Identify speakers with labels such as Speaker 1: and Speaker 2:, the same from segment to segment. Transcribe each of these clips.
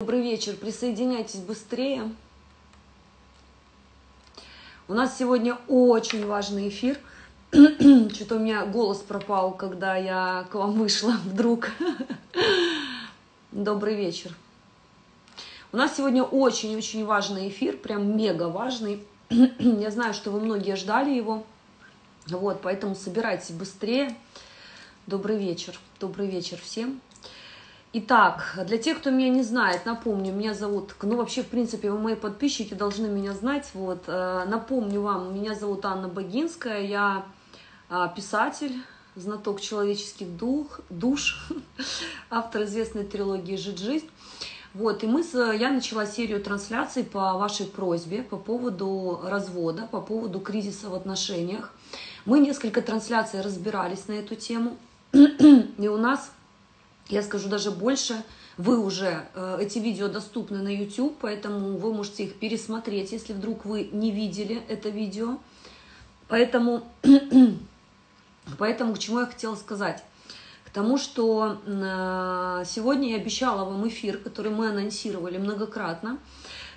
Speaker 1: Добрый вечер, присоединяйтесь быстрее. У нас сегодня очень важный эфир. Что-то у меня голос пропал, когда я к вам вышла вдруг. Добрый вечер. У нас сегодня очень-очень важный эфир, прям мега важный. Я знаю, что вы многие ждали его. Вот, поэтому собирайтесь быстрее. Добрый вечер. Добрый вечер всем. Итак, для тех, кто меня не знает, напомню, меня зовут, ну вообще, в принципе, вы мои подписчики должны меня знать, вот, э, напомню вам, меня зовут Анна Богинская, я а, писатель, знаток человеческих дух, душ, автор известной трилогии «Жить жизнь». Вот, и мы, я начала серию трансляций по вашей просьбе по поводу развода, по поводу кризиса в отношениях. Мы несколько трансляций разбирались на эту тему, и у нас я скажу даже больше, вы уже, э, эти видео доступны на YouTube, поэтому вы можете их пересмотреть, если вдруг вы не видели это видео. Поэтому, поэтому к чему я хотела сказать? К тому, что э, сегодня я обещала вам эфир, который мы анонсировали многократно.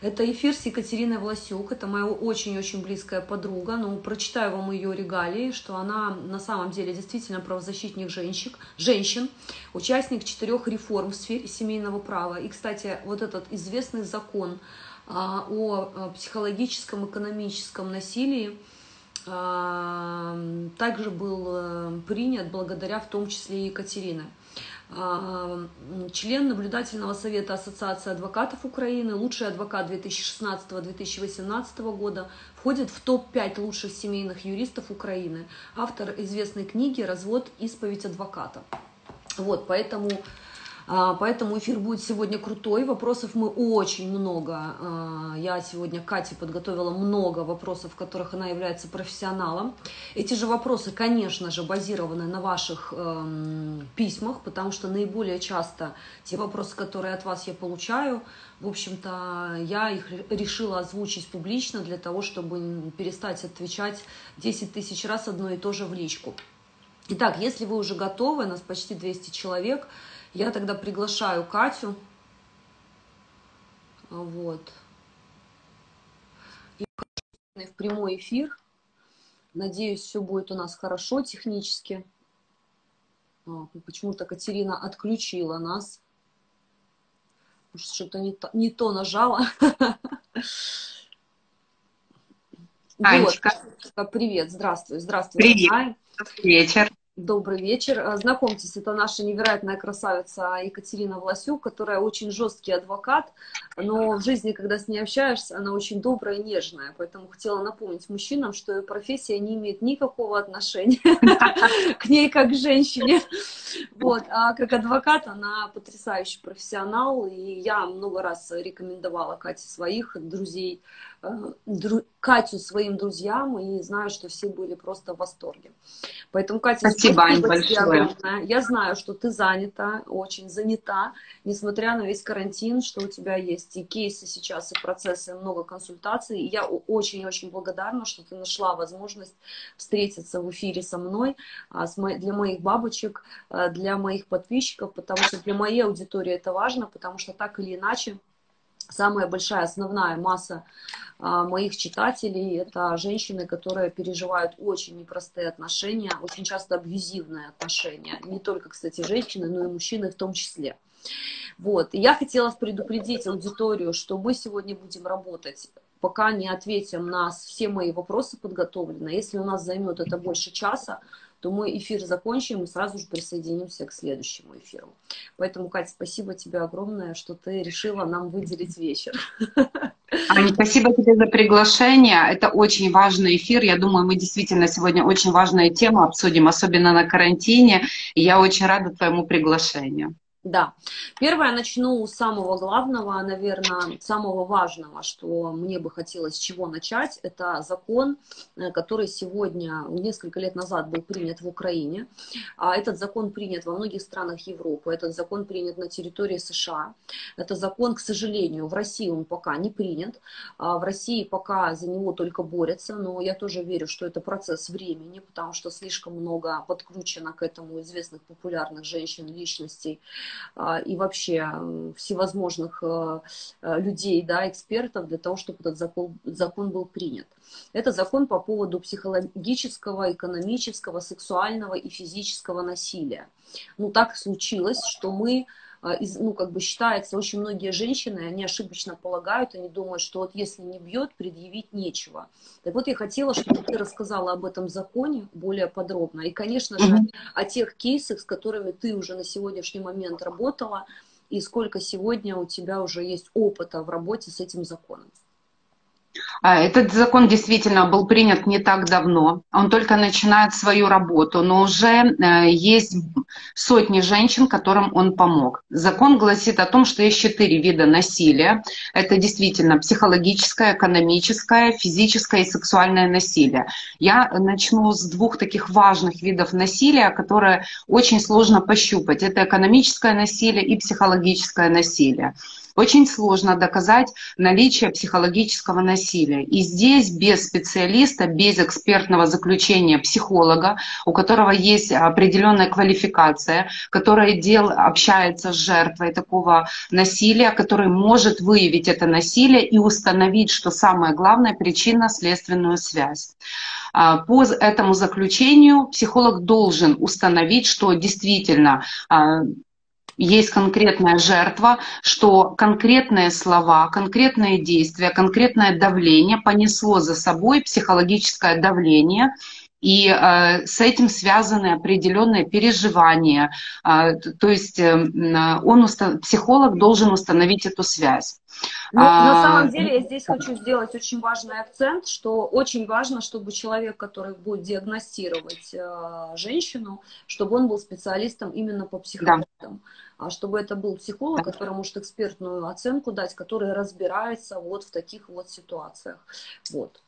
Speaker 1: Это эфир с Екатериной Власюк, это моя очень-очень близкая подруга, но ну, прочитаю вам ее регалии, что она на самом деле действительно правозащитник женщин, женщин, участник четырех реформ в сфере семейного права. И, кстати, вот этот известный закон а, о психологическом, экономическом насилии, а, также был э, принят благодаря в том числе Екатерины. А, член наблюдательного совета Ассоциации адвокатов Украины, лучший адвокат 2016-2018 года, входит в топ-5 лучших семейных юристов Украины, автор известной книги «Развод. Исповедь адвоката». Вот, поэтому поэтому эфир будет сегодня крутой. Вопросов мы очень много. А, я сегодня Кате подготовила много вопросов, в которых она является профессионалом. Эти же вопросы, конечно же, базированы на ваших эм, письмах, потому что наиболее часто те вопросы, которые от вас я получаю, в общем-то, я их решила озвучить публично для того, чтобы перестать отвечать 10 тысяч раз одно и то же в личку. Итак, если вы уже готовы, нас почти 200 человек, я тогда приглашаю Катю. Вот. И в прямой эфир. Надеюсь, все будет у нас хорошо технически. Почему-то Катерина отключила нас. Что-то не то, не то нажала.
Speaker 2: Анечка.
Speaker 1: Вот. Привет, здравствуй, здравствуй.
Speaker 2: Привет. Вечер.
Speaker 1: Добрый вечер. Э, знакомьтесь, это наша невероятная красавица Екатерина Власюк, которая очень жесткий адвокат, но в жизни, когда с ней общаешься, она очень добрая и нежная. Поэтому хотела напомнить мужчинам, что ее профессия не имеет никакого отношения к ней как к женщине. Вот. А как адвокат она потрясающий профессионал, и я много раз рекомендовала Кате своих друзей Катю своим друзьям и знаю, что все были просто в восторге. Поэтому, Катя,
Speaker 2: спасибо, спасибо большое.
Speaker 1: огромное. Я знаю, что ты занята, очень занята, несмотря на весь карантин, что у тебя есть и кейсы сейчас, и процессы, много консультаций. И я очень-очень благодарна, что ты нашла возможность встретиться в эфире со мной, а, для моих бабочек, э, для моих подписчиков, потому что для моей аудитории это важно, потому что так или иначе самая большая основная масса а, моих читателей это женщины, которые переживают очень непростые отношения, очень часто абьюзивные отношения. Не только, кстати, женщины, но и мужчины в том числе. Вот. И я хотела предупредить аудиторию, что мы сегодня будем работать пока не ответим на все мои вопросы подготовлены. Если у нас займет это больше часа, то мы эфир закончим и сразу же присоединимся к следующему эфиру. Поэтому, Катя, спасибо тебе огромное, что ты решила нам выделить вечер.
Speaker 2: Аня, спасибо тебе за приглашение. Это очень важный эфир. Я думаю, мы действительно сегодня очень важную тему обсудим, особенно на карантине. И я очень рада твоему приглашению.
Speaker 1: Да. Первое, начну с самого главного, наверное, самого важного, что мне бы хотелось с чего начать. Это закон, э, который сегодня, несколько лет назад был принят в Украине. А этот закон принят во многих странах Европы. Этот закон принят на территории США. Это закон, к сожалению, в России он пока не принят. А в России пока за него только борются. Но я тоже верю, что это процесс времени, потому что слишком много подкручено к этому известных популярных женщин, личностей, и вообще всевозможных людей, да, экспертов для того, чтобы этот закон, закон был принят. Это закон по поводу психологического, экономического, сексуального и физического насилия. Ну, так случилось, что мы а, ну, как бы считается, очень многие женщины, они ошибочно полагают, они думают, что вот если не бьет, предъявить нечего. Так вот, я хотела, чтобы ты рассказала об этом законе более подробно. И, конечно же, о тех кейсах, с которыми ты уже на сегодняшний момент работала, и сколько сегодня у тебя уже есть опыта в работе с этим законом.
Speaker 2: А, этот закон действительно был принят не так давно. Он только начинает свою работу, но уже э, есть сотни женщин, которым он помог. Закон гласит о том, что есть четыре вида насилия. Это действительно психологическое, экономическое, физическое и сексуальное насилие. Я начну с двух таких важных видов насилия, которые очень сложно пощупать. Это экономическое насилие и психологическое насилие. Очень сложно доказать наличие психологического насилия. И здесь без специалиста, без экспертного заключения психолога, у которого есть определенная квалификация, который дел, общается с жертвой такого насилия, который может выявить это насилие и установить, что самое главное, причинно-следственную связь. А, по этому заключению психолог должен установить, что действительно а, есть конкретная жертва, что конкретные слова, конкретные действия, конкретное давление понесло за собой психологическое давление, и э, с этим связаны определенные переживания. Э, то есть э, он, психолог должен установить эту связь.
Speaker 1: Ну, а... На самом деле я здесь хочу сделать очень важный акцент, что очень важно, чтобы человек, который будет диагностировать э, женщину, чтобы он был специалистом именно по психологам. Да. А чтобы это был психолог, который может экспертную оценку дать, который разбирается вот в таких вот ситуациях. Вот.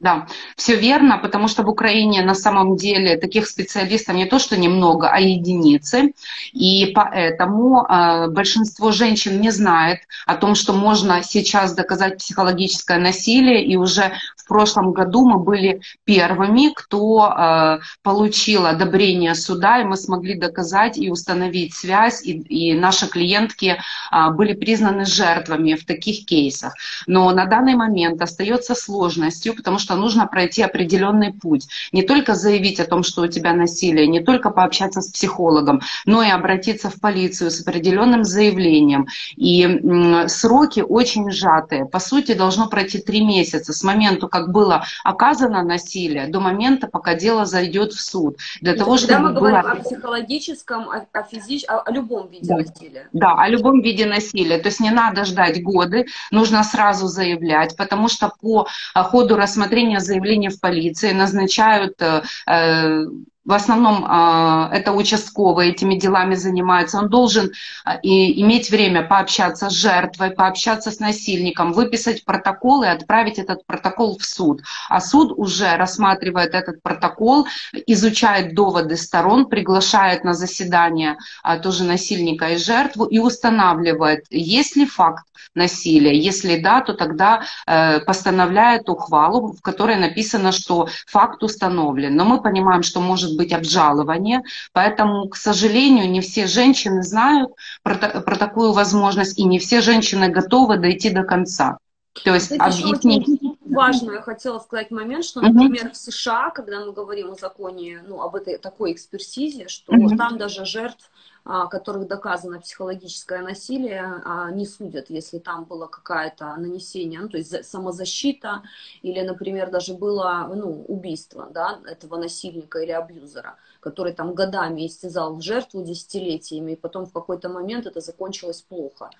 Speaker 2: Да, все верно, потому что в Украине на самом деле таких специалистов не то, что немного, а единицы. И поэтому э, большинство женщин не знает о том, что можно сейчас доказать психологическое насилие. И уже в прошлом году мы были первыми, кто э, получил одобрение суда, и мы смогли доказать и установить связь, и, и наши клиентки э, были признаны жертвами в таких кейсах. Но на данный момент остается сложностью, потому что нужно пройти определенный путь. Не только заявить о том, что у тебя насилие, не только пообщаться с психологом, но и обратиться в полицию с определенным заявлением. И сроки очень сжатые. По сути, должно пройти три месяца с момента, как было оказано насилие, до момента, пока дело зайдет в суд.
Speaker 1: Для того, Когда чтобы мы было... говорим о психологическом, о, о, физич... о, о любом виде да. насилия.
Speaker 2: Да, о любом виде насилия. То есть не надо ждать годы, нужно сразу заявлять, потому что по ходу рассмотрения рассмотрения заявления в полиции назначают э, э, в основном а, это участковый этими делами занимается, он должен а, и иметь время пообщаться с жертвой, пообщаться с насильником, выписать протокол и отправить этот протокол в суд. А суд уже рассматривает этот протокол, изучает доводы сторон, приглашает на заседание а, тоже насильника и жертву и устанавливает, есть ли факт насилия. Если да, то тогда э, постановляет ухвалу, в которой написано, что факт установлен. Но мы понимаем, что может быть обжалование, поэтому, к сожалению, не все женщины знают про, про такую возможность, и не все женщины готовы дойти до конца.
Speaker 1: То есть Кстати, объяснить... важно, я хотела сказать момент, что, например, uh-huh. в США, когда мы говорим о законе, ну, об этой такой экспертизе, что uh-huh. там даже жертв которых доказано психологическое насилие, а, не судят, если там было какое-то нанесение, ну, то есть самозащита или, например, даже было ну, убийство да, этого насильника или абьюзера, который там годами истязал жертву десятилетиями, и потом в какой-то момент это закончилось плохо.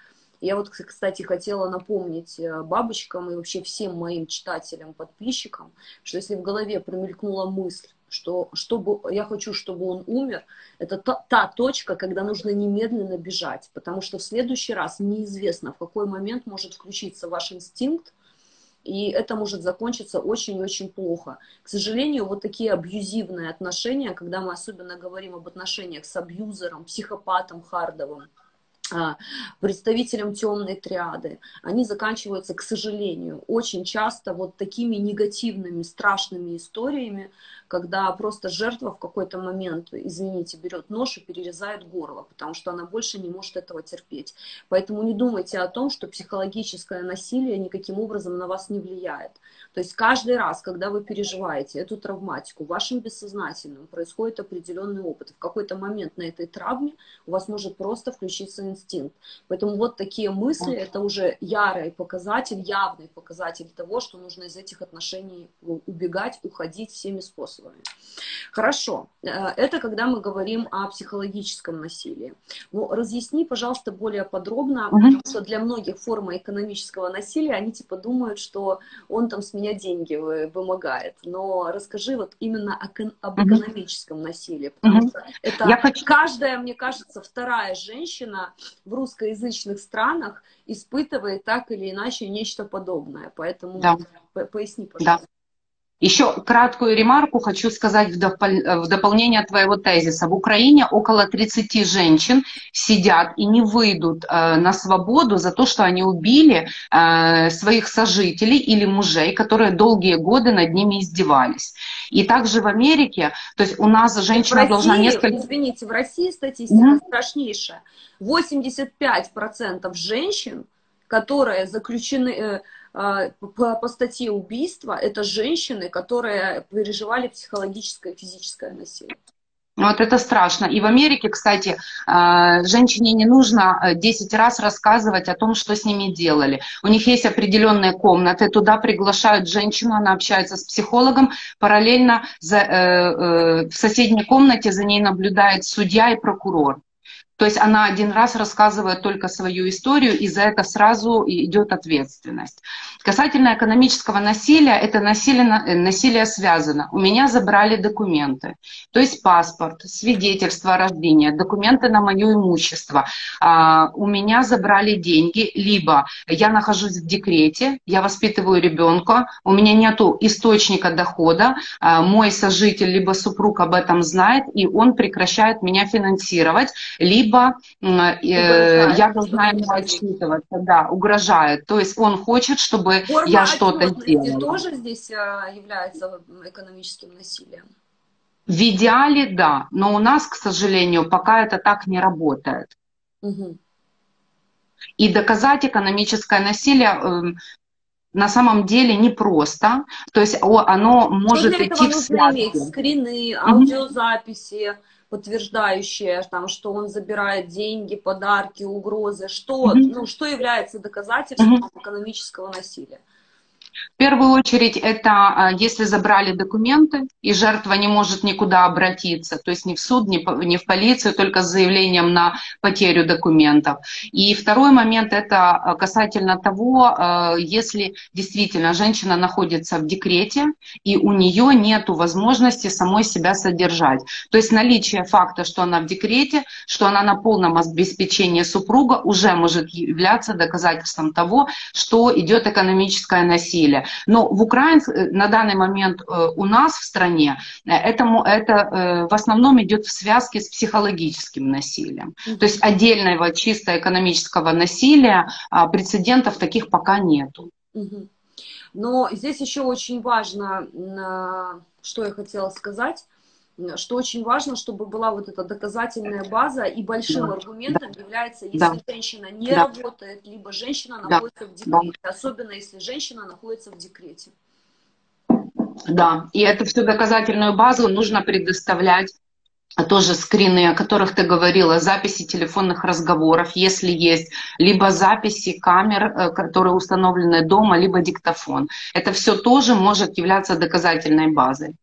Speaker 1: Я вот, кстати, хотела напомнить э, бабочкам и вообще всем моим читателям, подписчикам, что если в голове промелькнула мысль, что чтобы, я хочу, чтобы он умер, это та, та точка, когда нужно немедленно бежать, потому что в следующий раз неизвестно, в какой момент может включиться ваш инстинкт, и это может закончиться очень-очень плохо. К сожалению, вот такие абьюзивные отношения, когда мы особенно говорим об отношениях с абьюзером, психопатом хардовым, представителям темной триады, они заканчиваются, к сожалению, очень часто вот такими негативными, страшными историями, когда просто жертва в какой-то момент, извините, берет нож и перерезает горло, потому что она больше не может этого терпеть. Поэтому не думайте о том, что психологическое насилие никаким образом на вас не влияет. То есть каждый раз, когда вы переживаете эту травматику, в вашем бессознательном происходит определенный опыт. В какой-то момент на этой травме у вас может просто включиться инстинкт. Поэтому вот такие мысли, это уже ярый показатель, явный показатель того, что нужно из этих отношений убегать, уходить всеми способами. Хорошо, э, это когда мы говорим о психологическом насилии. Ну, разъясни, пожалуйста, более подробно, угу. потому что для многих форма экономического насилия, они типа думают, что он там с меня деньги вымогает. Но расскажи вот именно о, об экономическом насилии, потому угу. что это Я хочу... каждая, мне кажется, вторая женщина в русскоязычных странах испытывает так или иначе нечто подобное. Поэтому да. поясни, пожалуйста.
Speaker 2: Еще краткую ремарку хочу сказать в, допол- в дополнение твоего тезиса. В Украине около 30 женщин сидят и не выйдут э, на свободу за то, что они убили э, своих сожителей или мужей, которые долгие годы над ними издевались. И также в Америке, то есть у нас женщина
Speaker 1: России,
Speaker 2: должна несколько...
Speaker 1: Извините, в России статистика mm-hmm. страшнейшая. 85% женщин, которые заключены э, по, по статье убийства, это женщины, которые переживали психологическое и физическое насилие.
Speaker 2: Вот это страшно. И в Америке, кстати, а, женщине не нужно 10 э, раз рассказывать о том, что с ними делали. У них есть определенные комнаты, туда приглашают женщину, она общается с психологом, параллельно за, э, э, в соседней комнате за ней наблюдает судья и прокурор. То есть она один раз рассказывает только свою историю, и за это сразу идет ответственность. Касательно экономического насилия, это насилие, э, насилие связано. У меня забрали документы, то есть паспорт, свидетельство о рождении, документы на мое имущество. А, у меня забрали деньги, либо я нахожусь в декрете, я воспитываю ребенка, у меня нет источника дохода, а, мой сожитель либо супруг об этом знает, и он прекращает меня финансировать, либо либо э, я должна ему отчитываться, да, угрожает. То есть он хочет, чтобы Форма я что-то делала.
Speaker 1: тоже здесь э, является экономическим насилием?
Speaker 2: В идеале, да, но у нас, к сожалению, пока это так не работает.
Speaker 1: Угу.
Speaker 2: И доказать экономическое насилие э, на самом деле непросто. То есть оно может Что идти в связке.
Speaker 1: Скрины, аудиозаписи. Угу подтверждающее, там, что он забирает деньги, подарки, угрозы, что, mm-hmm. ну, что является доказательством mm-hmm. экономического насилия?
Speaker 2: В первую очередь это а, если забрали документы, и жертва не может никуда обратиться, то есть ни в суд, ни, в полицию, только с заявлением на потерю документов. И второй момент это а, касательно того, а, если действительно женщина находится в декрете, и у нее нет возможности самой себя содержать. То есть наличие факта, что она в декрете, что она на полном обеспечении супруга, уже может являться доказательством того, что идет экономическое насилие насилия. Но в Украине э, на данный момент э, у нас в стране э, этому, это в основном идет в связке с психологическим насилием. То есть отдельного чисто экономического насилия а, прецедентов таких пока нету.
Speaker 1: Но здесь еще очень важно, что я хотела сказать, что очень важно, чтобы была вот эта доказательная база, и большим да. аргументом да. является, если да. женщина не да. работает, либо женщина находится да. в декрете, да. особенно если женщина находится в декрете.
Speaker 2: Да, и эту всю доказательную базу нужно предоставлять тоже скрины, о которых ты говорила, записи телефонных разговоров, если есть, либо записи камер, э, которые установлены дома, либо диктофон. Это все тоже может являться доказательной базой.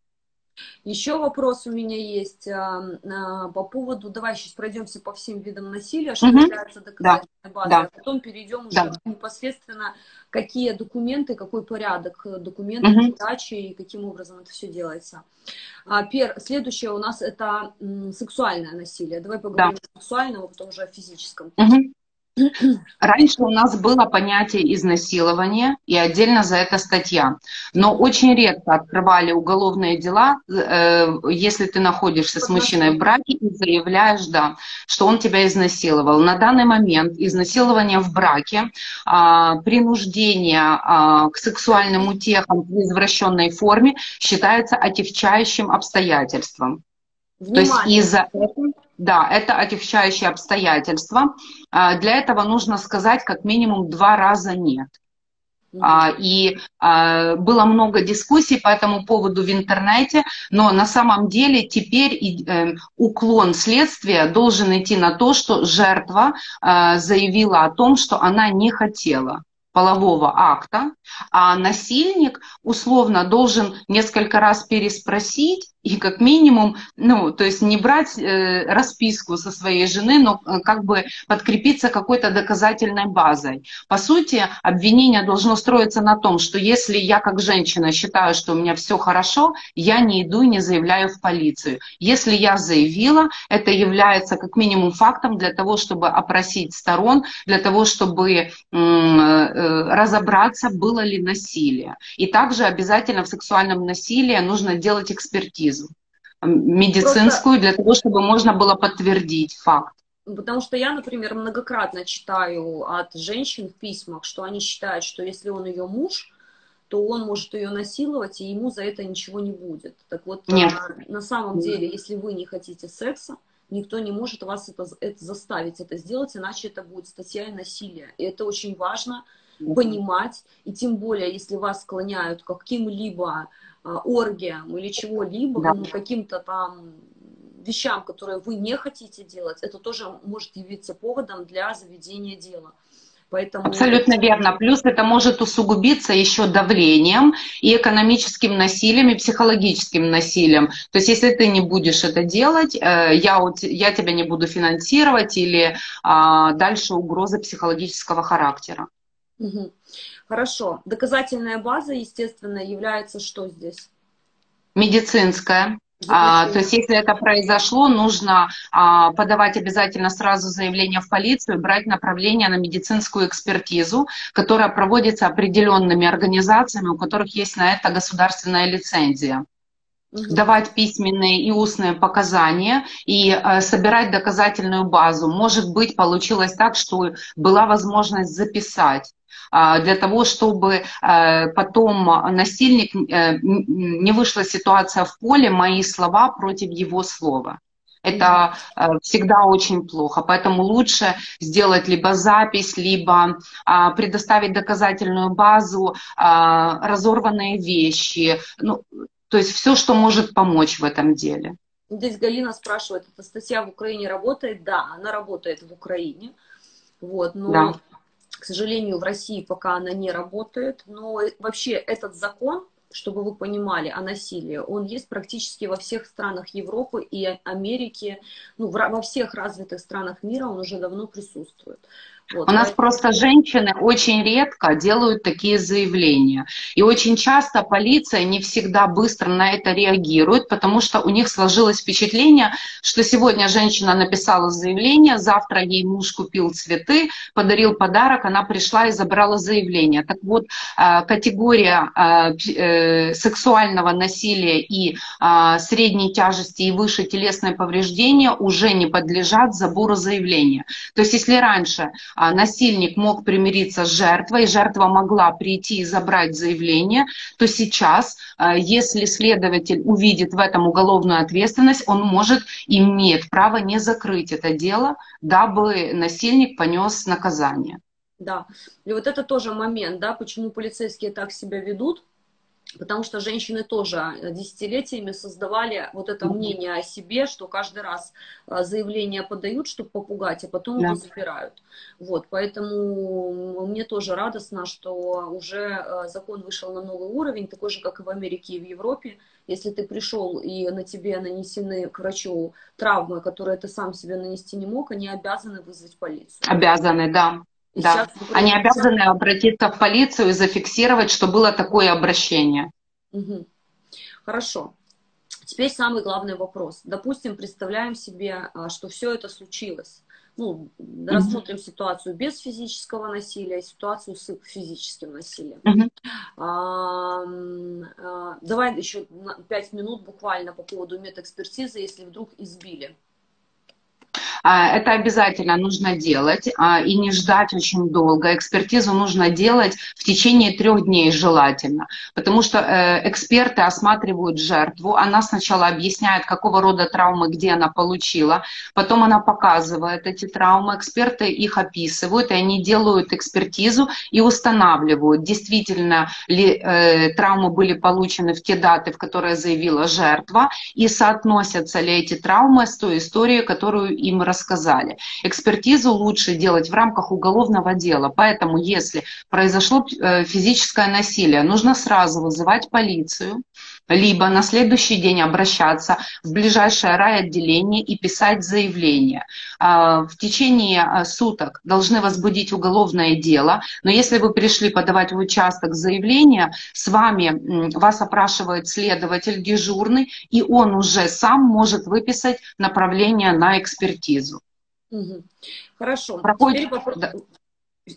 Speaker 1: Еще вопрос у меня есть а, а, по поводу, давай сейчас пройдемся по всем видам насилия, что угу. является доказательной да. базой, да. а потом перейдем уже да. непосредственно, какие документы, какой порядок документов, угу. задачи и каким образом это все делается. А, пер, следующее у нас это м, сексуальное насилие. Давай поговорим да. о сексуальном, а потом уже о физическом.
Speaker 2: Угу. Раньше у нас было понятие изнасилования и отдельно за это статья. Но очень редко открывали уголовные дела, э, если ты находишься с мужчиной в браке и заявляешь, да, что он тебя изнасиловал. На данный момент изнасилование в браке, а, принуждение а, к сексуальным утехам в извращенной форме считается отягчающим обстоятельством. Внимание. То есть из-за этого да, это отягчающие обстоятельства. А, для этого нужно сказать как минимум два раза нет. Mm-hmm. И а, было много дискуссий по этому поводу в интернете, но на самом деле теперь э, уклон следствия должен идти на то, что жертва заявила о том, что она не хотела полового акта, а насильник условно должен несколько раз переспросить и как минимум, ну, то есть не брать э, расписку со своей жены, но э, как бы подкрепиться какой-то доказательной базой. По сути, обвинение должно строиться на том, что если я как женщина считаю, что у меня все хорошо, я не иду и не заявляю в полицию. Если я заявила, это является как минимум фактом для того, чтобы опросить сторон, для того, чтобы э, разобраться, было ли насилие. И также обязательно в сексуальном насилии нужно делать экспертизу медицинскую Просто... для того, чтобы можно было подтвердить факт.
Speaker 1: Потому что я, например, многократно читаю от женщин в письмах, что они считают, что если он ее муж, то он может ее насиловать, и ему за это ничего не будет. Так вот, Нет. А, на самом деле, если вы не хотите секса, никто не может вас это, это заставить это сделать, иначе это будет статья и насилие. И это очень важно понимать, и тем более, если вас склоняют к каким-либо а, оргиям или чего-либо, да. ну, каким-то там вещам, которые вы не хотите делать, это тоже может явиться поводом для заведения дела.
Speaker 2: Поэтому... Абсолютно верно. Плюс это может усугубиться еще давлением и экономическим насилием, и психологическим насилием. То есть если ты не будешь это делать, э, я, я тебя не буду финансировать или а, дальше угрозы психологического характера.
Speaker 1: Угу. Хорошо. Доказательная база, естественно, является что здесь?
Speaker 2: Медицинская. А, то есть, если это произошло, нужно а, подавать обязательно сразу заявление в полицию, брать направление на медицинскую экспертизу, которая проводится определенными организациями, у которых есть на это государственная лицензия. Угу. давать письменные и устные показания и э, собирать доказательную базу. Может быть, получилось так, что была возможность записать для того, чтобы э, потом насильник, э, не вышла ситуация в поле, мои слова против его слова. Это э, всегда очень плохо. Поэтому лучше сделать либо запись, либо а, предоставить доказательную базу, а, разорванные вещи. Ну, то есть все, что может помочь в этом деле.
Speaker 1: Здесь Галина спрашивает, эта статья в Украине работает? Да, она работает в Украине. Вот, но да. К сожалению, в России пока она не работает, но вообще этот закон, чтобы вы понимали, о насилии, он есть практически во всех странах Европы и Америки, ну, во всех развитых странах мира он уже давно присутствует.
Speaker 2: Вот, У нас поэтому... просто женщины очень редко делают такие заявления. И очень часто полиция не всегда быстро на это реагирует, потому что у них сложилось впечатление, что сегодня женщина написала заявление, завтра ей муж купил цветы, подарил подарок, она пришла и забрала заявление. Так вот, э, категория э, э, сексуального насилия и средней тяжести и выше телесные повреждения уже не подлежат забору заявления. То есть если раньше насильник мог примириться с жертвой, жертва могла прийти и забрать заявление, то сейчас, а, если следователь увидит в этом уголовную ответственность, он может, имеет право не закрыть это дело, дабы насильник понес наказание.
Speaker 1: Да, и вот это тоже момент, да, почему полицейские так себя ведут, Потому что женщины тоже десятилетиями создавали вот это мнение о себе, что каждый раз а, заявление подают, чтобы попугать, а потом да. его запирают. Вот, поэтому мне тоже радостно, что уже а, закон вышел на новый уровень, такой же, как и в Америке и в Европе. Если ты пришел и на тебе нанесены к врачу травмы, которые ты сам себе нанести не мог, они обязаны вызвать полицию.
Speaker 2: Обязаны, да. И да. Они обязаны обратиться в полицию и зафиксировать, что было такое обращение.
Speaker 1: Угу. Хорошо. Теперь самый главный вопрос. Допустим, представляем себе, а, что все это случилось. ну, рассмотрим mm-hmm. ситуацию без физического насилия, ситуацию с физическим насилием. А, а, давай еще пять минут буквально по поводу медэкспертизы, если вдруг избили.
Speaker 2: А, это обязательно нужно делать а, и не ждать очень долго. Экспертизу нужно делать в течение трех дней желательно, потому что э, эксперты осматривают жертву, она сначала объясняет, какого рода травмы, где она получила, потом она показывает эти травмы, эксперты их описывают, и они делают экспертизу и устанавливают, действительно ли э, травмы были получены в те даты, в которые заявила жертва, и соотносятся ли эти травмы с той историей, которую им рассказали. Экспертизу лучше делать в рамках уголовного дела, поэтому если произошло э, физическое насилие, нужно сразу вызывать полицию, либо на следующий день обращаться в ближайшее райотделение и писать заявление. А, в течение а, суток должны возбудить уголовное дело, но если вы пришли подавать в участок заявление, с вами вас опрашивает следователь дежурный, и он уже сам может выписать направление на экспертизу.
Speaker 1: Угу. Хорошо.
Speaker 2: Проходит... Теперь Да.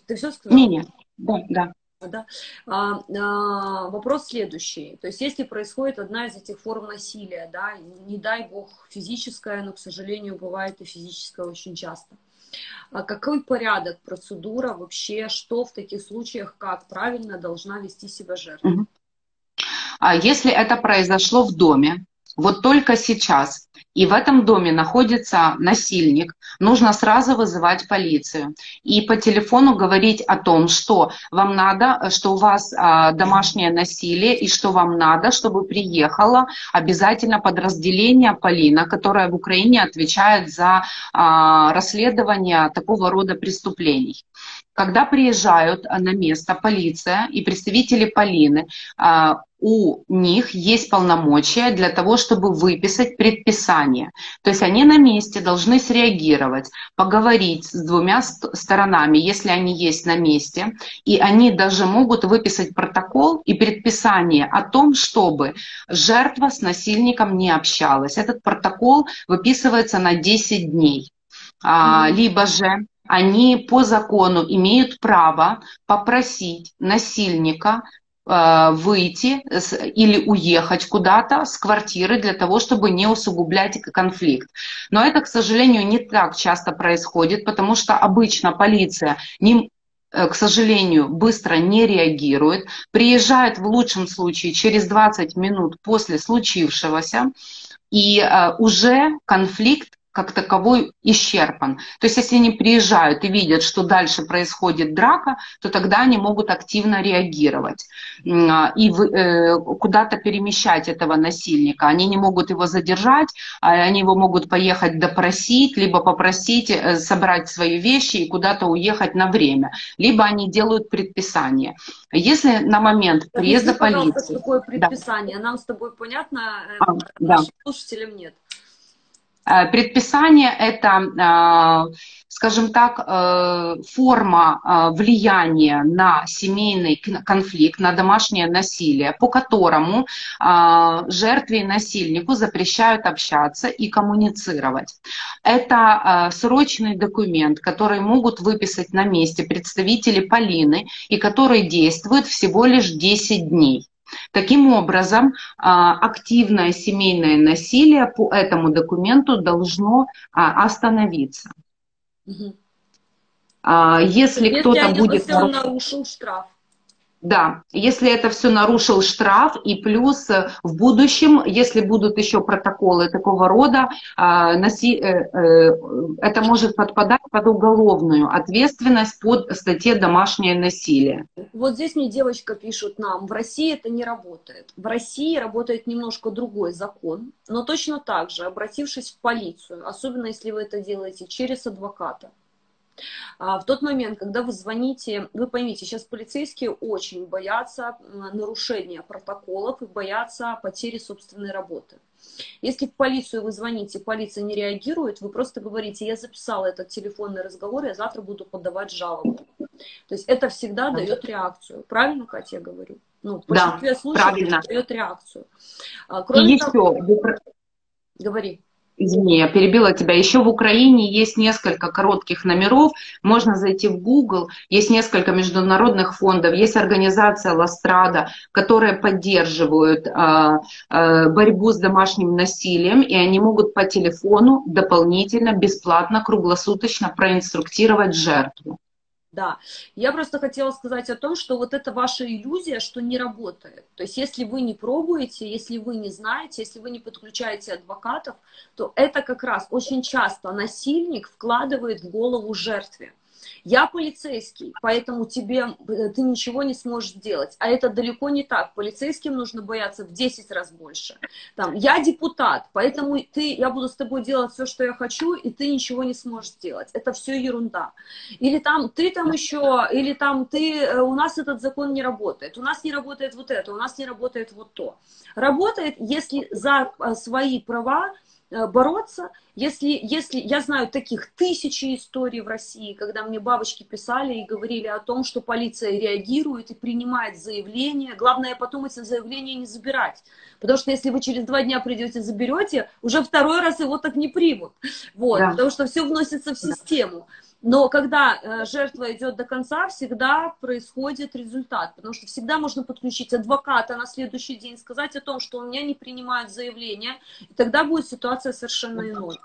Speaker 2: Ты все сказала? Не, не. Да, да.
Speaker 1: Да? А, а, вопрос следующий. То есть, если происходит одна из этих форм насилия, да, не дай бог физическое, но, к сожалению, бывает и физическое очень часто. А какой порядок, процедура вообще, что в таких случаях, как правильно должна вести себя жертва?
Speaker 2: А если это произошло в доме, вот только сейчас, и в этом доме находится насильник, нужно сразу вызывать полицию и по телефону говорить о том, что вам надо, что у вас а, домашнее насилие и что вам надо, чтобы приехало обязательно подразделение Полина, которое в Украине отвечает за а, расследование такого рода преступлений. Когда приезжают на место полиция и представители Полины, а, у них есть полномочия для того, чтобы выписать предписание. То есть они на месте должны среагировать, поговорить с двумя сторонами, если они есть на месте, и они даже могут выписать протокол и предписание о том, чтобы жертва с насильником не общалась. Этот протокол выписывается на 10 дней. Mm-hmm. Либо же они по закону имеют право попросить насильника Э, выйти или уехать куда-то с квартиры для того, чтобы не усугублять конфликт. Но это, к сожалению, не так часто происходит, потому что обычно полиция не, э, к сожалению, быстро не реагирует, приезжает в лучшем случае через 20 минут после случившегося, и э, уже конфликт как таковой исчерпан. То есть если они приезжают и видят, что дальше происходит драка, то тогда они могут активно реагировать а, и э, куда-то перемещать этого насильника. Они не могут его задержать, а они его могут поехать допросить, либо попросить э, собрать свои вещи и куда-то уехать на время. Либо они делают предписание. Если на момент приезда полиции...
Speaker 1: Какое предписание? Да. Нам с тобой понятно, э, а, да. слушателям нет.
Speaker 2: Э, предписание – это, э, скажем так, э, форма влияния на семейный конфликт, на домашнее насилие, по которому жертве и насильнику запрещают общаться и коммуницировать. Это срочный документ, который могут выписать на месте представители Полины и который действует всего лишь 10 дней. Таким образом, а, активное семейное насилие по этому документу должно а, остановиться. Угу. Если кто-то будет...
Speaker 1: Если он нарушил штраф.
Speaker 2: Да, если это все нарушил штраф, и плюс э, в будущем, если будут еще протоколы такого рода, а, э, э, это может подпадать под уголовную ответственность под статье «Домашнее насилие».
Speaker 1: Вот здесь мне девочка пишет нам, в России это не работает. В России работает немножко другой закон, но точно так же, обратившись в полицию, особенно если вы это делаете через адвоката, в тот момент, когда вы звоните, вы поймите, сейчас полицейские очень боятся нарушения протоколов и боятся потери собственной работы. Если в полицию вы звоните, полиция не реагирует, вы просто говорите, я записала этот телефонный разговор, я завтра буду подавать жалобу. То есть это всегда дает реакцию. Правильно, Катя, я говорю?
Speaker 2: Ну, в большинстве да, случаев правильно.
Speaker 1: дает реакцию.
Speaker 2: А, кроме И того, еще,
Speaker 1: говори.
Speaker 2: Извини, я перебила тебя. Еще в Украине есть несколько коротких номеров. Можно зайти в Google. Есть несколько международных фондов. Есть организация Ластрада, которая поддерживают э, э, борьбу с домашним насилием. И они могут по телефону дополнительно, бесплатно, круглосуточно проинструктировать жертву.
Speaker 1: Да, я просто хотела сказать о том, что вот это ваша иллюзия, что не работает. То есть если вы не пробуете, если вы не знаете, если вы не подключаете адвокатов, то это как раз очень часто насильник вкладывает в голову жертве. Я полицейский, поэтому тебе, э, ты ничего не сможешь сделать. А это далеко не так. Полицейским нужно бояться в 10 раз больше. Там, я депутат, поэтому ты, я буду с тобой делать все, что я хочу, и ты ничего не сможешь сделать. Это все ерунда. Или там, ты там еще, или там, ты, э, у нас этот закон не работает, у нас не работает вот это, у нас не работает вот то. Работает, если за э, свои права бороться, если, если я знаю таких тысячи историй в России, когда мне бабочки писали и говорили о том, что полиция реагирует и принимает заявление, главное потом эти заявления не забирать, потому что если вы через два дня придете заберете, уже второй раз его так не примут, вот, да. потому что все вносится в систему. Да. Но когда э, жертва идет до конца, всегда происходит результат, потому что всегда можно подключить адвоката на следующий день, сказать о том, что у меня не принимают заявление, и тогда будет ситуация совершенно иной.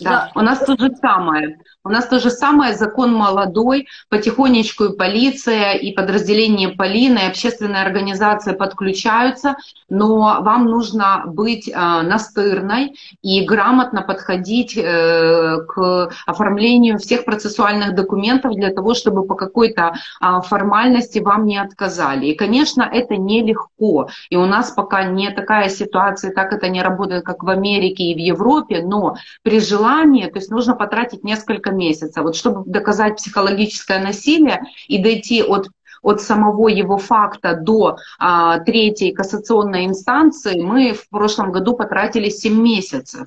Speaker 2: Да, да, у нас то же самое. У нас то же самое, закон молодой, потихонечку и полиция, и подразделение Полины, и общественные организации подключаются, но вам нужно быть э, настырной и грамотно подходить э, к оформлению всех процессуальных документов для того, чтобы по какой-то э, формальности вам не отказали. И, конечно, это нелегко. И у нас пока не такая ситуация, так это не работает, как в Америке и в Европе, но при желании желание, то есть нужно потратить несколько месяцев, вот чтобы доказать психологическое насилие и дойти от от самого его факта до а, третьей кассационной инстанции мы в прошлом году потратили 7 месяцев.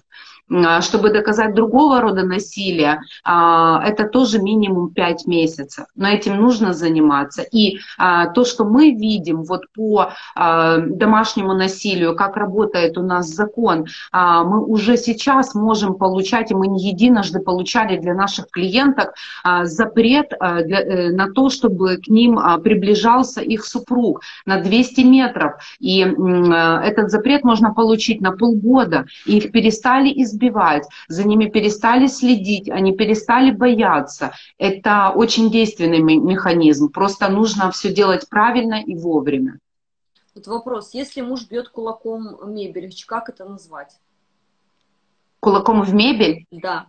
Speaker 2: А, чтобы доказать другого рода насилия, а, это тоже минимум 5 месяцев. Но этим нужно заниматься. И а, то, что мы видим вот по домашнему насилию, как работает у нас закон, мы уже сейчас можем получать, и мы не единожды получали для наших клиенток запрет э, на то, чтобы к ним приближался их супруг на 200 метров. И этот запрет можно получить на полгода. И их перестали избегать избивать, за ними перестали следить, они перестали бояться. Это очень действенный механизм. Просто нужно все делать правильно и вовремя.
Speaker 1: Вот вопрос, если муж бьет кулаком мебель, как это назвать?
Speaker 2: Кулаком в мебель?
Speaker 1: Да.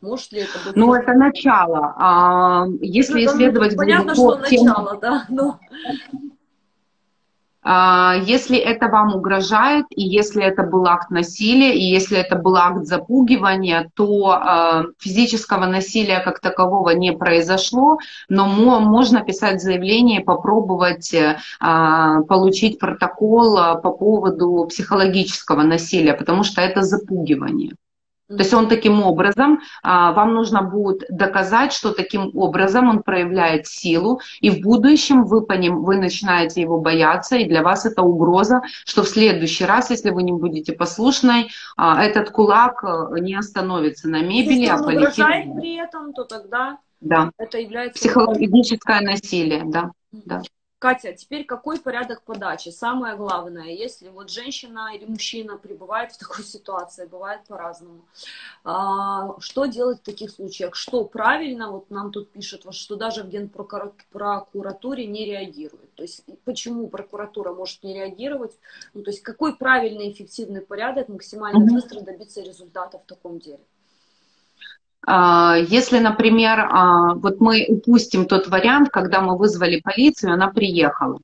Speaker 1: Может ли это быть?
Speaker 2: Ну, это начало. А, если ну, исследовать
Speaker 1: ну, понятно, что начало, да, но...
Speaker 2: А, если это вам угрожает, и если это был акт насилия, и если это был акт запугивания, то а, физического насилия как такового не произошло, но можно писать заявление, попробовать а, получить протокол по поводу психологического насилия, потому что это запугивание. То есть он таким образом, а, вам нужно будет доказать, что таким образом он проявляет силу, и в будущем вы, по ним, вы начинаете его бояться, и для вас это угроза, что в следующий раз, если вы не будете послушной, а, этот кулак э, не остановится на мебели,
Speaker 1: если а он полетит. угрожает при этом, то тогда
Speaker 2: да. это является... Психологическое насилие, да. да.
Speaker 1: Катя, теперь какой порядок подачи? Самое главное, если вот женщина или мужчина пребывает в такой ситуации, бывает по-разному. А, что делать в таких случаях? Что правильно? Вот нам тут пишут, что даже в генпрокуратуре не реагирует. То есть почему прокуратура может не реагировать? Ну, то есть какой правильный эффективный порядок максимально быстро добиться результата в таком деле?
Speaker 2: А, если, например, а, вот мы упустим тот вариант, когда мы вызвали полицию, она приехала,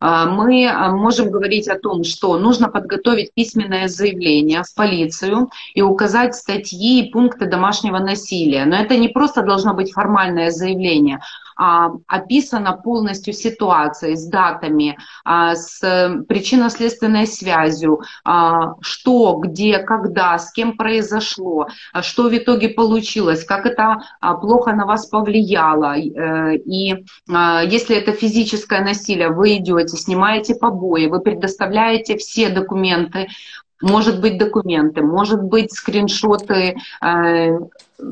Speaker 2: а, мы можем говорить о том, что нужно подготовить письменное заявление в полицию и указать статьи и пункты домашнего насилия. Но это не просто должно быть формальное заявление, описана полностью ситуация с датами, а, с причинно-следственной связью, а, что, где, когда, с кем произошло, что в итоге получилось, как это плохо на вас повлияло. Э, и если это физическое насилие, вы идете, снимаете побои, вы предоставляете все документы, может быть документы, может быть скриншоты э,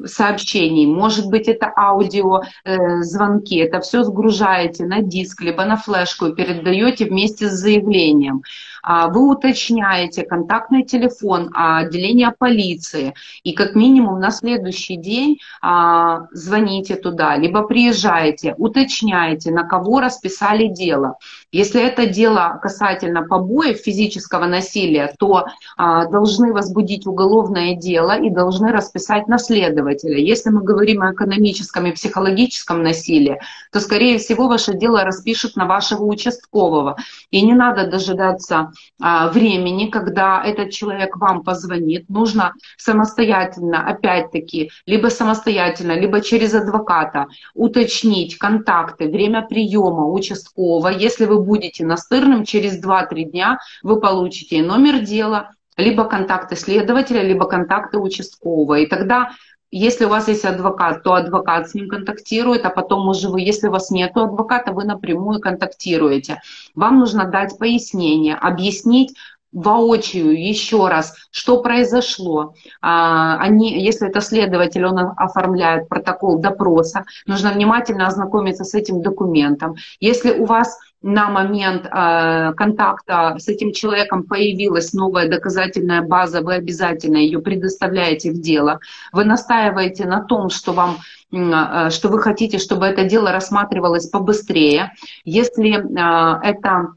Speaker 2: сообщений, может быть это аудио э, звонки, это все сгружаете на диск, либо на флешку и передаете вместе с заявлением. А, вы уточняете контактный телефон отделения полиции и как минимум на следующий день а, звоните туда, либо приезжаете, уточняете, на кого расписали дело. Если это дело касательно побоев, физического насилия, то а, должны возбудить уголовное дело и должны расписать наследователя. Если мы говорим о экономическом и психологическом насилии, то, скорее всего, ваше дело распишут на вашего участкового. И не надо дожидаться а, времени, когда этот человек вам позвонит. Нужно самостоятельно, опять-таки, либо самостоятельно, либо через адвоката уточнить контакты, время приема участкового. Если вы будете настырным, через 2-3 дня вы получите номер дела, либо контакты следователя, либо контакты участкового. И тогда если у вас есть адвокат, то адвокат с ним контактирует, а потом уже вы, если у вас нет адвоката, вы напрямую контактируете. Вам нужно дать пояснение, объяснить, воочию еще раз, что произошло. А, они, если это следователь, он оформляет протокол допроса, нужно внимательно ознакомиться с этим документом. Если у вас на момент э, контакта с этим человеком появилась новая доказательная база, вы обязательно ее предоставляете в дело. Вы настаиваете на том, что вам э, что вы хотите, чтобы это дело рассматривалось побыстрее. Если э, это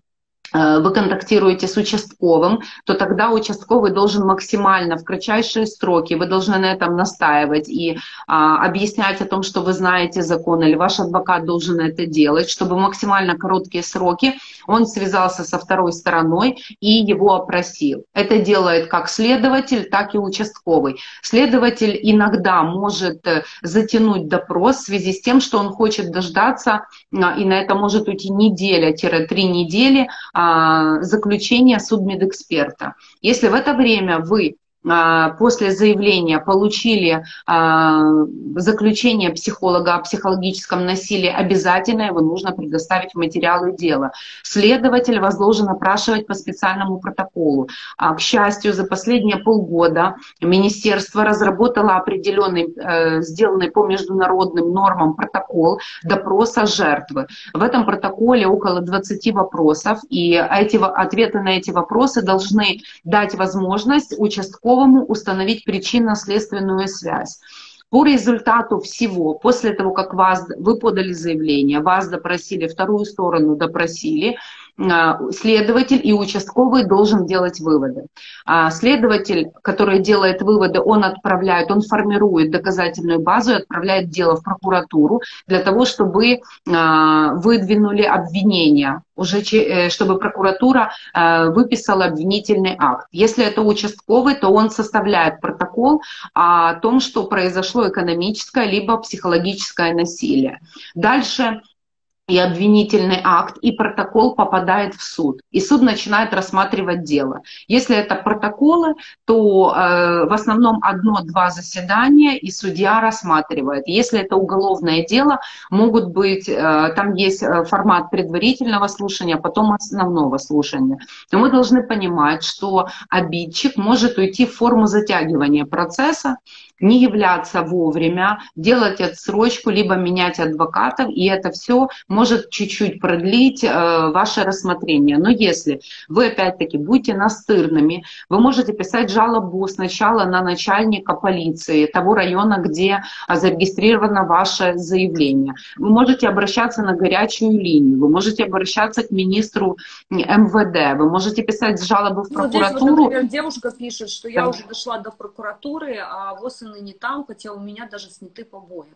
Speaker 2: вы контактируете с участковым, то тогда участковый должен максимально в кратчайшие сроки, вы должны на этом настаивать и а, объяснять о том, что вы знаете закон, или ваш адвокат должен это делать, чтобы максимально короткие сроки он связался со второй стороной и его опросил. Это делает как следователь, так и участковый. Следователь иногда может э, затянуть допрос в связи с тем, что он хочет дождаться, а, и на это может уйти неделя-три недели, а, заключения судмедэксперта. Если в это время вы после заявления получили а, заключение психолога о психологическом насилии, обязательно его нужно предоставить материалы дела. Следователь вас должен опрашивать по специальному протоколу. А, к счастью, за последние полгода министерство разработало определенный, э, сделанный по международным нормам протокол допроса жертвы. В этом протоколе около 20 вопросов, и эти, ответы на эти вопросы должны дать возможность участковому участковому установить причинно-следственную связь. По результату всего, после того, как вас, вы подали заявление, вас допросили, вторую сторону допросили, следователь и участковый должен делать выводы. А следователь, который делает выводы, он отправляет, он формирует доказательную базу и отправляет дело в прокуратуру для того, чтобы а, выдвинули обвинения, уже э, чтобы прокуратура выписала обвинительный акт. Если это участковый, то он составляет протокол о том, что произошло экономическое либо психологическое насилие. Дальше и обвинительный акт, и протокол попадает в суд. И суд начинает рассматривать дело. Если это протоколы, то э, в основном одно-два заседания, и судья рассматривает. Если это уголовное дело, могут быть, э, там есть э, формат предварительного слушания, а потом основного слушания. Но мы должны понимать, что обидчик может уйти в форму затягивания процесса, не являться вовремя, делать отсрочку, либо менять адвокатов, и это все может чуть-чуть продлить э, ваше рассмотрение. Но если вы, опять-таки, будете настырными, вы можете писать жалобу сначала на начальника полиции того района, где зарегистрировано ваше заявление. Вы можете обращаться на горячую линию, вы можете обращаться к министру МВД, вы можете писать жалобу в прокуратуру. Ну, здесь, вот,
Speaker 1: например, девушка пишет, что я уже дошла до прокуратуры, а ВОЗ не там, хотя у меня даже сняты побои.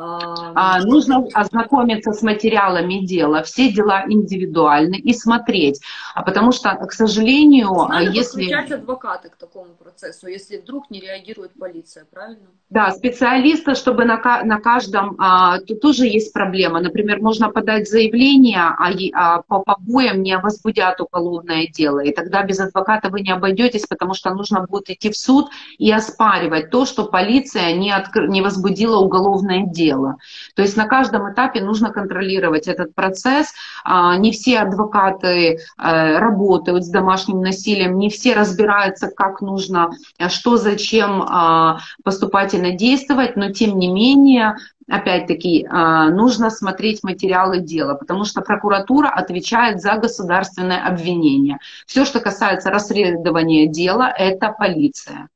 Speaker 2: А, нужно ознакомиться с материалами дела, все дела индивидуальны и смотреть. А потому что, к сожалению,
Speaker 1: Надо если... подключать адвокаты к такому процессу, если вдруг не реагирует полиция, правильно?
Speaker 2: Да, специалиста, чтобы на, на каждом... А, тут тоже есть проблема. Например, можно подать заявление, а, а по побоям не возбудят уголовное дело. И тогда без адвоката вы не обойдетесь, потому что нужно будет идти в суд и оспаривать то, что полиция не, откр... не возбудила уголовное дело дело. То есть на каждом этапе нужно контролировать этот процесс. А, не все адвокаты э, работают с домашним насилием, не все разбираются, как нужно, что, зачем а, поступательно действовать, но тем не менее опять-таки, а, нужно смотреть материалы дела, потому что прокуратура отвечает за государственное обвинение. Все, что касается расследования дела, это полиция.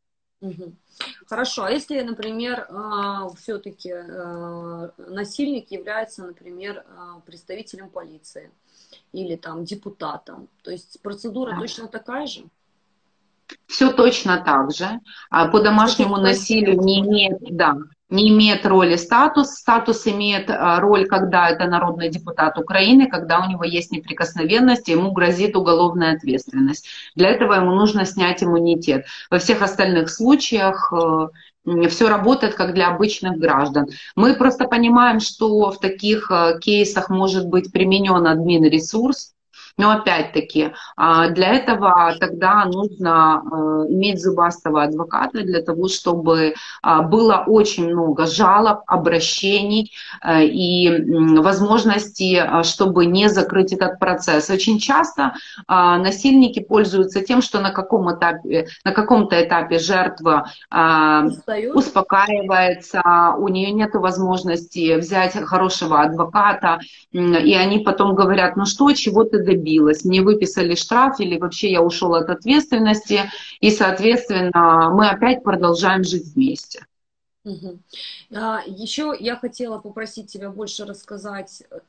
Speaker 1: Хорошо, а если, например, а, все-таки а, насильник является, например, представителем полиции или там депутатом, то есть процедура да. точно такая же?
Speaker 2: Все точно так же. По домашнему насилию не имеет, да, не имеет роли статус. Статус имеет а, роль, когда это народный депутат Украины, когда у него есть неприкосновенность, и ему грозит уголовная ответственность. Для этого ему нужно снять иммунитет. Во всех остальных случаях э, все работает как для обычных граждан. Мы просто понимаем, что в таких э, кейсах может быть применен админ ресурс, но опять-таки, а, для этого тогда нужно э, иметь зубастого адвоката для того, чтобы а, было очень много жалоб, обращений э, и возможности, а, чтобы не закрыть этот процесс. Очень часто насильники пользуются тем, что на, каком этапе, на каком-то этапе жертва Устают. успокаивается, у нее нет возможности взять хорошего адвоката, и они потом говорят, ну что, чего ты добился? Добилась. Мне выписали штраф или вообще я ушел от ответственности, и, соответственно, мы опять продолжаем жить вместе.
Speaker 1: Угу. А, еще я хотела попросить тебя больше рассказать э,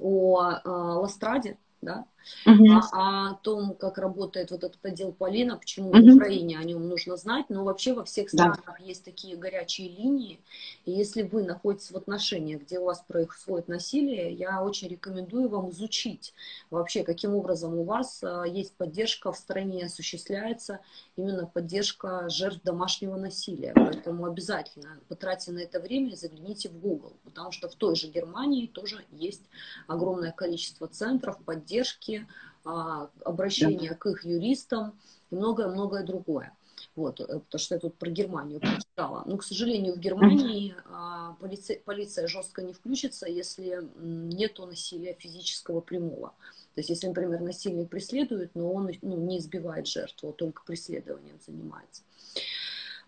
Speaker 1: о э, Ластраде, да, угу. а, о том, как работает вот этот отдел Полина, почему угу. в Украине о нем нужно знать, но вообще во всех странах да. есть такие горячие линии, и если вы находитесь в отношениях, где у вас происходит насилие, я очень рекомендую вам изучить вообще, каким образом у вас а, есть поддержка в стране, осуществляется именно поддержка жертв домашнего насилия, поэтому обязательно потратьте на это время и загляните в Google, потому что в той же Германии тоже есть огромное количество центров поддержки, помощи, а, обращения да. к их юристам и многое-многое другое. Вот, э, потому что я тут про Германию прочитала. Но, к сожалению, в Германии а, полиция, полиция жестко не включится, если нет насилия физического прямого. То есть, если, например, насильник преследует, но он ну, не избивает жертву, а только преследованием занимается.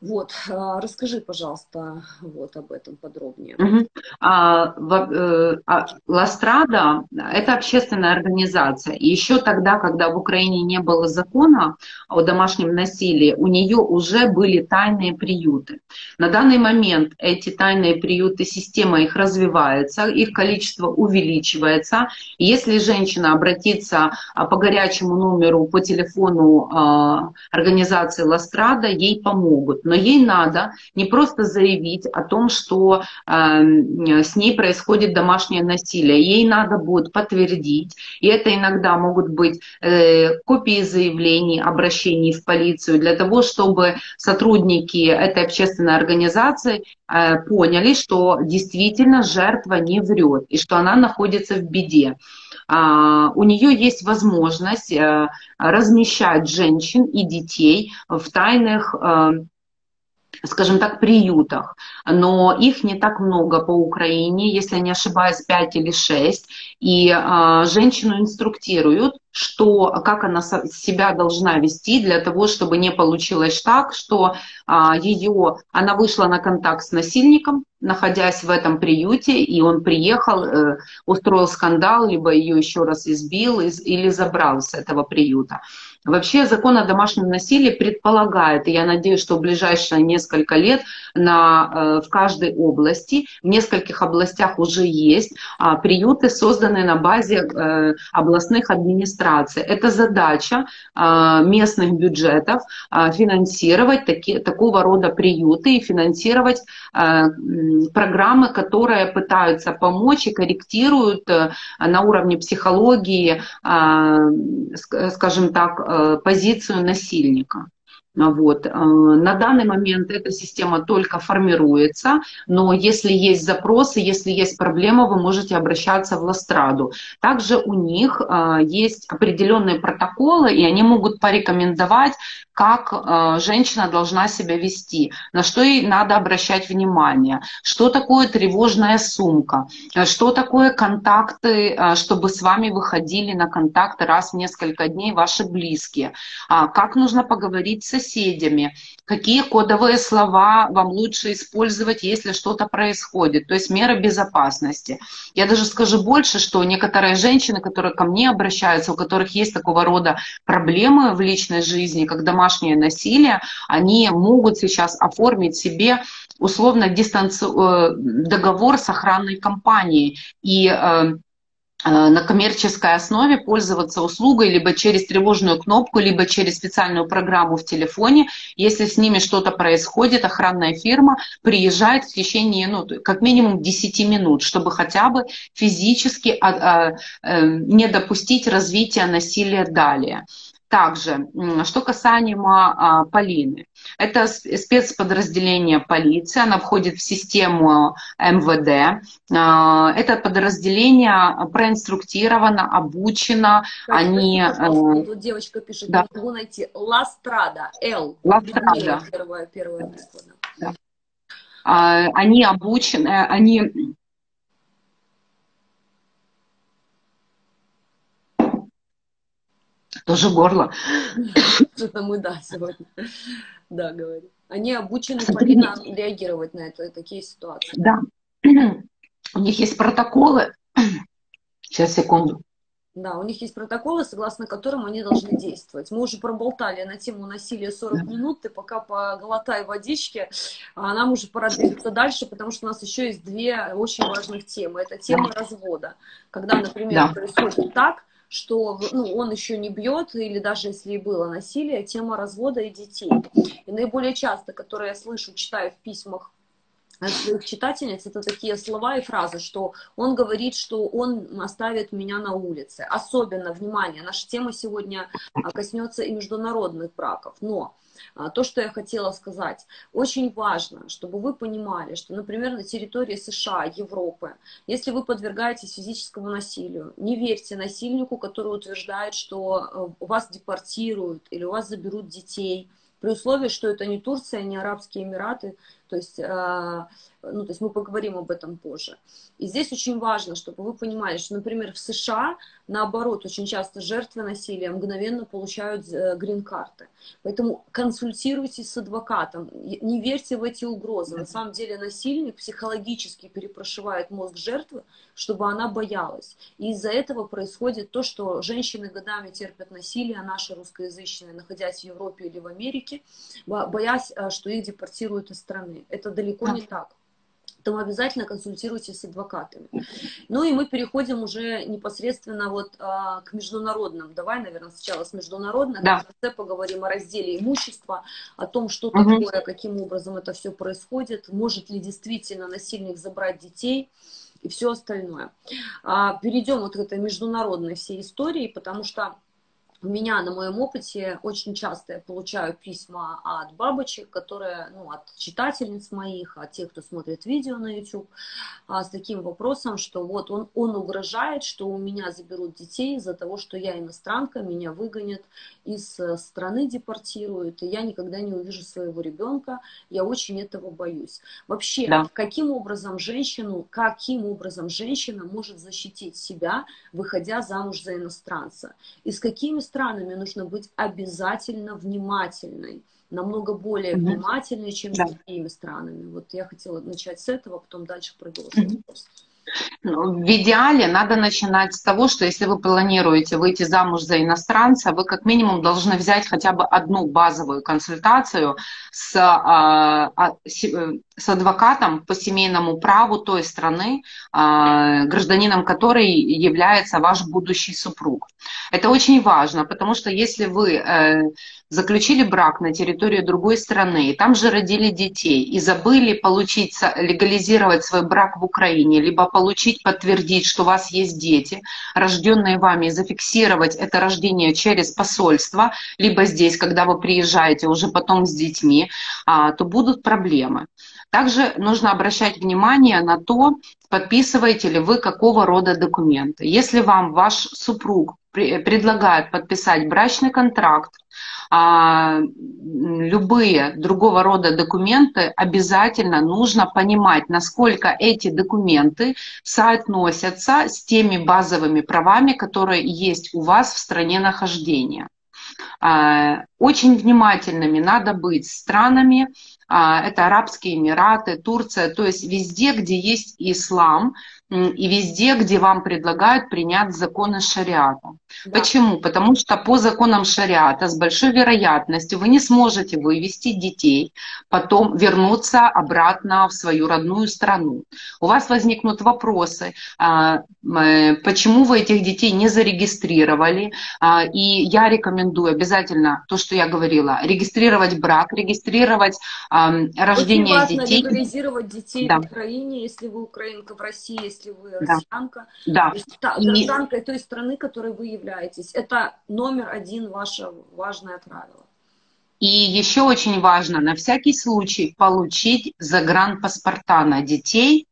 Speaker 1: Вот, а, расскажи, пожалуйста, вот об этом подробнее. Угу.
Speaker 2: А, э, а, Ластрада – это общественная организация. И еще тогда, когда в Украине не было закона о домашнем насилии, у нее уже были тайные приюты. На данный момент эти тайные приюты, система их развивается, их количество увеличивается. Если женщина обратится а, по горячему номеру по телефону а, организации Ластрада, ей помогут но ей надо не просто заявить о том, что э, с ней происходит домашнее насилие, ей надо будет подтвердить, и это иногда могут быть э, копии заявлений, обращений в полицию для того, чтобы сотрудники этой общественной организации э, поняли, что действительно жертва не врет и что она находится в беде. Uh, у нее есть возможность uh, размещать женщин и детей в тайных uh, скажем так, приютах, но их не так много по Украине, если не ошибаюсь, 5 или 6, и э, женщину инструктируют, что, как она себя должна вести для того, чтобы не получилось так, что а, ее, она вышла на контакт с насильником, находясь в этом приюте, и он приехал, э, устроил скандал, либо ее еще раз избил или забрал с этого приюта. Вообще закон о домашнем насилии предполагает, и я надеюсь, что в ближайшие несколько лет на, э, в каждой области, в нескольких областях уже есть а, приюты, созданные на базе э, областных администраций. Это задача а, местных бюджетов финансировать такие, такого рода приюты и финансировать программы, которые пытаются помочь и корректируют э, на уровне психологии, скажем так, Э, позицию насильника. Вот. Э, на данный момент эта система только формируется, но если есть запросы, если есть проблема, вы можете обращаться в Ластраду. Также у них э, есть определенные протоколы, и они могут порекомендовать, как э, женщина должна себя вести, на что ей надо обращать внимание, что такое тревожная сумка, что такое контакты, чтобы с вами выходили на контакты раз в несколько дней ваши близкие, а как нужно поговорить с соседями, какие кодовые слова вам лучше использовать, если что-то происходит, то есть меры безопасности. Я даже скажу больше, что некоторые женщины, которые ко мне обращаются, у которых есть такого рода проблемы в личной жизни, как домашнее насилие, они могут сейчас оформить себе условно дистанци... Э, договор с охранной компанией. И э, на коммерческой основе пользоваться услугой либо через тревожную кнопку, либо через специальную программу в телефоне. Если с ними что-то происходит, охранная фирма приезжает в течение, ну, как минимум 10 минут, чтобы хотя бы физически а, а, а, не допустить развития насилия далее. Также, что касаемо а, Полины. Это спецподразделение полиции, она входит в систему МВД. А, это подразделение проинструктировано, обучено. Они...
Speaker 1: Э, Тут девочка пишет, да. не могу найти. Ластрада, Л.
Speaker 2: Ластрада. Первое, первое да. А, они обучены, они тоже горло.
Speaker 1: Что-то мы, да, сегодня. Да, говорим. Они обучены, Полина, реагировать на это, такие ситуации.
Speaker 2: Да. У них есть протоколы. Сейчас, секунду.
Speaker 1: Да, у них есть протоколы, согласно которым они должны действовать. Мы уже проболтали на тему насилия 40 минут, ты пока поглотай водички, а нам уже пора двигаться дальше, потому что у нас еще есть две очень важных темы. Это тема развода. Когда, например, да. происходит так, что ну, он еще не бьет, или даже если и было насилие, тема развода и детей. И наиболее часто, которые я слышу, читаю в письмах своих читательниц, это такие слова и фразы, что он говорит, что он оставит меня на улице. Особенно, внимание, наша тема сегодня а, коснется и международных браков. Но а, то, что я хотела сказать. Очень важно, чтобы вы понимали, что, например, на территории США, Европы, если вы подвергаетесь физическому насилию, не верьте насильнику, который утверждает, что э, вас депортируют или у вас заберут детей, при условии, что это не Турция, не Арабские Эмираты, то есть, а, ну, то есть мы поговорим об этом позже. И здесь очень важно, чтобы вы понимали, что, например, в США, наоборот, очень часто жертвы насилия мгновенно получают э, грин-карты. Поэтому консультируйтесь с адвокатом, не верьте в эти угрозы. На самом деле насильник психологически перепрошивает мозг жертвы, чтобы она боялась. И из-за этого происходит то, что женщины годами терпят насилие, наши русскоязычные, находясь в Европе или в Америке, боясь, э, что их депортируют из страны стороны. Это далеко не так. Поэтому обязательно консультируйтесь с адвокатами. Ну и мы переходим уже непосредственно вот а, к международным. Давай, наверное, сначала с международных, да. в конце поговорим о разделе имущества, о том, что угу. такое, каким образом это все происходит, может ли действительно насильник забрать детей и все остальное. А, перейдем вот к этой международной всей истории, потому что у меня на моем опыте очень часто я получаю письма от бабочек, которые, ну, от читательниц моих, от тех, кто смотрит видео на YouTube, а, с таким вопросом, что вот он, он угрожает, что у меня заберут детей из-за того, что я иностранка, меня выгонят из э, страны, депортируют, и я никогда не увижу своего ребенка, я очень этого боюсь. Вообще, да. каким образом женщину, каким образом женщина может защитить себя, выходя замуж за иностранца? И с какими странами нужно быть обязательно внимательной, намного более mm-hmm. внимательной, чем да. с другими странами. Вот я хотела начать с этого, потом дальше продолжим mm-hmm.
Speaker 2: Ну, в идеале надо начинать с того, что если вы планируете выйти замуж за иностранца, вы как минимум должны взять хотя бы одну базовую консультацию с, а, а, с, адвокатом по семейному праву той страны, а, гражданином которой является ваш будущий супруг. Это очень важно, потому что если вы э, заключили брак на территории другой страны, и там же родили детей, и забыли получить, легализировать свой брак в Украине, либо получить, подтвердить, что у вас есть дети, рожденные вами, и зафиксировать это рождение через посольство, либо здесь, когда вы приезжаете уже потом с детьми, а, то будут проблемы. Также нужно обращать внимание на то, подписываете ли вы какого рода документы. Если вам ваш супруг предлагает подписать брачный контракт, а, любые другого рода документы, обязательно нужно понимать, насколько эти документы соотносятся с теми базовыми правами, которые есть у вас в стране нахождения. А, очень внимательными надо быть странами, это Арабские Эмираты, Турция, то есть везде, где есть ислам, и везде, где вам предлагают принять законы шариата. Да. Почему? Потому что по законам шариата с большой вероятностью вы не сможете вывести детей, потом вернуться обратно в свою родную страну. У вас возникнут вопросы, а, э, почему вы этих детей не зарегистрировали. А, и я рекомендую обязательно то, что я говорила, регистрировать брак, регистрировать рождение Очень важно детей.
Speaker 1: легализировать детей да. в Украине, если вы украинка в России, если вы россиянка, да. Да. гражданка той страны, которой вы являетесь. Это номер один ваше важное правило.
Speaker 2: И еще очень важно на всякий случай получить загранпаспорта на детей,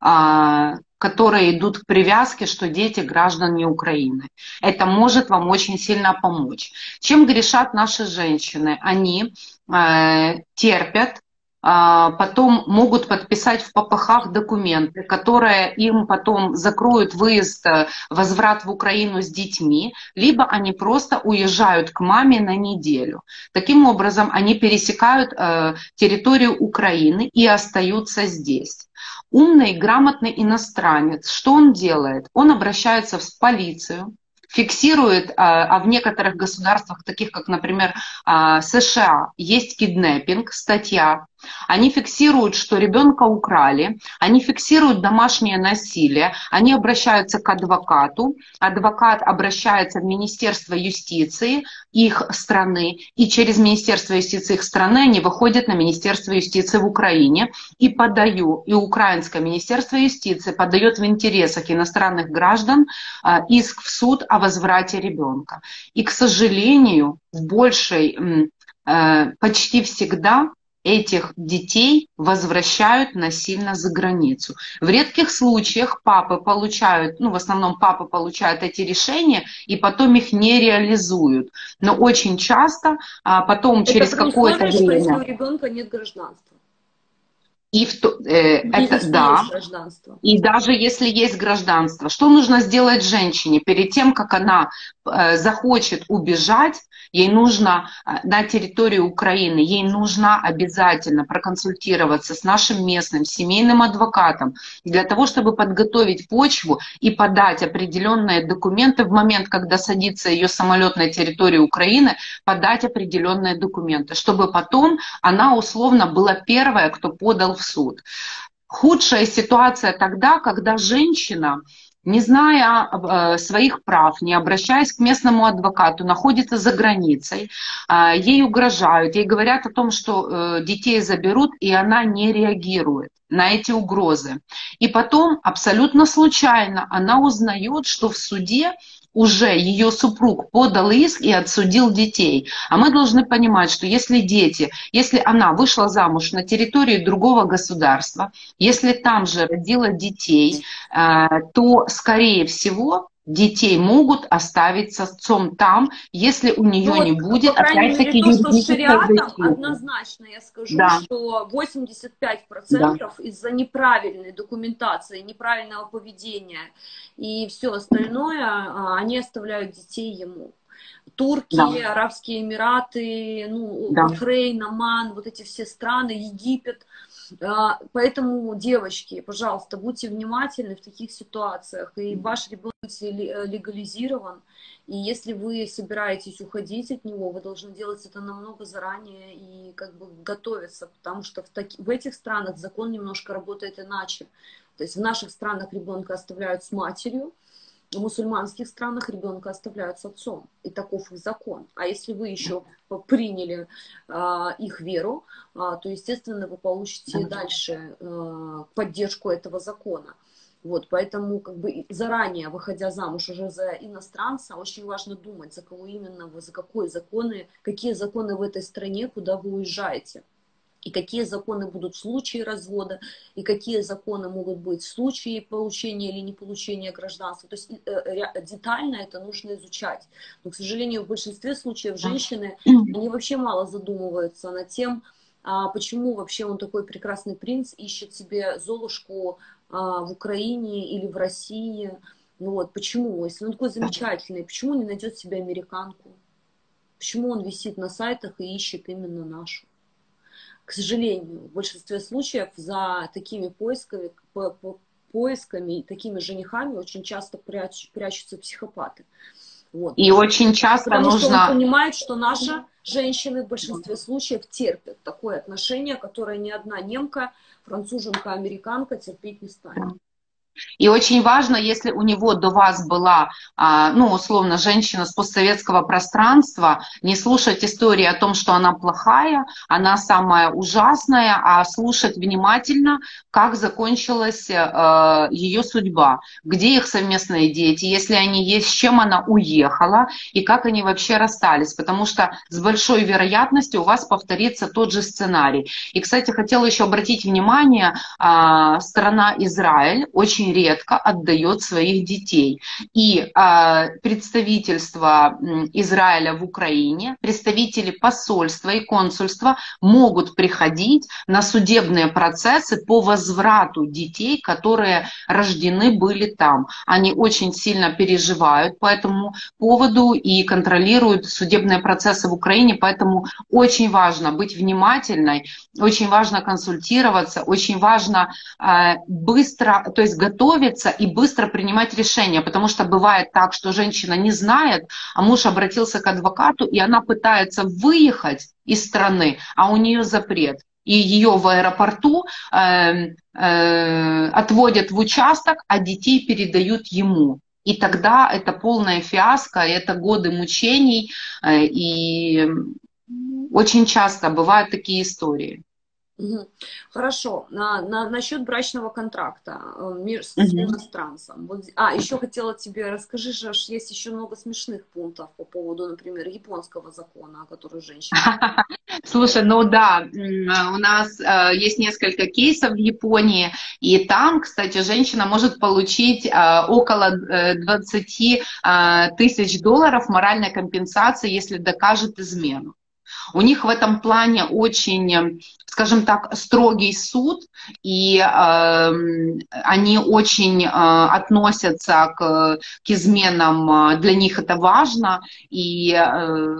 Speaker 2: а, которые идут к привязке, что дети граждане Украины. Это может вам очень сильно помочь. Чем грешат наши женщины? Они э, терпят потом могут подписать в попахах документы, которые им потом закроют выезд, э, возврат в Украину с детьми, либо они просто уезжают к маме на неделю. Таким образом, они пересекают э, территорию Украины и остаются здесь. Умный, грамотный иностранец, что он делает? Он обращается в полицию, фиксирует, а, а в некоторых государствах, таких как, например, а, США, есть киднеппинг, статья, они фиксируют, что ребенка украли, они фиксируют домашнее насилие, они обращаются к адвокату, адвокат обращается в Министерство юстиции их страны, и через Министерство юстиции их страны они выходят на Министерство юстиции в Украине и подаю, и Украинское Министерство юстиции подает в интересах иностранных граждан а, иск в суд о возврате ребенка. И, к сожалению, в большей э, почти всегда этих детей возвращают насильно за границу. В редких случаях папы получают, ну в основном папы получают эти решения и потом их не реализуют. Но очень часто а, потом это через какое-то время...
Speaker 1: У ребенка нет гражданства.
Speaker 2: И в э, это да. И даже если есть гражданство, что нужно сделать женщине перед тем, как она э, захочет убежать, ей нужно э, на территории Украины, ей нужно обязательно проконсультироваться с нашим местным семейным адвокатом для того, чтобы подготовить почву и подать определенные документы в момент, когда садится ее самолет на территории Украины, подать определенные документы, чтобы потом она условно была первая, кто подал в суд. Худшая ситуация тогда, когда женщина не зная э, своих прав, не обращаясь к местному адвокату, находится за границей, э, ей угрожают, ей говорят о том, что э, детей заберут, и она не реагирует на эти угрозы. И потом абсолютно случайно она узнает, что в суде уже ее супруг подал иск и отсудил детей. А мы должны понимать, что если дети, если она вышла замуж на территории другого государства, если там же родила детей, э, то, скорее всего, детей могут оставить с отцом там, если у нее ну, не будет,
Speaker 1: опять-таки, юридической однозначно я скажу, да. что 85% да. из-за неправильной документации, неправильного поведения и все остальное, а, они оставляют детей ему. Турки, да. Арабские Эмираты, ну, да. Бахрейн, Оман, вот эти все страны, Египет – поэтому, девочки, пожалуйста, будьте внимательны в таких ситуациях. И ваш ребенок легализирован. И если вы собираетесь уходить от него, вы должны делать это намного заранее и как бы готовиться, потому что в, таки, в этих странах закон немножко работает иначе. То есть в наших странах ребенка оставляют с матерью, в мусульманских странах ребенка оставляют с отцом, и таков их закон. А если вы еще приняли а, их веру, а, то, естественно, вы получите дальше а, поддержку этого закона. Вот, поэтому как бы заранее, выходя замуж уже за иностранца, очень важно думать, за кого именно вы, за какие законы, какие законы в этой стране, куда вы уезжаете и какие законы будут в случае развода, и какие законы могут быть в случае получения или не получения гражданства. То есть э, детально это нужно изучать. Но, к сожалению, в большинстве случаев женщины, они вообще мало задумываются над тем, а почему вообще он такой прекрасный принц ищет себе Золушку а, в Украине или в России. Ну вот, почему? Если он такой замечательный, почему не найдет себе американку? Почему он висит на сайтах и ищет именно нашу? К сожалению, в большинстве случаев за такими поисками, по, по, поисками и такими женихами очень часто прячут, прячутся психопаты.
Speaker 2: Вот. И очень часто
Speaker 1: Потому
Speaker 2: нужно...
Speaker 1: что он понимает, что наши женщины в большинстве случаев терпят такое отношение, которое ни одна немка, француженка, американка терпеть не станет.
Speaker 2: И очень важно, если у него до вас была, а, ну, условно, женщина с постсоветского пространства, не слушать истории о том, что она плохая, она самая ужасная, а слушать внимательно, как закончилась э, ее судьба, где их совместные дети, если они есть, с чем она уехала и как они вообще расстались, потому что с большой вероятностью у вас повторится тот же сценарий. И, кстати, хотела еще обратить внимание, а, страна Израиль очень очень редко отдает своих детей. И э, представительство Израиля в Украине, представители посольства и консульства могут приходить на судебные процессы по возврату детей, которые рождены были там. Они очень сильно переживают по этому поводу и контролируют судебные процессы в Украине, поэтому очень важно быть внимательной, очень важно консультироваться, очень важно э, быстро, то есть готовиться и быстро принимать решения, потому что бывает так, что женщина не знает, а муж обратился к адвокату, и она пытается выехать из страны, а у нее запрет и ее в аэропорту э, э, отводят в участок, а детей передают ему. И тогда это полная фиаско, это годы мучений, э, и очень часто бывают такие истории.
Speaker 1: Хорошо. На, на, насчет брачного контракта э, с иностранцем. Вот, а, еще хотела тебе, расскажи же, есть еще много смешных пунктов по поводу, например, японского закона, который женщина...
Speaker 2: Слушай, ну да, у нас э, есть несколько кейсов в Японии, и там, кстати, женщина может получить э, около 20 тысяч долларов моральной компенсации, если докажет измену. У них в этом плане очень, скажем так, строгий суд, и э, они очень э, относятся к, к изменам, для них это важно, и э,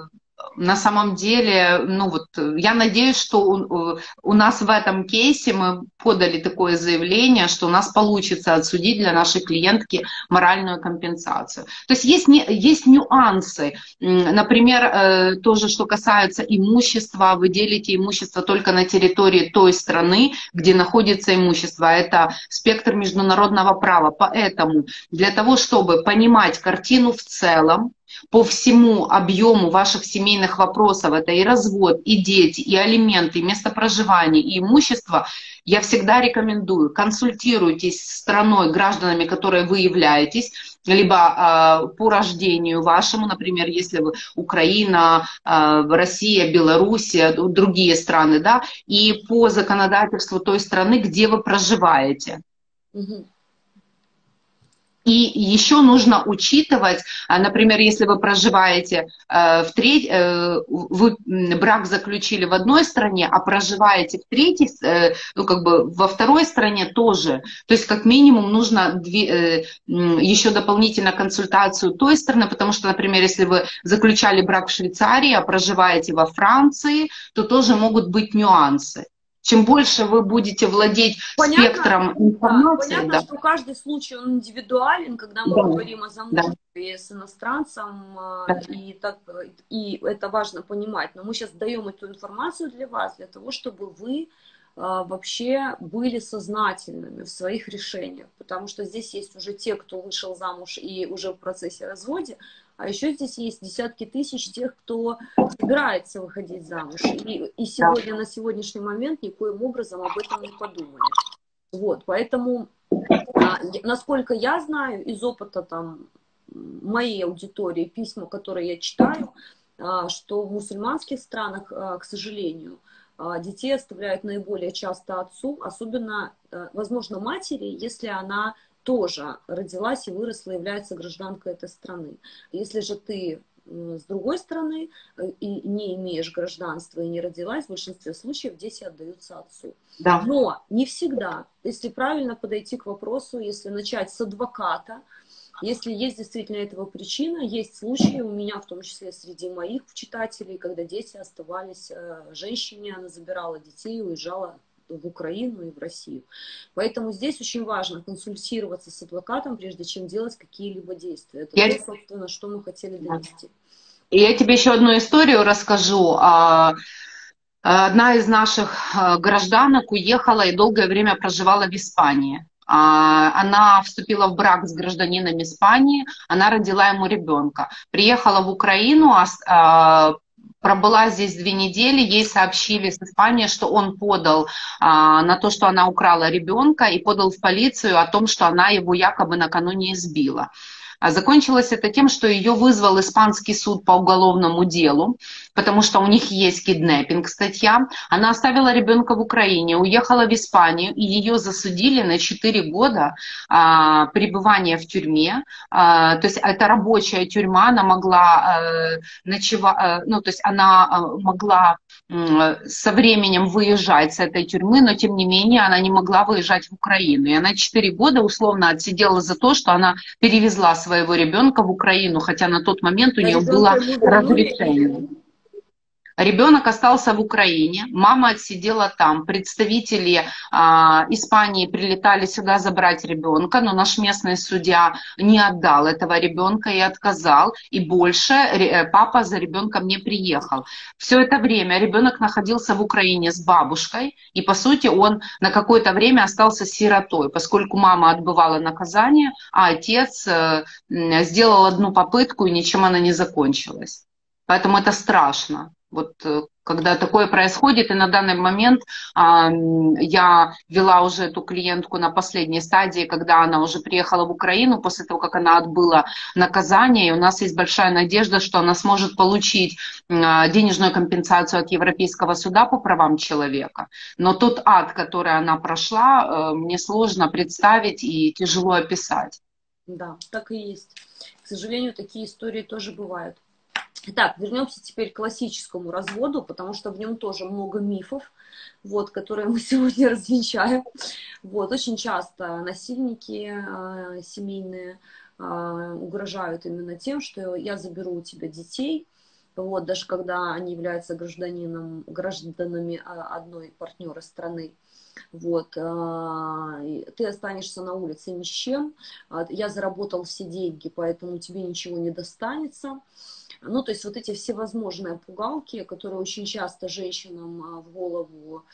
Speaker 2: на самом деле, ну вот, я надеюсь, что у, у нас в этом кейсе мы подали такое заявление, что у нас получится отсудить для нашей клиентки моральную компенсацию. То есть есть, не, есть нюансы. Например, э, тоже, что касается имущества, вы делите имущество только на территории той страны, где находится имущество. Это спектр международного права. Поэтому для того, чтобы понимать картину в целом, по всему объему ваших семейных вопросов, это и развод, и дети, и алименты, и место проживания, и имущество, я всегда рекомендую, консультируйтесь с страной, гражданами, которые вы являетесь, либо э, по рождению вашему, например, если вы Украина, э, Россия, Белоруссия, другие страны, да, и по законодательству той страны, где вы проживаете. Угу. И еще нужно учитывать, а, например, если вы проживаете э, в треть, э, вы брак заключили в одной стране, а проживаете в третьей, э, ну как бы во второй стране тоже. То есть как минимум нужно еще дополнительно консультацию той страны, потому что, например, если вы заключали брак в Швейцарии, а проживаете во Франции, то тоже могут быть нюансы. Чем больше вы будете владеть понятно, спектром информации.
Speaker 1: Да, понятно, да. что каждый случай он индивидуален, когда мы да. говорим о замужестве да. с иностранцем, а, да. и, так, и это важно понимать. Но мы сейчас даем эту информацию для вас, для того, чтобы вы а, вообще были сознательными в своих решениях, потому что здесь есть уже те, кто вышел замуж и уже в процессе развода, а еще здесь есть десятки тысяч тех, кто собирается выходить замуж. И, и сегодня, на сегодняшний момент, никоим образом об этом не подумали. Вот, поэтому, а, насколько я знаю, из опыта там моей аудитории, письма, которые я читаю, а, что в мусульманских странах, а, к сожалению, детей оставляют наиболее часто отцу, особенно, возможно, матери, если она тоже родилась и выросла, является гражданкой этой страны. Если же ты с другой стороны, э, и не имеешь гражданства и не родилась, в большинстве случаев дети отдаются отцу. Да. Но не всегда. Если правильно подойти к вопросу, если начать с адвоката, если есть действительно этого причина, есть случаи у меня, в том числе среди моих читателей, когда дети оставались э, женщине, она забирала детей и уезжала в Украину и в Россию. Поэтому здесь очень важно консультироваться с адвокатом, прежде чем делать какие-либо действия. Это я... то, собственно, что мы хотели донести.
Speaker 2: И я тебе еще одну историю расскажу. А, одна из наших а, гражданок уехала и долгое время проживала в Испании. А, она вступила в брак с гражданином Испании, она родила ему ребенка. Приехала в Украину, пробыла здесь две недели, ей сообщили с Испании, что он подал а, на то, что она украла ребенка, и подал в полицию о том, что она его якобы накануне избила. А закончилось это тем, что ее вызвал испанский суд по уголовному делу, потому что у них есть киднеппинг статья. Она оставила ребенка в Украине, уехала в Испанию, и ее засудили на 4 года а, пребывания в тюрьме. А, то есть это рабочая тюрьма, она могла а, ночевать, а, ну, то есть она а, могла со временем выезжать с этой тюрьмы, но тем не менее она не могла выезжать в Украину. И она 4 года условно отсидела за то, что она перевезла своего ребенка в Украину, хотя на тот момент у нее было разрешение. Ребенок остался в Украине, мама отсидела там, представители а, Испании прилетали сюда забрать ребенка, но наш местный судья не отдал этого ребенка и отказал, и больше э, папа за ребенком не приехал. Все это время ребенок находился в Украине с бабушкой, и по сути он на какое-то время остался сиротой, поскольку мама отбывала наказание, а отец э, сделал одну попытку, и ничем она не закончилась. Поэтому это страшно. Вот э, когда такое происходит, и на данный момент а, я вела уже эту клиентку на последней стадии, когда она уже приехала в Украину, после того, как она отбыла наказание, и у нас есть большая надежда, что она сможет получить а, денежную компенсацию от Европейского суда по правам человека. Но тот ад, который она прошла, а, мне сложно представить и тяжело описать.
Speaker 1: Да, так и есть. К сожалению, такие истории тоже бывают. Итак, вернемся теперь к классическому разводу, потому что в нем тоже много мифов, вот, которые мы сегодня развенчаем. Вот, очень часто насильники э, семейные э, угрожают именно тем, что я заберу у тебя детей, вот, даже когда они являются гражданином, гражданами а, одной партнера страны. Вот, э, ты останешься на улице ни с чем, я заработал все деньги, поэтому тебе ничего не достанется. Ну, то есть вот эти всевозможные пугалки, которые очень часто женщинам а, в голову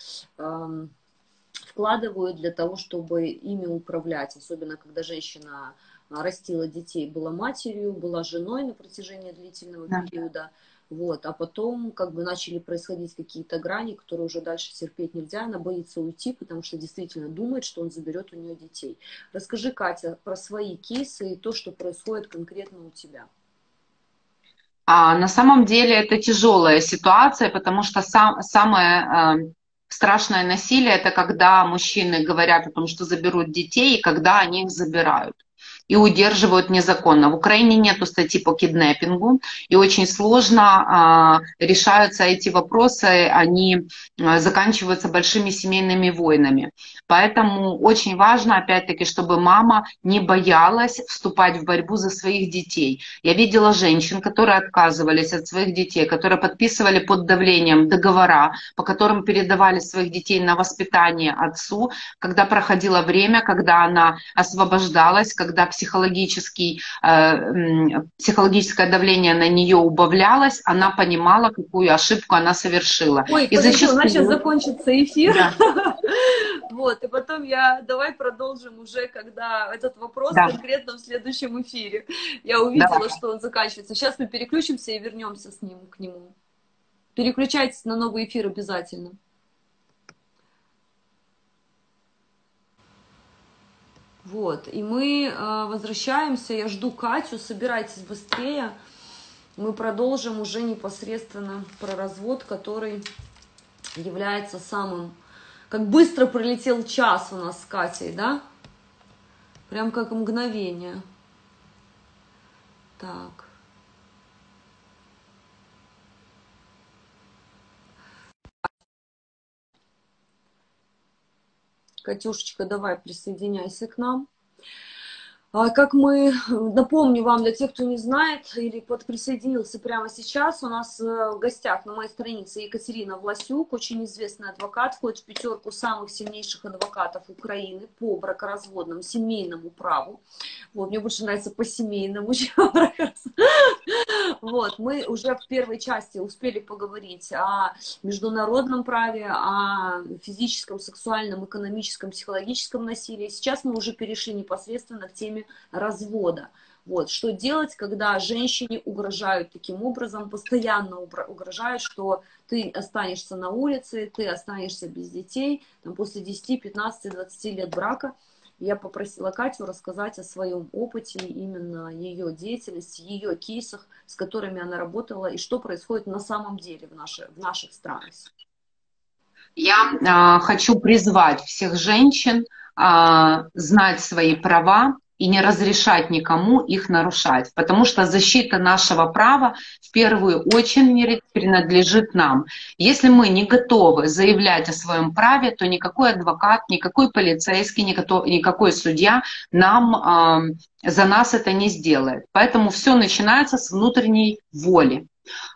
Speaker 1: вкладывают для того, чтобы ими управлять, особенно когда женщина а, растила детей, была матерью, была женой на протяжении длительного да. периода, вот, а потом как бы начали происходить какие-то грани, которые уже дальше терпеть нельзя, она боится уйти, потому что действительно думает, что он заберет у нее детей. Расскажи, Катя, про свои кейсы и то, что происходит конкретно у тебя.
Speaker 2: А на самом деле это тяжелая ситуация, потому что сам, самое э, страшное насилие это когда мужчины говорят о том, что заберут детей, и когда они их забирают. И удерживают незаконно. В Украине нет статьи по киднеппингу, и очень сложно а, решаются эти вопросы, они а, заканчиваются большими семейными войнами. Поэтому очень важно, опять-таки, чтобы мама не боялась вступать в борьбу за своих детей. Я видела женщин, которые отказывались от своих детей, которые подписывали под давлением договора, по которым передавали своих детей на воспитание отцу, когда проходило время, когда она освобождалась, когда психологический, э, психологическое давление на нее убавлялось, она понимала, какую ошибку она совершила.
Speaker 1: Ой, и зачастую... у нас сейчас закончится эфир. Да. Вот, и потом я, давай продолжим уже, когда этот вопрос да. конкретно в следующем эфире. Я увидела, да. что он заканчивается. Сейчас мы переключимся и вернемся с ним к нему. Переключайтесь на новый эфир обязательно. Вот, и мы э, возвращаемся, я жду Катю, собирайтесь быстрее. Мы продолжим уже непосредственно про развод, который является самым... Как быстро пролетел час у нас с Катей, да? Прям как мгновение. Так. Катюшечка, давай присоединяйся к нам. А, как мы, напомню вам, для тех, кто не знает или под присоединился прямо сейчас, у нас э, в гостях на моей странице Екатерина Власюк, очень известный адвокат, входит в пятерку самых сильнейших адвокатов Украины по бракоразводному семейному праву. Вот, мне больше нравится по семейному, Вот, мы уже в первой части успели поговорить о международном праве, о физическом, сексуальном, экономическом, психологическом насилии. Сейчас мы уже перешли непосредственно к теме развода. Вот. Что делать, когда женщине угрожают таким образом, постоянно угрожают, что ты останешься на улице, ты останешься без детей, там, после 10, 15, 20 лет брака. Я попросила Катю рассказать о своем опыте, именно ее деятельности, ее кейсах, с которыми она работала, и что происходит на самом деле в, наши, в наших странах.
Speaker 2: Я э, хочу призвать всех женщин э, знать свои права, и не разрешать никому их нарушать, потому что защита нашего права в первую очередь принадлежит нам. Если мы не готовы заявлять о своем праве, то никакой адвокат, никакой полицейский, никакой, судья нам э, за нас это не сделает. Поэтому все начинается с внутренней воли.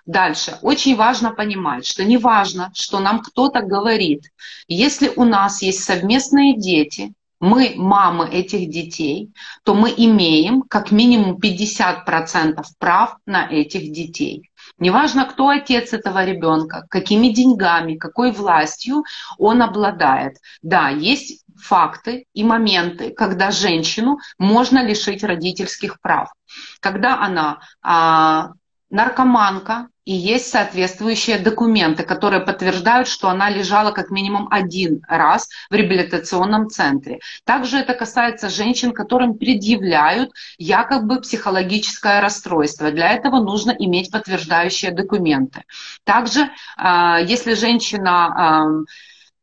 Speaker 2: Дальше. Очень важно понимать, что не важно, что нам кто-то говорит. Если у нас есть совместные дети, мы мамы этих детей, то мы имеем как минимум 50% прав на этих детей. Неважно, кто отец этого ребенка, какими деньгами, какой властью он обладает. Да, есть факты и моменты, когда женщину можно лишить родительских прав. Когда она а, наркоманка, и есть соответствующие документы, которые подтверждают, что она лежала как минимум один раз в реабилитационном центре. Также это касается женщин, которым предъявляют якобы психологическое расстройство. Для этого нужно иметь подтверждающие документы. Также, а, если женщина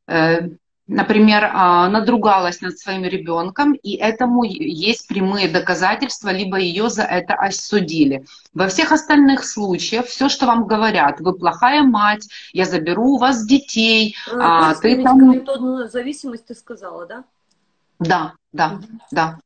Speaker 2: э, например, а, надругалась над своим ребенком, и этому есть прямые доказательства, либо ее за это осудили. Во всех остальных случаях все, что вам говорят, вы плохая мать, я заберу у вас детей,
Speaker 1: а, ты там... Зависимость ты сказала, да?
Speaker 2: Да, да, угу. да.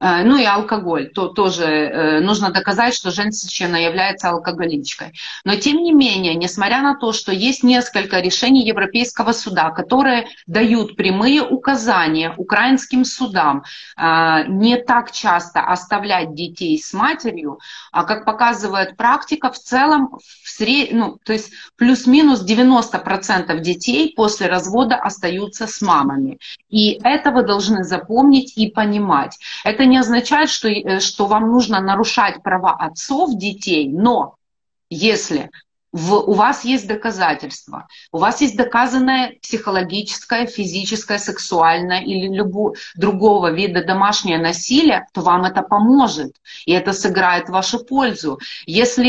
Speaker 2: Э, ну и алкоголь. То, тоже э, нужно доказать, что женщина является алкоголичкой. Но тем не менее, несмотря на то, что есть несколько решений Европейского суда, которые дают прямые указания украинским судам э, не так часто оставлять детей с матерью, а как показывает практика, в целом, в сред... ну, то есть плюс-минус 90% детей после развода остаются с мамами. И это вы должны запомнить и понимать. Это не означает, что, э, что вам нужно нарушать права отцов детей, но если в, у вас есть доказательства, у вас есть доказанное психологическое, физическое, сексуальное или любого другого вида домашнее насилие, то вам это поможет, и это сыграет в вашу пользу. Если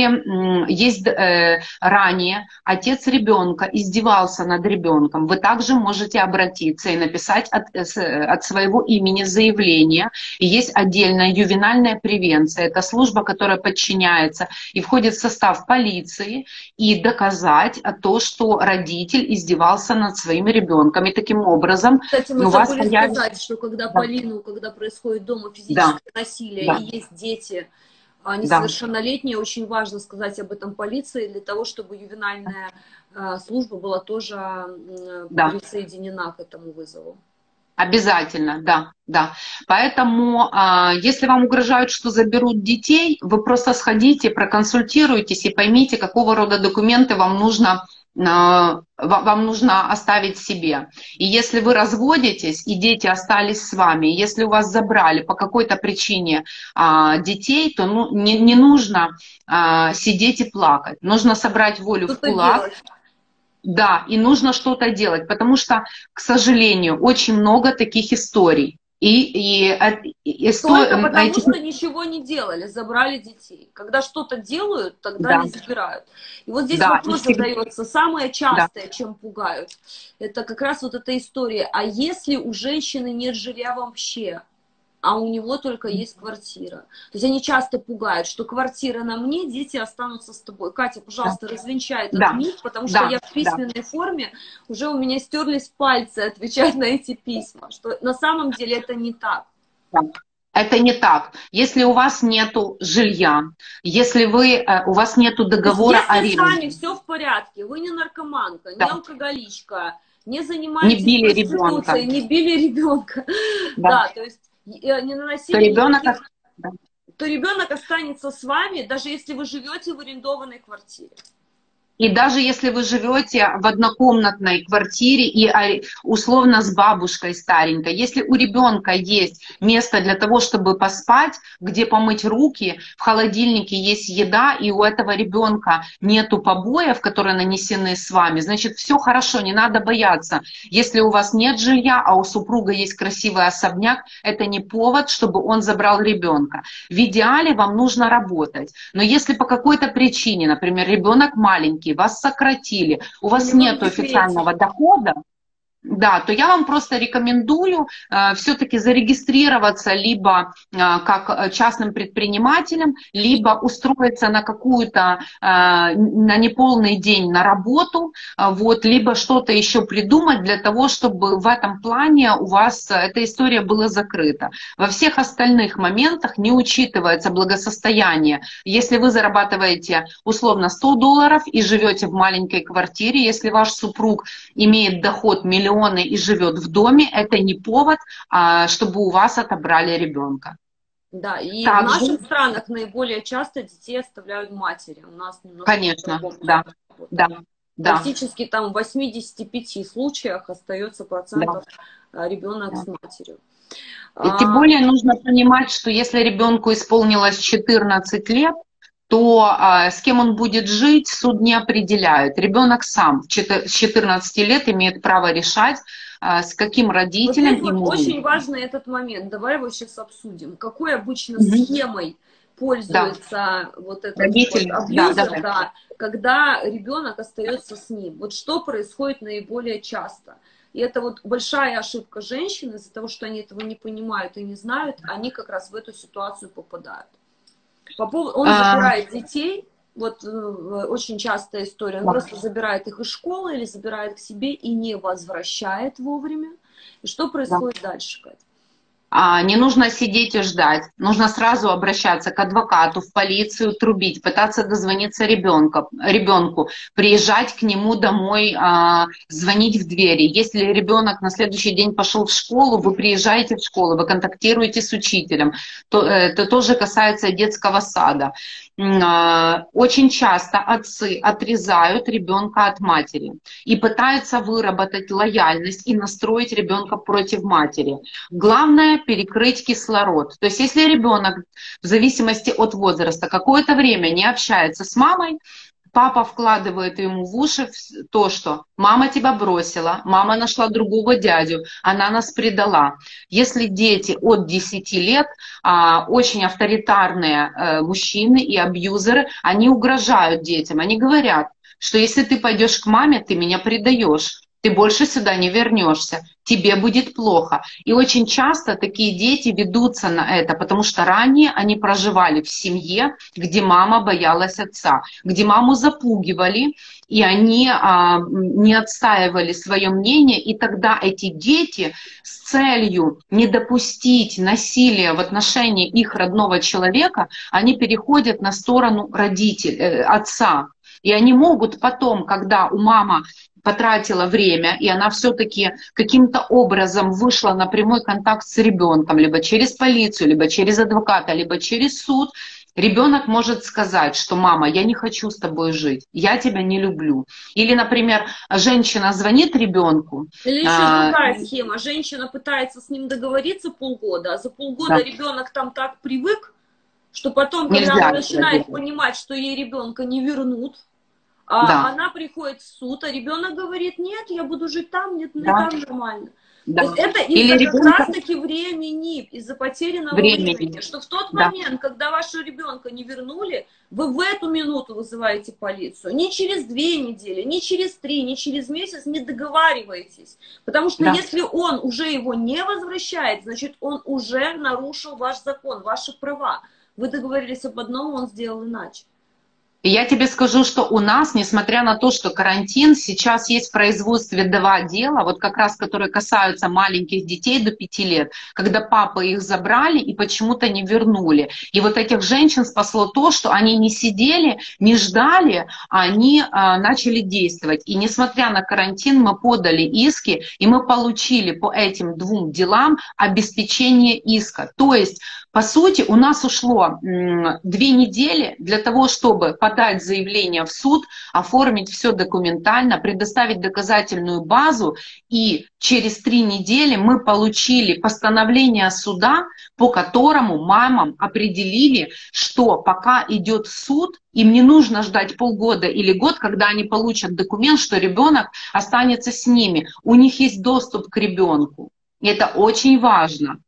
Speaker 2: есть э, ранее отец ребенка издевался над ребенком, вы также можете обратиться и написать от, э, от своего имени заявление. И есть отдельная ювенальная превенция, это служба, которая подчиняется и входит в состав полиции, и доказать то, что родитель издевался над своим ребенком. И таким образом
Speaker 1: Кстати, мы
Speaker 2: у вас
Speaker 1: забыли
Speaker 2: появится...
Speaker 1: сказать, что когда
Speaker 2: Да.
Speaker 1: Полину, когда происходит дома физическое насилие
Speaker 2: Да.
Speaker 1: и есть дети а,
Speaker 2: Да.
Speaker 1: несовершеннолетние, очень важно сказать об этом полиции для того, чтобы ювенальная а, служба была тоже
Speaker 2: Да.
Speaker 1: присоединена к этому вызову.
Speaker 2: Обязательно, да, да. Поэтому, а, если вам угрожают, что заберут детей, вы просто сходите, проконсультируйтесь и поймите, какого рода документы вам нужно а, ва- вам нужно оставить себе. И если вы разводитесь, и дети остались с вами, если у вас забрали по какой-то причине а, детей, то ну, не, не нужно а, сидеть и плакать. Нужно собрать волю в
Speaker 1: Что-то
Speaker 2: кулак,
Speaker 1: делать.
Speaker 2: Да, и нужно что-то делать, потому что, к сожалению, очень много таких историй. И, и, э, и
Speaker 1: Только потому,
Speaker 2: эти-
Speaker 1: что ничего не делали, забрали детей. Когда что-то делают, тогда
Speaker 2: Да.
Speaker 1: не забирают. И вот здесь
Speaker 2: Да,
Speaker 1: вопрос
Speaker 2: всегда-
Speaker 1: задается. Самое частое, чем пугают, это как раз вот эта история. А если у женщины нет жилья вообще, а у него только есть квартира? То есть они часто пугают, что квартира на мне, дети останутся с тобой. Катя, пожалуйста, развенчай этот
Speaker 2: Да.
Speaker 1: миф, потому что
Speaker 2: Да,
Speaker 1: я в письменной форме, уже у меня стерлись пальцы отвечать на эти письма, что на самом деле это не так.
Speaker 2: Это не так. Если у вас нету жилья, если вы, э, у вас нету договора
Speaker 1: То
Speaker 2: о
Speaker 1: если с вами все в порядке, вы не наркоманка,
Speaker 2: Да.
Speaker 1: не алкоголичка, не занимаетесь
Speaker 2: Не били ребенка.
Speaker 1: не били ребенка,
Speaker 2: Да.
Speaker 1: да. то есть не наносили
Speaker 2: то ребенок,
Speaker 1: никаких- то ребенок останется с вами, даже если вы живете в арендованной квартире.
Speaker 2: И даже если вы живете в однокомнатной квартире и а, условно с бабушкой старенькой, если у ребенка есть место для того, чтобы поспать, где помыть руки, в холодильнике есть еда, и у этого ребенка нету побоев, которые нанесены с вами, значит, все хорошо, не надо бояться. Если у вас нет жилья, а у супруга есть красивый особняк, это не повод, чтобы он забрал ребенка. В идеале вам нужно работать. Но если по какой-то причине, например, ребенок маленький, вас сократили, у вас
Speaker 1: вы
Speaker 2: нет официального дохода, да, то я вам просто рекомендую э, все-таки зарегистрироваться либо э, как э, частным предпринимателем, либо устроиться на какую-то, э, на неполный день на работу, э, вот, либо что-то еще придумать для того, чтобы в этом плане у вас э, эта история была закрыта. Во всех остальных моментах не учитывается благосостояние. Если вы зарабатываете условно 100 долларов и живете в маленькой квартире, если ваш супруг имеет доход миллионы и живет в доме, это не повод, а, чтобы у вас отобрали ребенка.
Speaker 1: Да, и
Speaker 2: Также-
Speaker 1: в наших странах наиболее часто детей оставляют матери. У нас немножко
Speaker 2: Конечно, да. Да, да,
Speaker 1: Практически там в 85 случаях остается процентов ребенок с матерью.
Speaker 2: И тем
Speaker 1: А,
Speaker 2: более нужно понимать, что если ребенку исполнилось 14 лет, то а, с кем он будет жить, суд не определяет. Ребенок сам с 14 лет имеет право решать, а, с каким
Speaker 1: Вот
Speaker 2: родителем
Speaker 1: вот
Speaker 2: ему
Speaker 1: очень
Speaker 2: жить.
Speaker 1: важный этот момент. Давай его сейчас обсудим. Какой обычно
Speaker 2: Мгм.
Speaker 1: схемой пользуется вот этот
Speaker 2: Родители,
Speaker 1: вот
Speaker 2: да,
Speaker 1: абьюзер,
Speaker 2: да.
Speaker 1: да, когда ребенок остается с ним. Вот что происходит наиболее часто? И это вот большая ошибка женщин из-за того, что они этого не понимают и не знают, они как раз в эту ситуацию попадают. По поводу, он
Speaker 2: А.
Speaker 1: забирает детей, вот э, очень частая история, он
Speaker 2: Да.
Speaker 1: просто забирает их из школы или забирает к себе и не возвращает вовремя. И что происходит дальше, Катя?
Speaker 2: А, Не нужно сидеть и ждать. Нужно сразу обращаться к адвокату, в полицию, трубить, пытаться дозвониться ребенка, ребенку, приезжать к нему домой, а, звонить в двери. Если ребенок на следующий день пошел в школу, вы приезжаете в школу, вы контактируете с учителем. То- э, Это тоже касается детского сада. А, Очень часто отцы отрезают ребенка от матери и пытаются выработать лояльность и настроить ребенка против матери. Главное перекрыть кислород. То есть если ребенок в зависимости от возраста какое-то время не общается с мамой, папа вкладывает ему в уши то, что мама тебя бросила, мама нашла другого дядю, она нас предала. Если дети от 10 лет, а, очень авторитарные э, мужчины и абьюзеры, они угрожают детям, они говорят, что если ты пойдешь к маме, ты меня предаешь ты больше сюда не вернешься, тебе будет плохо. И очень часто такие дети ведутся на это, потому что ранее они проживали в семье, где мама боялась отца, где маму запугивали, и они а, не отстаивали свое мнение, и тогда эти дети с целью не допустить насилия в отношении их родного человека, они переходят на сторону родителя, э, отца. И они могут потом, когда у мамы потратила время, и она все-таки каким-то образом вышла на прямой контакт с ребенком, либо через полицию, либо через адвоката, либо через суд, Ребенок может сказать, что мама, я не хочу с тобой жить, я тебя не люблю. Или, например, женщина звонит ребенку.
Speaker 1: Или еще а... другая схема. Женщина пытается с ним договориться полгода, а за полгода да. ребенок там так привык, что потом, когда Нельзя, она начинает понимать, что ей ребенка не вернут, а да. она приходит в суд, а ребенок говорит, нет, я буду жить там, нет, да. там нормально. Да. То есть это из-за ребенка... как раз-таки времени, из-за потерянного времени. времени, что в тот да. момент, когда вашего ребенка не вернули, вы в эту минуту вызываете полицию. Не через две недели, не через три, не через месяц не договариваетесь. Потому что да. если он уже его не возвращает, значит, он уже нарушил ваш закон, ваши права. Вы договорились об одном, он сделал иначе.
Speaker 2: Я тебе скажу, что у нас, несмотря на то, что карантин, сейчас есть в производстве два дела, вот как раз которые касаются маленьких детей до пяти лет, когда папы их забрали и почему-то не вернули. И вот этих женщин спасло то, что они не сидели, не ждали, а они а, начали действовать. И несмотря на карантин, мы подали иски, и мы получили по этим двум делам обеспечение иска. То есть по сути, у нас ушло две недели для того, чтобы подать заявление в суд, оформить все документально, предоставить доказательную базу, и через три недели мы получили постановление суда, по которому мамам определили, что пока идет суд, им не нужно ждать полгода или год, когда они получат документ, что ребенок останется с ними. У них есть доступ к ребенку. Это очень важно.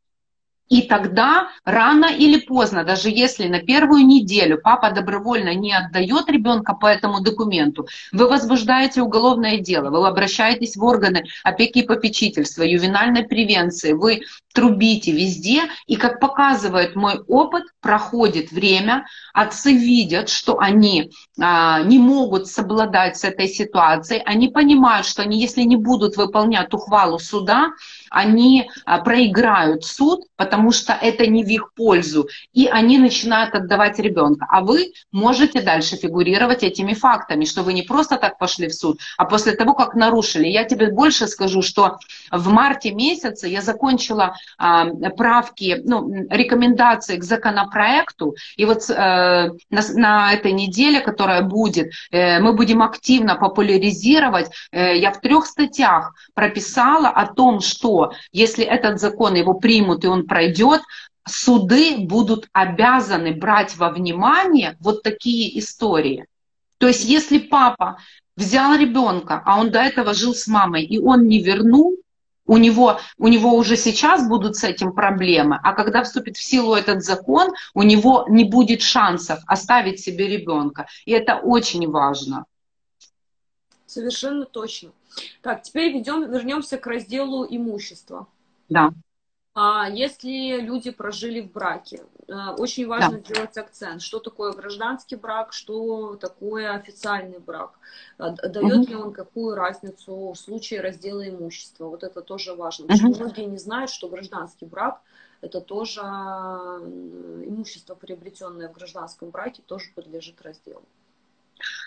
Speaker 2: И тогда рано или поздно, даже если на первую неделю папа добровольно не отдает ребенка по этому документу, вы возбуждаете уголовное дело, вы обращаетесь в органы опеки и попечительства, ювенальной превенции, вы трубите везде, и как показывает мой опыт, проходит время, отцы видят, что они а, не могут совладать с этой ситуацией, они понимают, что они, если не будут выполнять ухвалу суда, они а, проиграют суд, потому что это не в их пользу, и они начинают отдавать ребенка. А вы можете дальше фигурировать этими фактами, что вы не просто так пошли в суд, а после того, как нарушили. Я тебе больше скажу, что в марте месяце я закончила правки, ну, рекомендации к законопроекту, и вот э, на, на этой неделе, которая будет, э, мы будем активно популяризировать. Э, я в трех статьях прописала о том, что если этот закон его примут и он пройдет, суды будут обязаны брать во внимание вот такие истории. То есть если папа взял ребенка, а он до этого жил с мамой, и он не вернул, у него, у него уже сейчас будут с этим проблемы, а когда вступит в силу этот закон, у него не будет шансов оставить себе ребенка. И это очень важно.
Speaker 1: Совершенно точно. Так, теперь ведем, вернемся к разделу имущества.
Speaker 2: Да.
Speaker 1: А если люди прожили в браке, очень важно да. сделать акцент, что такое гражданский брак, что такое официальный брак, э, дает угу. ли он какую разницу в случае раздела имущества. Вот это тоже важно, потому угу. что многие не знают, что гражданский брак это тоже имущество, приобретенное в гражданском браке, тоже подлежит разделу.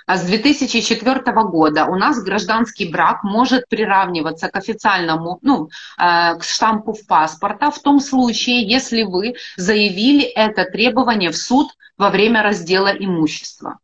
Speaker 2: А с 2004 года у нас гражданский брак может приравниваться к официальному, ну, э, к штампу в паспорта в том случае, если вы заявили это требование в суд во время раздела имущества.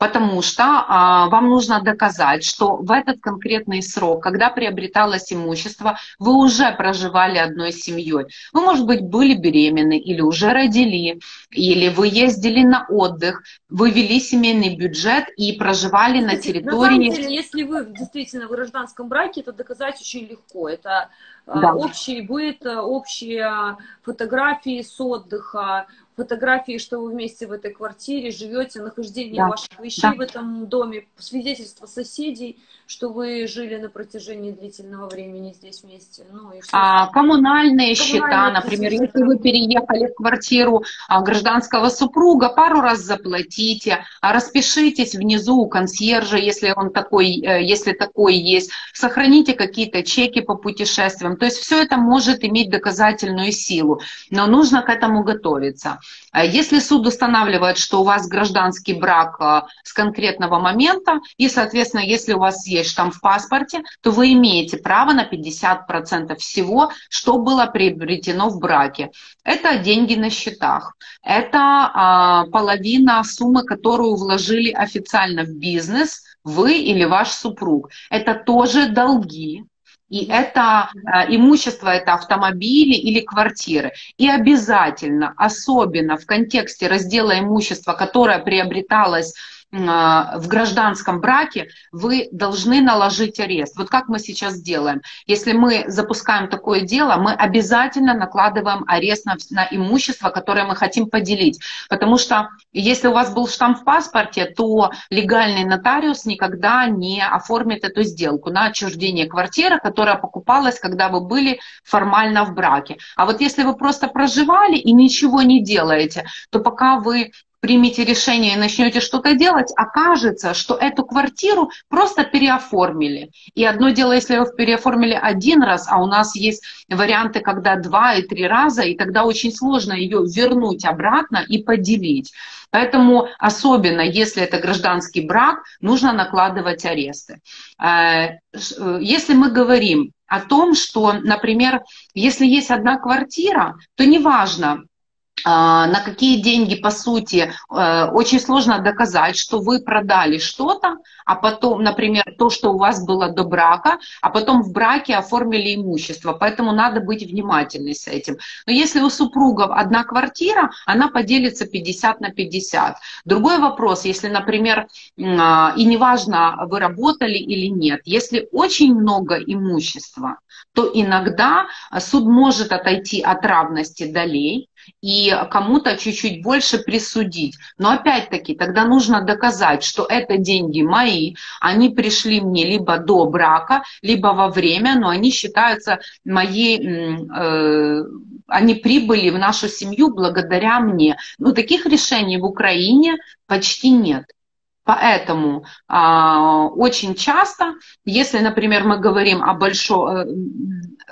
Speaker 2: Потому что а, вам нужно доказать, что в этот конкретный срок, когда приобреталось имущество, вы уже проживали одной семьей. Вы, может быть, были беременны или уже родили, или вы ездили на отдых, вы вели семейный бюджет и проживали на территории... На самом
Speaker 1: деле, если вы действительно в гражданском браке, это доказать очень легко. Это а, да. общий быт, общие фотографии с отдыха, фотографии, что вы вместе в этой квартире живете, нахождение да. ваших вещей да. в этом доме, свидетельство соседей, что вы жили на протяжении длительного времени здесь вместе. Ну, и
Speaker 2: а, коммунальные, коммунальные счета, например, счета. если вы переехали в квартиру а, гражданского супруга, пару раз заплатите, а распишитесь внизу у консьержа, если он такой, э, если такой есть, сохраните какие-то чеки по путешествиям. То есть все это может иметь доказательную силу, но нужно к этому готовиться. А если суд устанавливает, что у вас гражданский брак а, с конкретного момента, и, соответственно, если у вас есть есть штамп в паспорте, то вы имеете право на 50% всего, что было приобретено в браке. Это деньги на счетах, это а, половина суммы, которую вложили официально в бизнес, вы или ваш супруг. Это тоже долги, и это э, имущество, это автомобили или квартиры. И обязательно, особенно в контексте раздела имущества, которое приобреталось в гражданском браке, вы должны наложить арест. Вот как мы сейчас делаем. Если мы запускаем такое дело, мы обязательно накладываем арест на, на имущество, которое мы хотим поделить. Потому что если у вас был штамп в паспорте, то легальный нотариус никогда не оформит эту сделку на отчуждение квартиры, которая покупалась, когда вы были формально в браке. А вот если вы просто проживали и ничего не делаете, то пока вы примете решение и начнете что-то делать, окажется, что эту квартиру просто переоформили. И одно дело, если вы переоформили один раз, а у нас есть варианты, когда два и три раза, и тогда очень сложно ее вернуть обратно и поделить. Поэтому особенно, если это гражданский брак, нужно накладывать аресты. Э, э, если мы говорим о том, что, например, если есть одна квартира, то неважно, на какие деньги, по сути, э, очень сложно доказать, что вы продали что-то, а потом, например, то, что у вас было до брака, а потом в браке оформили имущество. Поэтому надо быть внимательной с этим. Но если у супругов одна квартира, она поделится 50 на 50. Другой вопрос, если, например, а, и неважно, вы работали или нет, если очень много имущества, то иногда суд может отойти от равности долей, и кому-то чуть-чуть больше присудить. Но опять-таки, тогда нужно доказать, что это деньги мои, они пришли мне либо до брака, либо во время, но они считаются моей, э, они прибыли в нашу семью благодаря мне. Но таких решений в Украине почти нет. Поэтому а, очень часто, если, например, мы говорим о большом, э,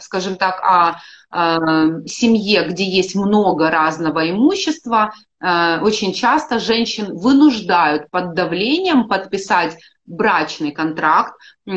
Speaker 2: скажем так, о Э, семье, где есть много разного имущества, э, очень часто женщин вынуждают под давлением подписать брачный контракт, э,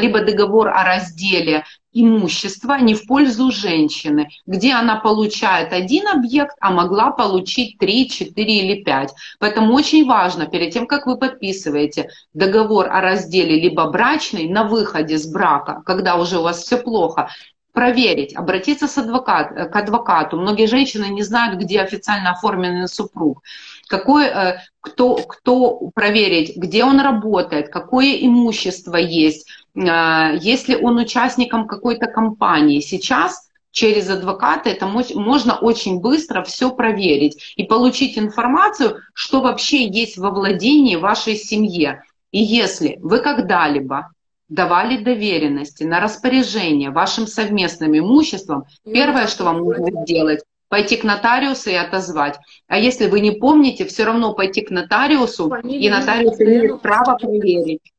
Speaker 2: либо договор о разделе имущества не в пользу женщины, где она получает один объект, а могла получить 3, 4 или 5. Поэтому очень важно, перед тем, как вы подписываете договор о разделе либо брачный на выходе с брака, когда уже у вас все плохо, проверить, обратиться с адвокат, э, к адвокату. Многие женщины не знают, где официально оформленный супруг. Какой, э, кто, кто проверить, где он работает, какое имущество есть, э, есть ли он участником какой-то компании. Сейчас через адвоката это можно очень быстро все проверить и получить информацию, что вообще есть во владении вашей семье. И если вы когда-либо давали доверенности на распоряжение вашим совместным имуществом, первое, что вам нужно сделать, пойти к нотариусу и отозвать. А если вы не помните, все равно пойти к нотариусу, и нотариус имеет право проверить.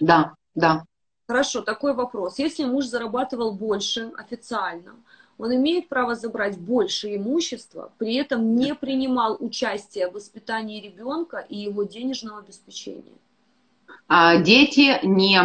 Speaker 2: Да, да.
Speaker 1: Хорошо, такой вопрос. Если муж зарабатывал больше официально, он имеет право забрать больше имущества, при этом не принимал участие в воспитании ребенка и его денежного обеспечения.
Speaker 2: А, дети не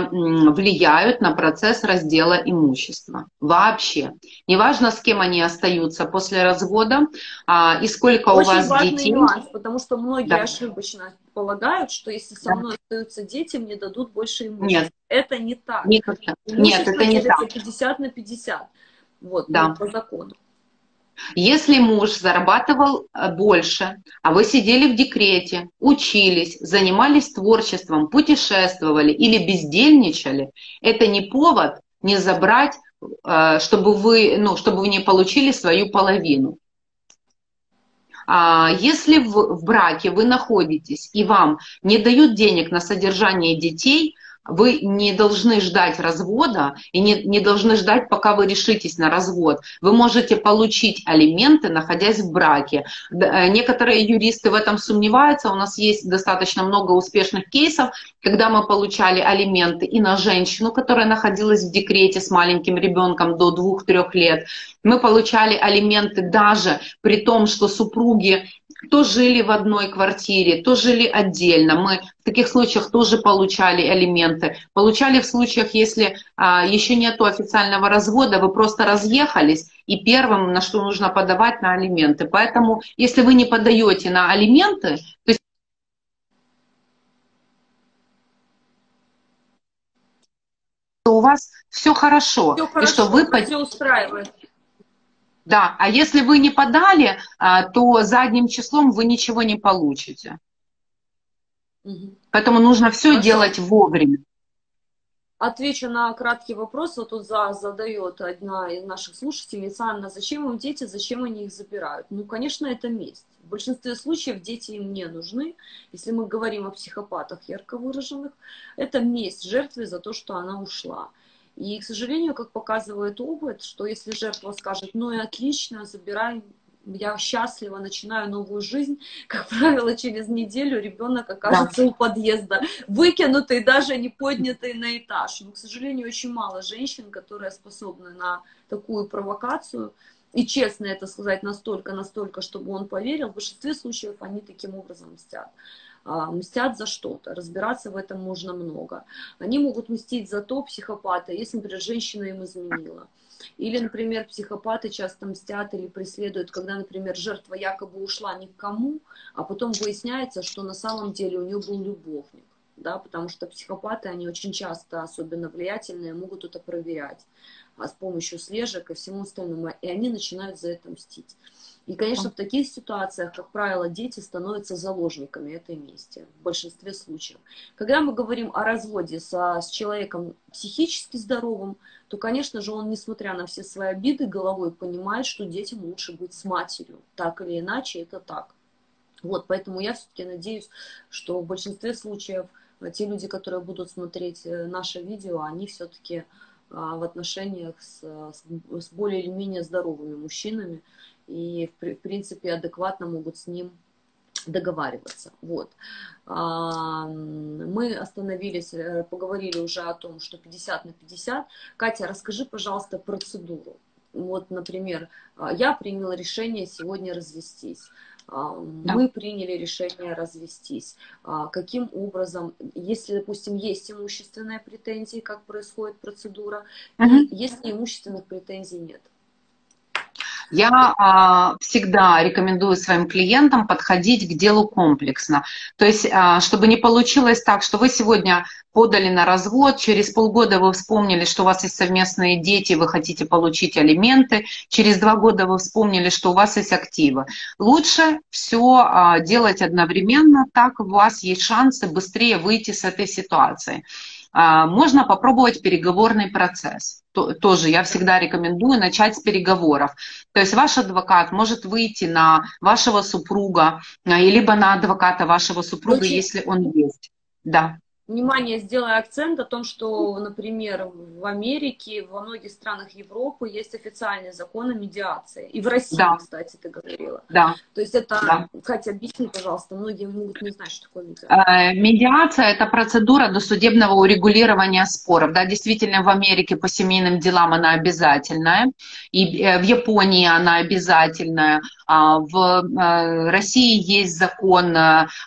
Speaker 2: влияют на процесс раздела имущества. Вообще. Неважно, с кем они остаются после развода а, и сколько Очень у вас детей.
Speaker 1: Нюанс, потому что многие да. ошибочно предполагают, что если со мной да. остаются дети, мне дадут больше имущества.
Speaker 2: Нет.
Speaker 1: Это не так.
Speaker 2: Никогда. Нет, это не так.
Speaker 1: 50 на 50. Вот,
Speaker 2: да.
Speaker 1: по закону.
Speaker 2: Если муж зарабатывал э, больше, а вы сидели в декрете, учились, занимались творчеством, путешествовали или бездельничали, это не повод не забрать, э, чтобы вы, ну, чтобы вы не получили свою половину. А если в, в браке вы находитесь и вам не дают денег на содержание детей – вы не должны ждать развода и не, не должны ждать, пока вы решитесь на развод. Вы можете получить алименты, находясь в браке. Э, некоторые юристы в этом сомневаются. У нас есть достаточно много успешных кейсов, когда мы получали алименты и на женщину, которая находилась в декрете с маленьким ребенком до 2-3 лет. Мы получали алименты даже при том, что супруги то жили в одной квартире, то жили отдельно. Мы в таких случаях тоже получали алименты. Получали в случаях, если а, еще нету официального развода, вы просто разъехались, и первым, на что нужно подавать, на алименты. Поэтому, если вы не подаете на алименты, то есть у вас все хорошо,
Speaker 1: все
Speaker 2: и что вы
Speaker 1: все устраивает.
Speaker 2: Да, а если вы не подали, а, то задним числом вы ничего не получите. Угу. Поэтому нужно все Хорошо. делать вовремя.
Speaker 1: Отвечу на краткий вопрос. Вот тут за, задает одна из наших слушательниц. Анна, зачем им дети, зачем они их забирают? Ну, конечно, это месть. В большинстве случаев дети им не нужны. Если мы говорим о психопатах ярко выраженных, это месть жертве за то, что она ушла. И, к сожалению, как показывает опыт, что если жертва скажет, ну и отлично, забирай, я счастлива, начинаю новую жизнь, как правило, через неделю ребенок окажется да. у подъезда, выкинутый, даже не поднятый на этаж. Но, к сожалению, очень мало женщин, которые способны на такую провокацию, и честно это сказать настолько, настолько, чтобы он поверил, в большинстве случаев они таким образом мстят. А, мстят за что-то. Разбираться в этом можно много. Они могут мстить за то психопата, если, например, женщина им изменила. Или, например, психопаты часто мстят или преследуют, когда, например, жертва якобы ушла ни к кому, а потом выясняется, что на самом деле у нее был любовник. Да, потому что психопаты, они очень часто, особенно влиятельные, могут это проверять а с помощью слежек и всему остальному, и они начинают за это мстить. И, конечно, в таких ситуациях, как правило, дети становятся заложниками этой мести в большинстве случаев. Когда мы говорим о разводе со, с человеком психически здоровым, то, конечно же, он, несмотря на все свои обиды, головой понимает, что детям лучше быть с матерью. Так или иначе, это так. Вот, поэтому я все-таки надеюсь, что в большинстве случаев э, те люди, которые будут смотреть э, наше видео, они все-таки а, в отношениях с, с более или менее здоровыми мужчинами, и, в принципе, адекватно могут с ним договариваться. Вот. А, мы остановились, э, поговорили уже о том, что 50 на 50. Катя, расскажи, пожалуйста, процедуру. Вот, например, а, я приняла решение сегодня развестись. А, да. Мы приняли решение развестись. Каким образом, если, допустим, есть имущественные претензии, как происходит процедура, угу. если имущественных претензий нет?
Speaker 2: Я а, всегда рекомендую своим клиентам подходить к делу комплексно. То есть, а, чтобы не получилось так, что вы сегодня подали на развод, через полгода вы вспомнили, что у вас есть совместные дети, вы хотите получить алименты, через два года вы вспомнили, что у вас есть активы. Лучше все а, делать одновременно, так у вас есть шансы быстрее выйти с этой ситуации. А, можно попробовать переговорный процесс. Тоже я всегда рекомендую начать с переговоров. То есть ваш адвокат может выйти на вашего супруга, а, либо на адвоката вашего супруга, Очень... если он есть. Да
Speaker 1: внимание, сделаю акцент о том, что, например, в Америке, во многих странах Европы есть официальный закон о медиации. И в России, да. кстати, ты говорила.
Speaker 2: Да.
Speaker 1: То есть это, да. Катя, объясни, пожалуйста, многие могут не знать, что такое
Speaker 2: медиация. Э, медиация – это процедура досудебного урегулирования споров. Да, действительно, в Америке по семейным делам она обязательная, и э, в Японии она обязательная, а в э, России есть закон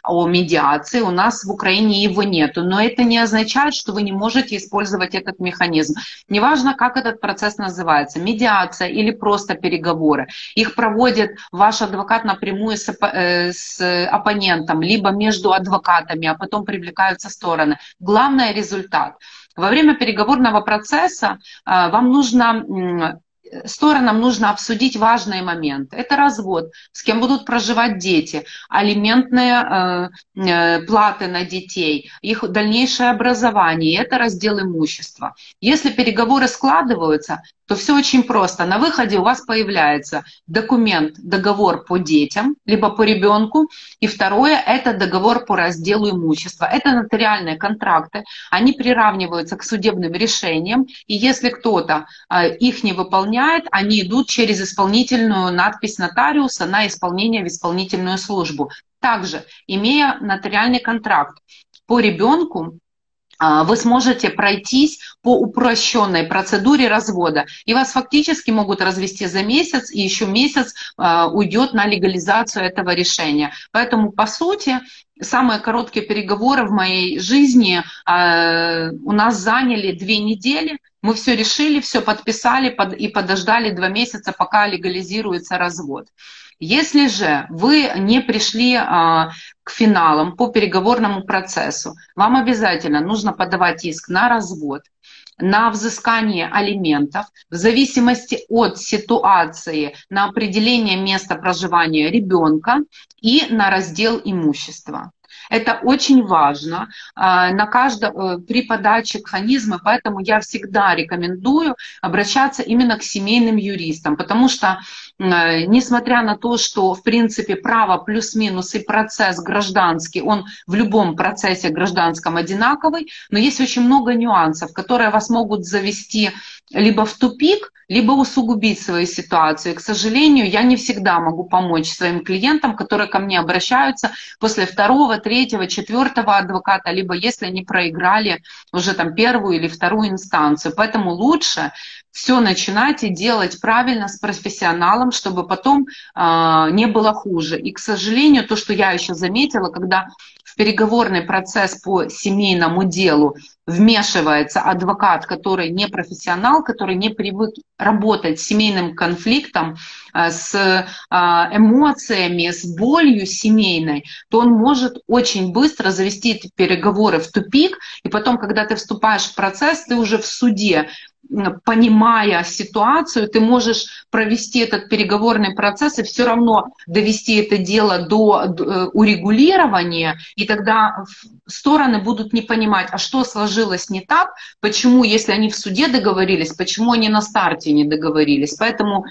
Speaker 2: о медиации, у нас в Украине его нету но это не означает, что вы не можете использовать этот механизм. Неважно, как этот процесс называется, медиация или просто переговоры. Их проводит ваш адвокат напрямую с, э, с оппонентом, либо между адвокатами, а потом привлекаются стороны. Главное – результат. Во время переговорного процесса э, вам нужно сторонам нужно обсудить важные моменты. Это развод, с кем будут проживать дети, алиментные э, э, платы на детей, их дальнейшее образование, это раздел имущества. Если переговоры складываются, то все очень просто. На выходе у вас появляется документ, договор по детям, либо по ребенку, и второе – это договор по разделу имущества. Это нотариальные контракты, они приравниваются к судебным решениям, и если кто-то э, их не выполняет, они идут через исполнительную надпись нотариуса на исполнение в исполнительную службу. Также, имея нотариальный контракт по ребенку, а, вы сможете пройтись по упрощенной процедуре развода. И вас фактически могут развести за месяц, и еще месяц а, уйдет на легализацию этого решения. Поэтому, по сути, самые короткие переговоры в моей жизни а, у нас заняли две недели. Мы все решили, все подписали и подождали два месяца, пока легализируется развод. Если же вы не пришли а, к финалам по переговорному процессу, вам обязательно нужно подавать иск на развод, на взыскание алиментов в зависимости от ситуации на определение места проживания ребенка и на раздел имущества. Это очень важно а, на каждом, э, при подаче механизма, поэтому я всегда рекомендую обращаться именно к семейным юристам, потому что несмотря на то, что, в принципе, право плюс-минус и процесс гражданский, он в любом процессе гражданском одинаковый, но есть очень много нюансов, которые вас могут завести либо в тупик, либо усугубить свою ситуацию. И, к сожалению, я не всегда могу помочь своим клиентам, которые ко мне обращаются после второго, третьего, четвертого адвоката, либо если они проиграли уже там первую или вторую инстанцию. Поэтому лучше все начинать и делать правильно с профессионалом, чтобы потом э, не было хуже. И, к сожалению, то, что я еще заметила, когда в переговорный процесс по семейному делу вмешивается адвокат, который не профессионал, который не привык работать с семейным конфликтом, э, с э, эмоциями, с болью семейной, то он может очень быстро завести переговоры в тупик, и потом, когда ты вступаешь в процесс, ты уже в суде понимая ситуацию, ты можешь провести этот переговорный процесс и все равно довести это дело до э, урегулирования, и тогда стороны будут не понимать, а что сложилось не так, почему, если они в суде договорились, почему они на старте не договорились. Поэтому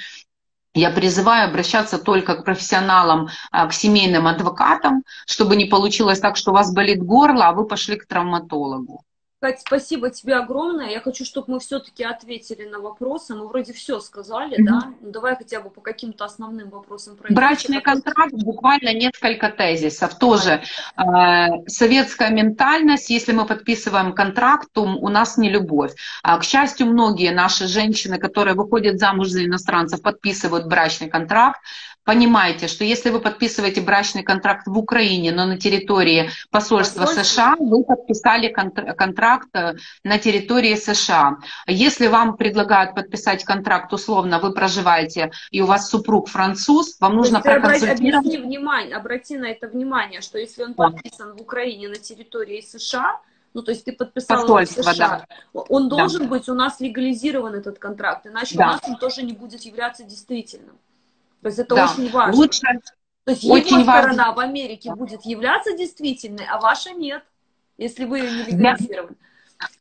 Speaker 2: я призываю обращаться только к профессионалам, а, к семейным адвокатам, чтобы не получилось так, что у вас болит горло, а вы пошли к травматологу.
Speaker 1: Кать, спасибо тебе огромное. Я хочу, чтобы мы все-таки ответили на вопросы. Мы вроде все сказали, mm-hmm. да? Ну, давай хотя бы по каким-то основным вопросам
Speaker 2: пройдем. Брачный контракт, буквально несколько тезисов. Тоже э, советская ментальность, если мы подписываем контракт, то у нас не любовь. А, к счастью, многие наши женщины, которые выходят замуж за иностранцев, подписывают брачный контракт понимайте, что если вы подписываете брачный контракт в Украине, но на территории посольства США, вы подписали контракт э, на территории США. Если вам предлагают подписать контракт условно, вы проживаете, и у вас супруг француз, вам нужно
Speaker 1: проконсультировать... Обрати, внимание, обрати на это внимание, что если он подписан в Украине на территории США, ну, то есть ты подписал в США, да. он должен да. быть у нас легализирован этот контракт, иначе да. у нас он тоже не будет являться действительным. То есть это да. очень важно. Лучше, То есть очень его сторона важно. в Америке будет являться действительной, а ваша нет, если вы ее не легализированы.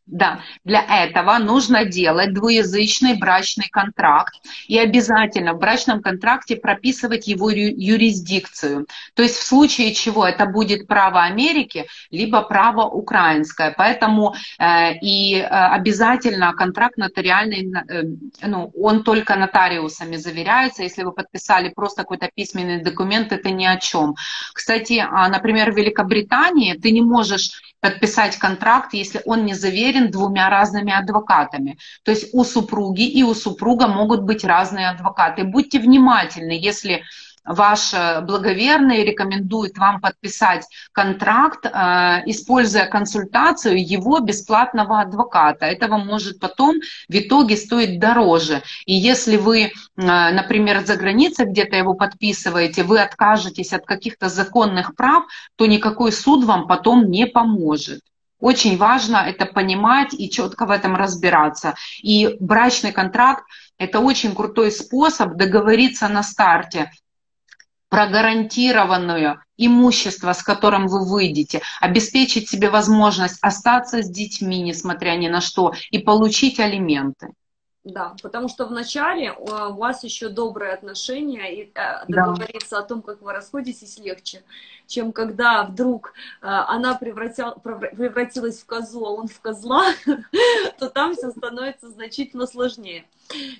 Speaker 2: Да. Для этого нужно делать двуязычный брачный контракт и обязательно в брачном контракте прописывать его юрисдикцию. То есть в случае чего это будет право Америки, либо право украинское. Поэтому э, и э, обязательно контракт нотариальный, э, ну, он только нотариусами заверяется. Если вы подписали просто какой-то письменный документ, это ни о чем. Кстати, а, например, в Великобритании ты не можешь подписать контракт, если он не заверен двумя разными адвокатами. То есть у супруги и у супруга могут быть разные адвокаты. Будьте внимательны, если ваш э, благоверный рекомендует вам подписать контракт, э, используя консультацию его бесплатного адвоката. Это вам может потом в итоге стоить дороже. И если вы, э, например, за границей где-то его подписываете, вы откажетесь от каких-то законных прав, то никакой суд вам потом не поможет. Очень важно это понимать и четко в этом разбираться. И брачный контракт – это очень крутой способ договориться на старте про гарантированное имущество, с которым вы выйдете, обеспечить себе возможность остаться с детьми, несмотря ни на что, и получить алименты.
Speaker 1: Да, потому что вначале у вас еще добрые отношения, и э, договориться да. о том, как вы расходитесь, легче, чем когда вдруг э, она превратил, превратилась в козу, а он в козла, то там все становится значительно сложнее.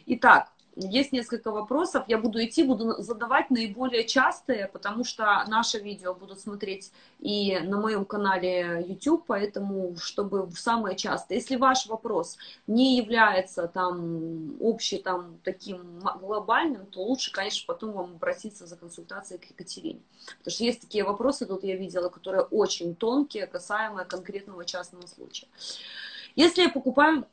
Speaker 1: Итак, есть несколько вопросов, я буду идти, буду задавать наиболее частые, потому что наше видео будут смотреть и на моем канале YouTube, поэтому чтобы самые частые. Если ваш вопрос не является там общий, там таким глобальным, то лучше, конечно, потом вам обратиться за консультацией к Екатерине. Потому что есть такие вопросы, тут я видела, которые очень тонкие, касаемые конкретного частного случая. Если я покупаю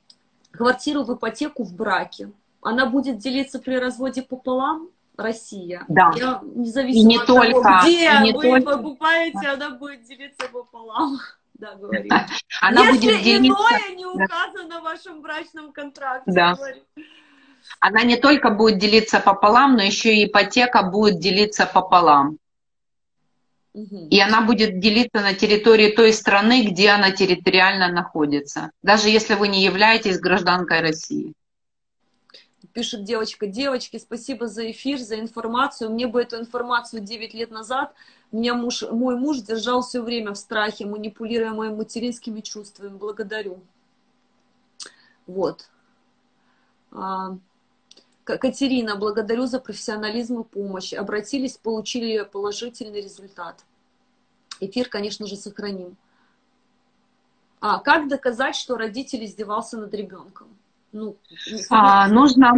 Speaker 1: квартиру в ипотеку в браке, она будет делиться при разводе пополам, Россия.
Speaker 2: Да.
Speaker 1: Я, независимо и не от только, того, где не вы только... покупаете, она будет делиться пополам. Да, говорит. Она Если будет делиться... иное не указано да. в вашем брачном контракте.
Speaker 2: Да. Говорит. Она не только будет делиться пополам, но еще и ипотека будет делиться пополам. И она будет делиться на территории той страны, где она территориально находится, даже если вы не являетесь гражданкой России
Speaker 1: пишет девочка, девочки, спасибо за эфир, за информацию. Мне бы эту информацию 9 лет назад, меня муж, мой муж держал все время в страхе, манипулируя моими материнскими чувствами. Благодарю. Вот. А, Катерина, благодарю за профессионализм и помощь. Обратились, получили положительный результат. Эфир, конечно же, сохраним. А как доказать, что родитель издевался над ребенком?
Speaker 2: Ну, а, нужно,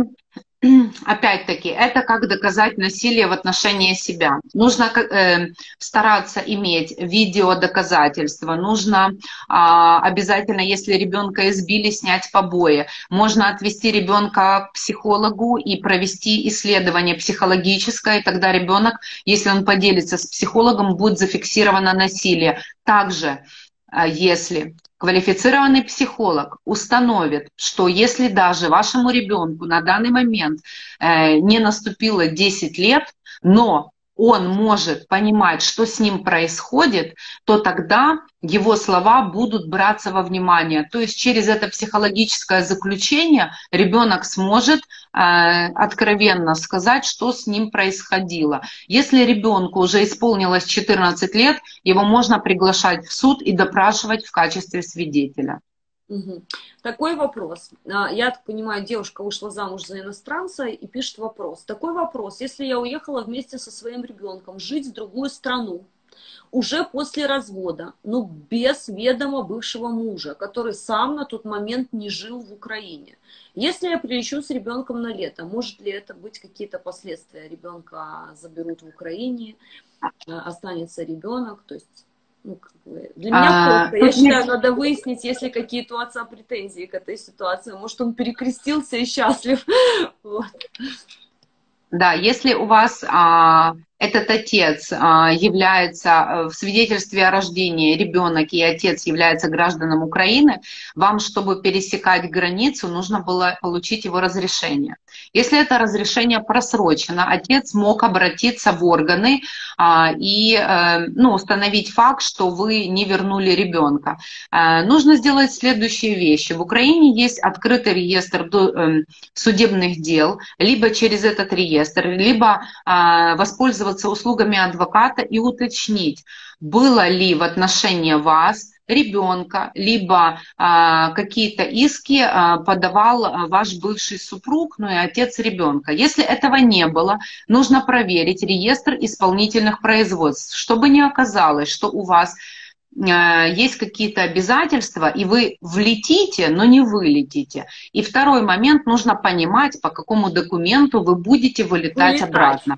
Speaker 2: опять-таки, это как доказать насилие в отношении себя. Нужно э, стараться иметь видеодоказательства. Нужно э, обязательно, если ребенка избили, снять побои. Можно отвести ребенка к психологу и провести исследование психологическое, и тогда ребенок, если он поделится с психологом, будет зафиксировано насилие. Также э, если квалифицированный психолог установит, что если даже вашему ребенку на данный момент э, не наступило 10 лет, но он может понимать, что с ним происходит, то тогда его слова будут браться во внимание. То есть через это психологическое заключение ребенок сможет э, откровенно сказать, что с ним происходило. Если ребенку уже исполнилось 14 лет, его можно приглашать в суд и допрашивать в качестве свидетеля.
Speaker 1: Угу. Такой вопрос. А, я так понимаю, девушка вышла замуж за иностранца и пишет вопрос. Такой вопрос. Если я уехала вместе со своим ребенком жить в другую страну, уже после развода, но без ведома бывшего мужа, который сам на тот момент не жил в Украине. Если я прилечу с ребенком на лето, может ли это быть какие-то последствия? Ребенка заберут в Украине, а, останется ребенок, то есть ну, как бы, для меня а, просто. Я считаю, нет... надо выяснить, есть ли какие-то у отца претензии к этой ситуации. Может, он перекрестился и счастлив. Вот.
Speaker 2: Да, если у вас а, этот отец а, является э, в свидетельстве о рождении, ребенок и отец являются гражданам Украины, вам, чтобы пересекать границу, нужно было получить его разрешение. Если это разрешение просрочено, отец мог обратиться в органы а, и э, ну, установить факт, что вы не вернули ребенка. Э, нужно сделать следующие вещи. В Украине есть открытый реестр судебных дел, либо через этот реестр, либо воспользоваться воспользоваться услугами адвоката и уточнить, было ли в отношении вас ребенка, либо а, какие-то иски а, подавал а, ваш бывший супруг, ну и отец ребенка. Если этого не было, нужно проверить реестр исполнительных производств, чтобы не оказалось, что у вас а, есть какие-то обязательства, и вы влетите, но не вылетите. И второй момент, нужно понимать, по какому документу вы будете вылетать Вылетать. обратно.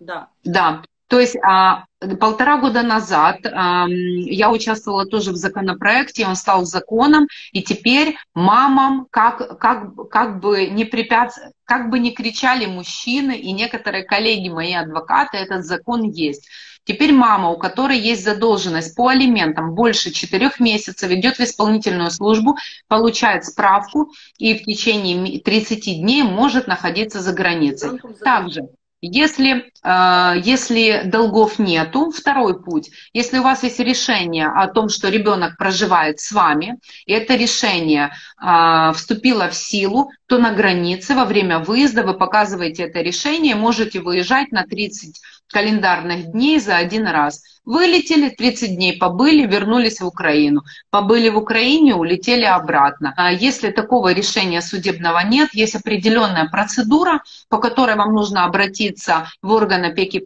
Speaker 1: Да.
Speaker 2: Да. То есть а, полтора года назад а, я участвовала тоже в законопроекте, он стал законом, и теперь мамам, как, как, как бы не препятствовать, как бы не кричали мужчины, и некоторые коллеги мои адвокаты, этот закон есть. Теперь мама, у которой есть задолженность по алиментам больше четырех месяцев, идет в исполнительную службу, получает справку и в течение 30 дней может находиться за границей. Также если, э, если долгов нету, второй путь. Если у вас есть решение о том, что ребенок проживает с вами, и это решение э, вступило в силу, то на границе во время выезда вы показываете это решение, можете выезжать на 30 календарных дней за один раз. Вылетели, 30 дней побыли, вернулись в Украину. Побыли в Украине, улетели обратно. А если такого решения судебного нет, есть определенная процедура, по которой вам нужно обратиться в орган опеки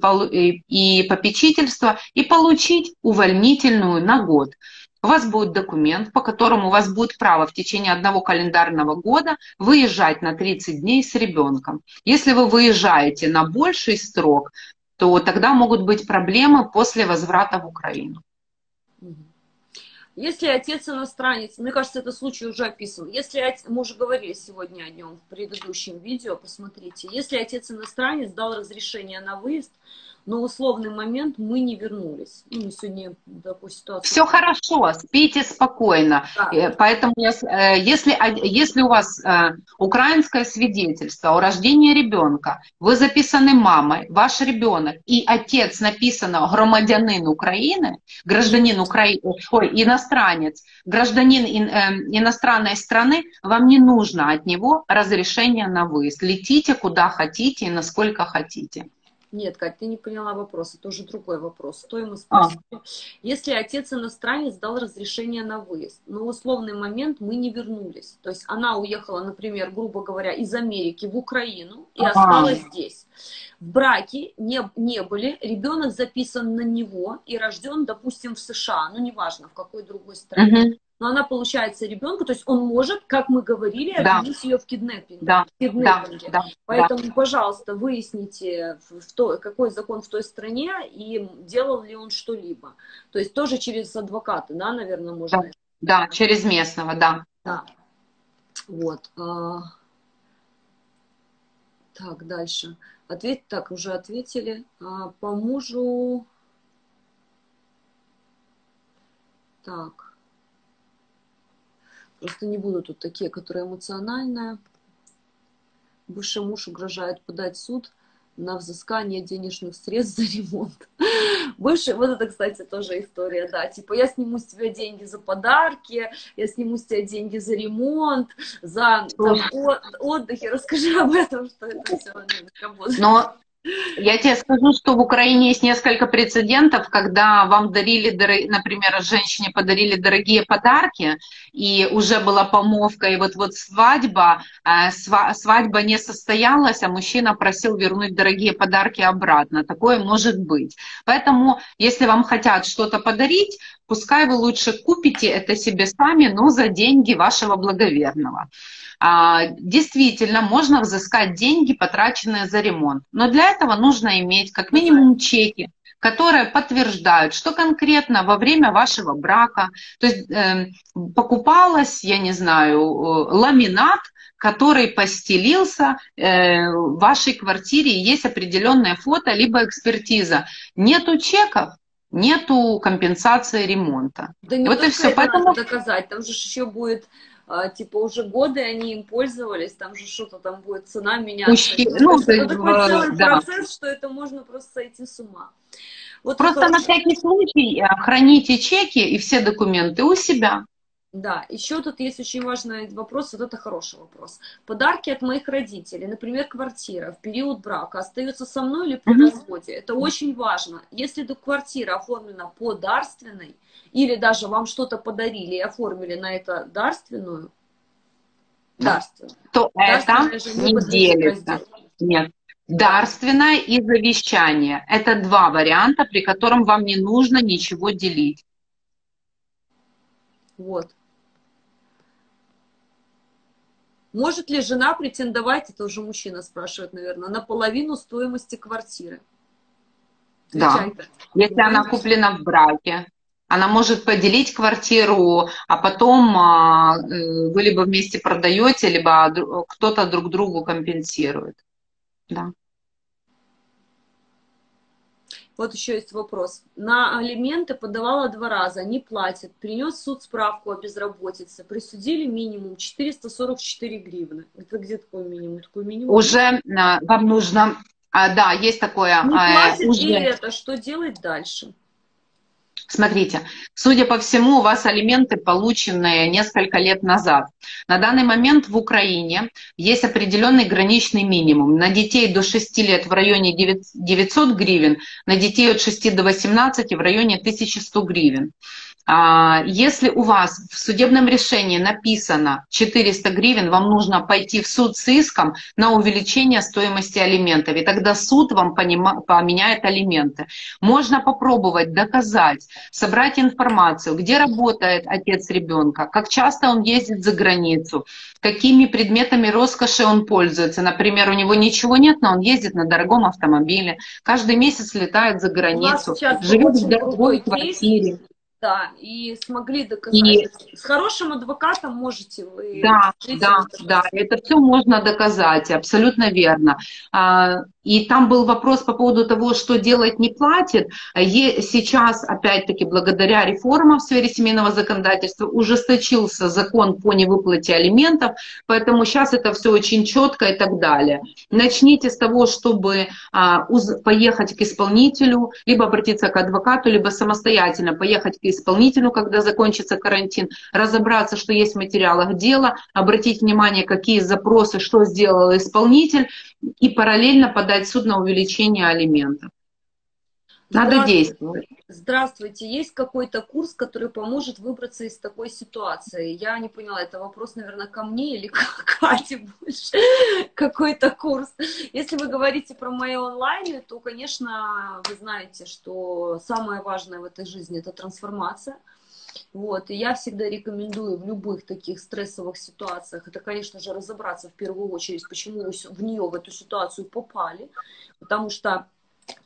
Speaker 2: и попечительства и получить увольнительную на год. У вас будет документ, по которому у вас будет право в течение одного календарного года выезжать на 30 дней с ребенком. Если вы выезжаете на больший срок, то тогда могут быть проблемы после возврата в Украину.
Speaker 1: Если отец иностранец, мне кажется, этот случай уже описан. Если отец, мы уже говорили сегодня о нем в предыдущем видео, посмотрите. Если отец иностранец дал разрешение на выезд, но условный момент мы не вернулись. Ну, мы сегодня такую ситуацию...
Speaker 2: Все хорошо, спите спокойно. Да. Э, поэтому э, если, если у вас э, украинское свидетельство о рождении ребенка, вы записаны мамой, ваш ребенок, и отец написано громадянин Украины, гражданин Украины, ой, иностранец, гражданин иностранной страны, вам не нужно от него разрешение на выезд. Летите куда хотите и насколько хотите.
Speaker 1: Нет, Кать, ты не поняла вопрос. Это уже другой вопрос. Стоимость а. Если отец иностранец дал разрешение на выезд, но в условный момент мы не вернулись. То есть она уехала, например, грубо говоря, из Америки в Украину и ага. осталась здесь. В браке не, не были, ребенок записан на него и рожден, допустим, в США, ну неважно, в какой другой стране. Угу но она получается ребенку, то есть он может, как мы говорили, обвинить да. ее в киднеппинге.
Speaker 2: Да. киднеппинге. Да.
Speaker 1: Поэтому, да. пожалуйста, выясните, в то, какой закон в той стране и делал ли он что-либо. То есть тоже через адвоката, да, наверное, можно.
Speaker 2: Да, да через местного, да.
Speaker 1: Да. Вот. А, так, дальше. Ответь, так, уже ответили. А, по мужу... Так. Просто не буду тут такие, которые эмоциональные. Бывший муж угрожает подать суд на взыскание денежных средств за ремонт. Бывший, вот это, кстати, тоже история, да, типа я сниму с тебя деньги за подарки, я сниму с тебя деньги за ремонт, за там, отдыхи, расскажи об этом, что это все
Speaker 2: работает. Но я тебе скажу, что в Украине есть несколько прецедентов, когда вам дарили, например, женщине подарили дорогие подарки, и уже была помолвка, и вот-вот свадьба, э, свадьба не состоялась, а мужчина просил вернуть дорогие подарки обратно. Такое может быть. Поэтому, если вам хотят что-то подарить, пускай вы лучше купите это себе сами, но за деньги вашего благоверного. А, действительно, можно взыскать деньги, потраченные за ремонт. Но для этого нужно иметь как минимум чеки, которые подтверждают, что конкретно во время вашего брака, то есть э, покупалось, я не знаю, э, ламинат, который постелился э, в вашей квартире, есть определенное фото, либо экспертиза. Нету чеков, нету компенсации ремонта.
Speaker 1: Да не вот и все. Поэтому... надо доказать, там же еще будет а, типа уже годы они им пользовались, там же что-то там будет цена меняться. Ущи... Ну, это, это такой целый да. процесс, что это можно просто сойти с ума.
Speaker 2: Вот просто это... на всякий случай э, храните чеки и все документы у себя.
Speaker 1: Да, еще тут есть очень важный вопрос, вот это хороший вопрос. Подарки от моих родителей, например, квартира в период брака остается со мной или при mm-hmm. разводе? Это очень важно. Если квартира оформлена по дарственной, или даже вам что-то подарили и оформили на это дарственную,
Speaker 2: дарственную, то это не, не делится. Нет. Дарственное и завещание. Это два варианта, при котором вам не нужно ничего делить.
Speaker 1: Вот. Может ли жена претендовать, это уже мужчина спрашивает, наверное, на половину стоимости квартиры?
Speaker 2: Да. Если она куплена в браке, она может поделить квартиру, а потом а, э, вы либо вместе продаете, либо кто-то друг другу компенсирует. Да.
Speaker 1: Вот еще есть вопрос. На алименты подавала два раза, не платят. Принес суд справку о безработице. Присудили минимум 444 гривны. Это где такой минимум? Такой минимум?
Speaker 2: Уже а, вам нужно... А, да, есть такое.
Speaker 1: Не платит уже... и это. Что делать дальше?
Speaker 2: Смотрите, судя по всему, у вас алименты, полученные несколько лет назад. На данный момент в Украине есть определенный граничный минимум. На детей до 6 лет в районе 900 гривен, на детей от 6 до 18 в районе 1100 гривен. А, если у вас в судебном решении написано 400 гривен, вам нужно пойти в суд с иском на увеличение стоимости алиментов, и тогда суд вам поменяет алименты. Можно попробовать доказать, собрать информацию, где работает отец ребенка, как часто он ездит за границу, какими предметами роскоши он пользуется. Например, у него ничего нет, но он ездит на дорогом автомобиле, каждый месяц летает за границу, живет в дорогой квартире
Speaker 1: да, и смогли доказать. И... С хорошим адвокатом можете вы...
Speaker 2: Да, да, да, это все можно доказать, абсолютно верно. А, и там был вопрос по поводу того, что делать не платит. Сейчас, опять-таки, благодаря реформам в сфере семейного законодательства ужесточился закон по невыплате алиментов, поэтому сейчас это все очень четко и так далее. Начните с того, чтобы а, поехать к исполнителю, либо обратиться к адвокату, либо самостоятельно поехать к исполнителю, когда закончится карантин, разобраться, что есть в материалах дела, обратить внимание, какие запросы, что сделал исполнитель, и параллельно подать суд на увеличение алиментов. Надо действовать.
Speaker 1: Здравствуйте. Есть какой-то курс, который поможет выбраться из такой ситуации? Я не поняла, это вопрос, наверное, ко мне или к Кате больше? Какой-то курс. Если вы говорите про мои онлайны, то, конечно, вы знаете, что самое важное в этой жизни – это трансформация. Вот, и я всегда рекомендую в любых таких стрессовых ситуациях, это, конечно же, разобраться в первую очередь, почему вы в нее, в эту ситуацию попали, потому что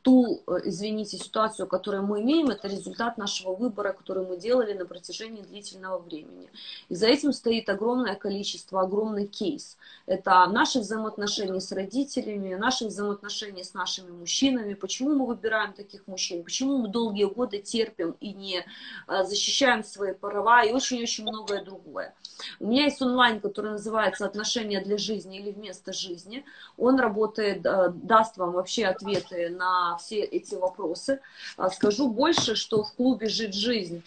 Speaker 1: ту, э, извините, ситуацию, которую мы имеем, это результат нашего выбора, который мы делали на протяжении длительного времени. И за этим стоит огромное количество, огромный кейс. Это наши взаимоотношения с родителями, наши взаимоотношения с нашими мужчинами, почему мы выбираем таких мужчин, почему мы долгие годы терпим и не э, защищаем свои права и очень-очень многое другое. У меня есть онлайн, который называется «Отношения для жизни» или «Вместо жизни». Он работает, э, даст вам вообще ответы на все эти вопросы. А, скажу больше, что в клубе «Жить жизнь»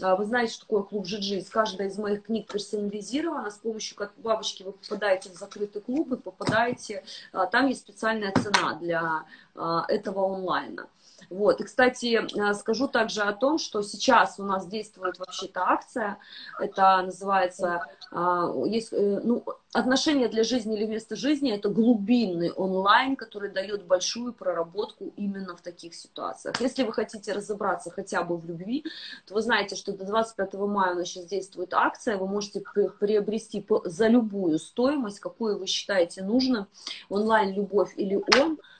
Speaker 1: а, вы знаете, что такое клуб «Жить жизнь». Каждая из моих книг персонализирована. С помощью как бабочки вы попадаете в закрытый клуб и попадаете... А, там есть специальная цена для этого онлайна. Вот. И, кстати, э, скажу также о том, что сейчас у нас действует вообще-то акция, это называется, э, есть, э, ну, отношения для жизни или вместо жизни, это глубинный онлайн, который дает большую проработку именно в таких ситуациях. Если вы хотите разобраться хотя бы в любви, то вы знаете, что до 25 мая у нас сейчас действует акция, вы можете приобрести за любую стоимость, какую вы считаете нужным, онлайн «Любовь» или «Он», а,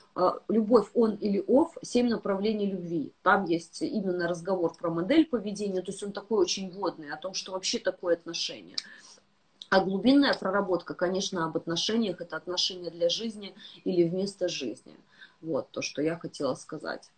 Speaker 1: любовь он или оф, семь направлений любви. Там есть именно разговор про модель поведения, то есть он такой очень водный, о том, что вообще такое отношение. А глубинная проработка, конечно, об отношениях, это отношения для жизни или вместо жизни. Вот то, что я хотела сказать.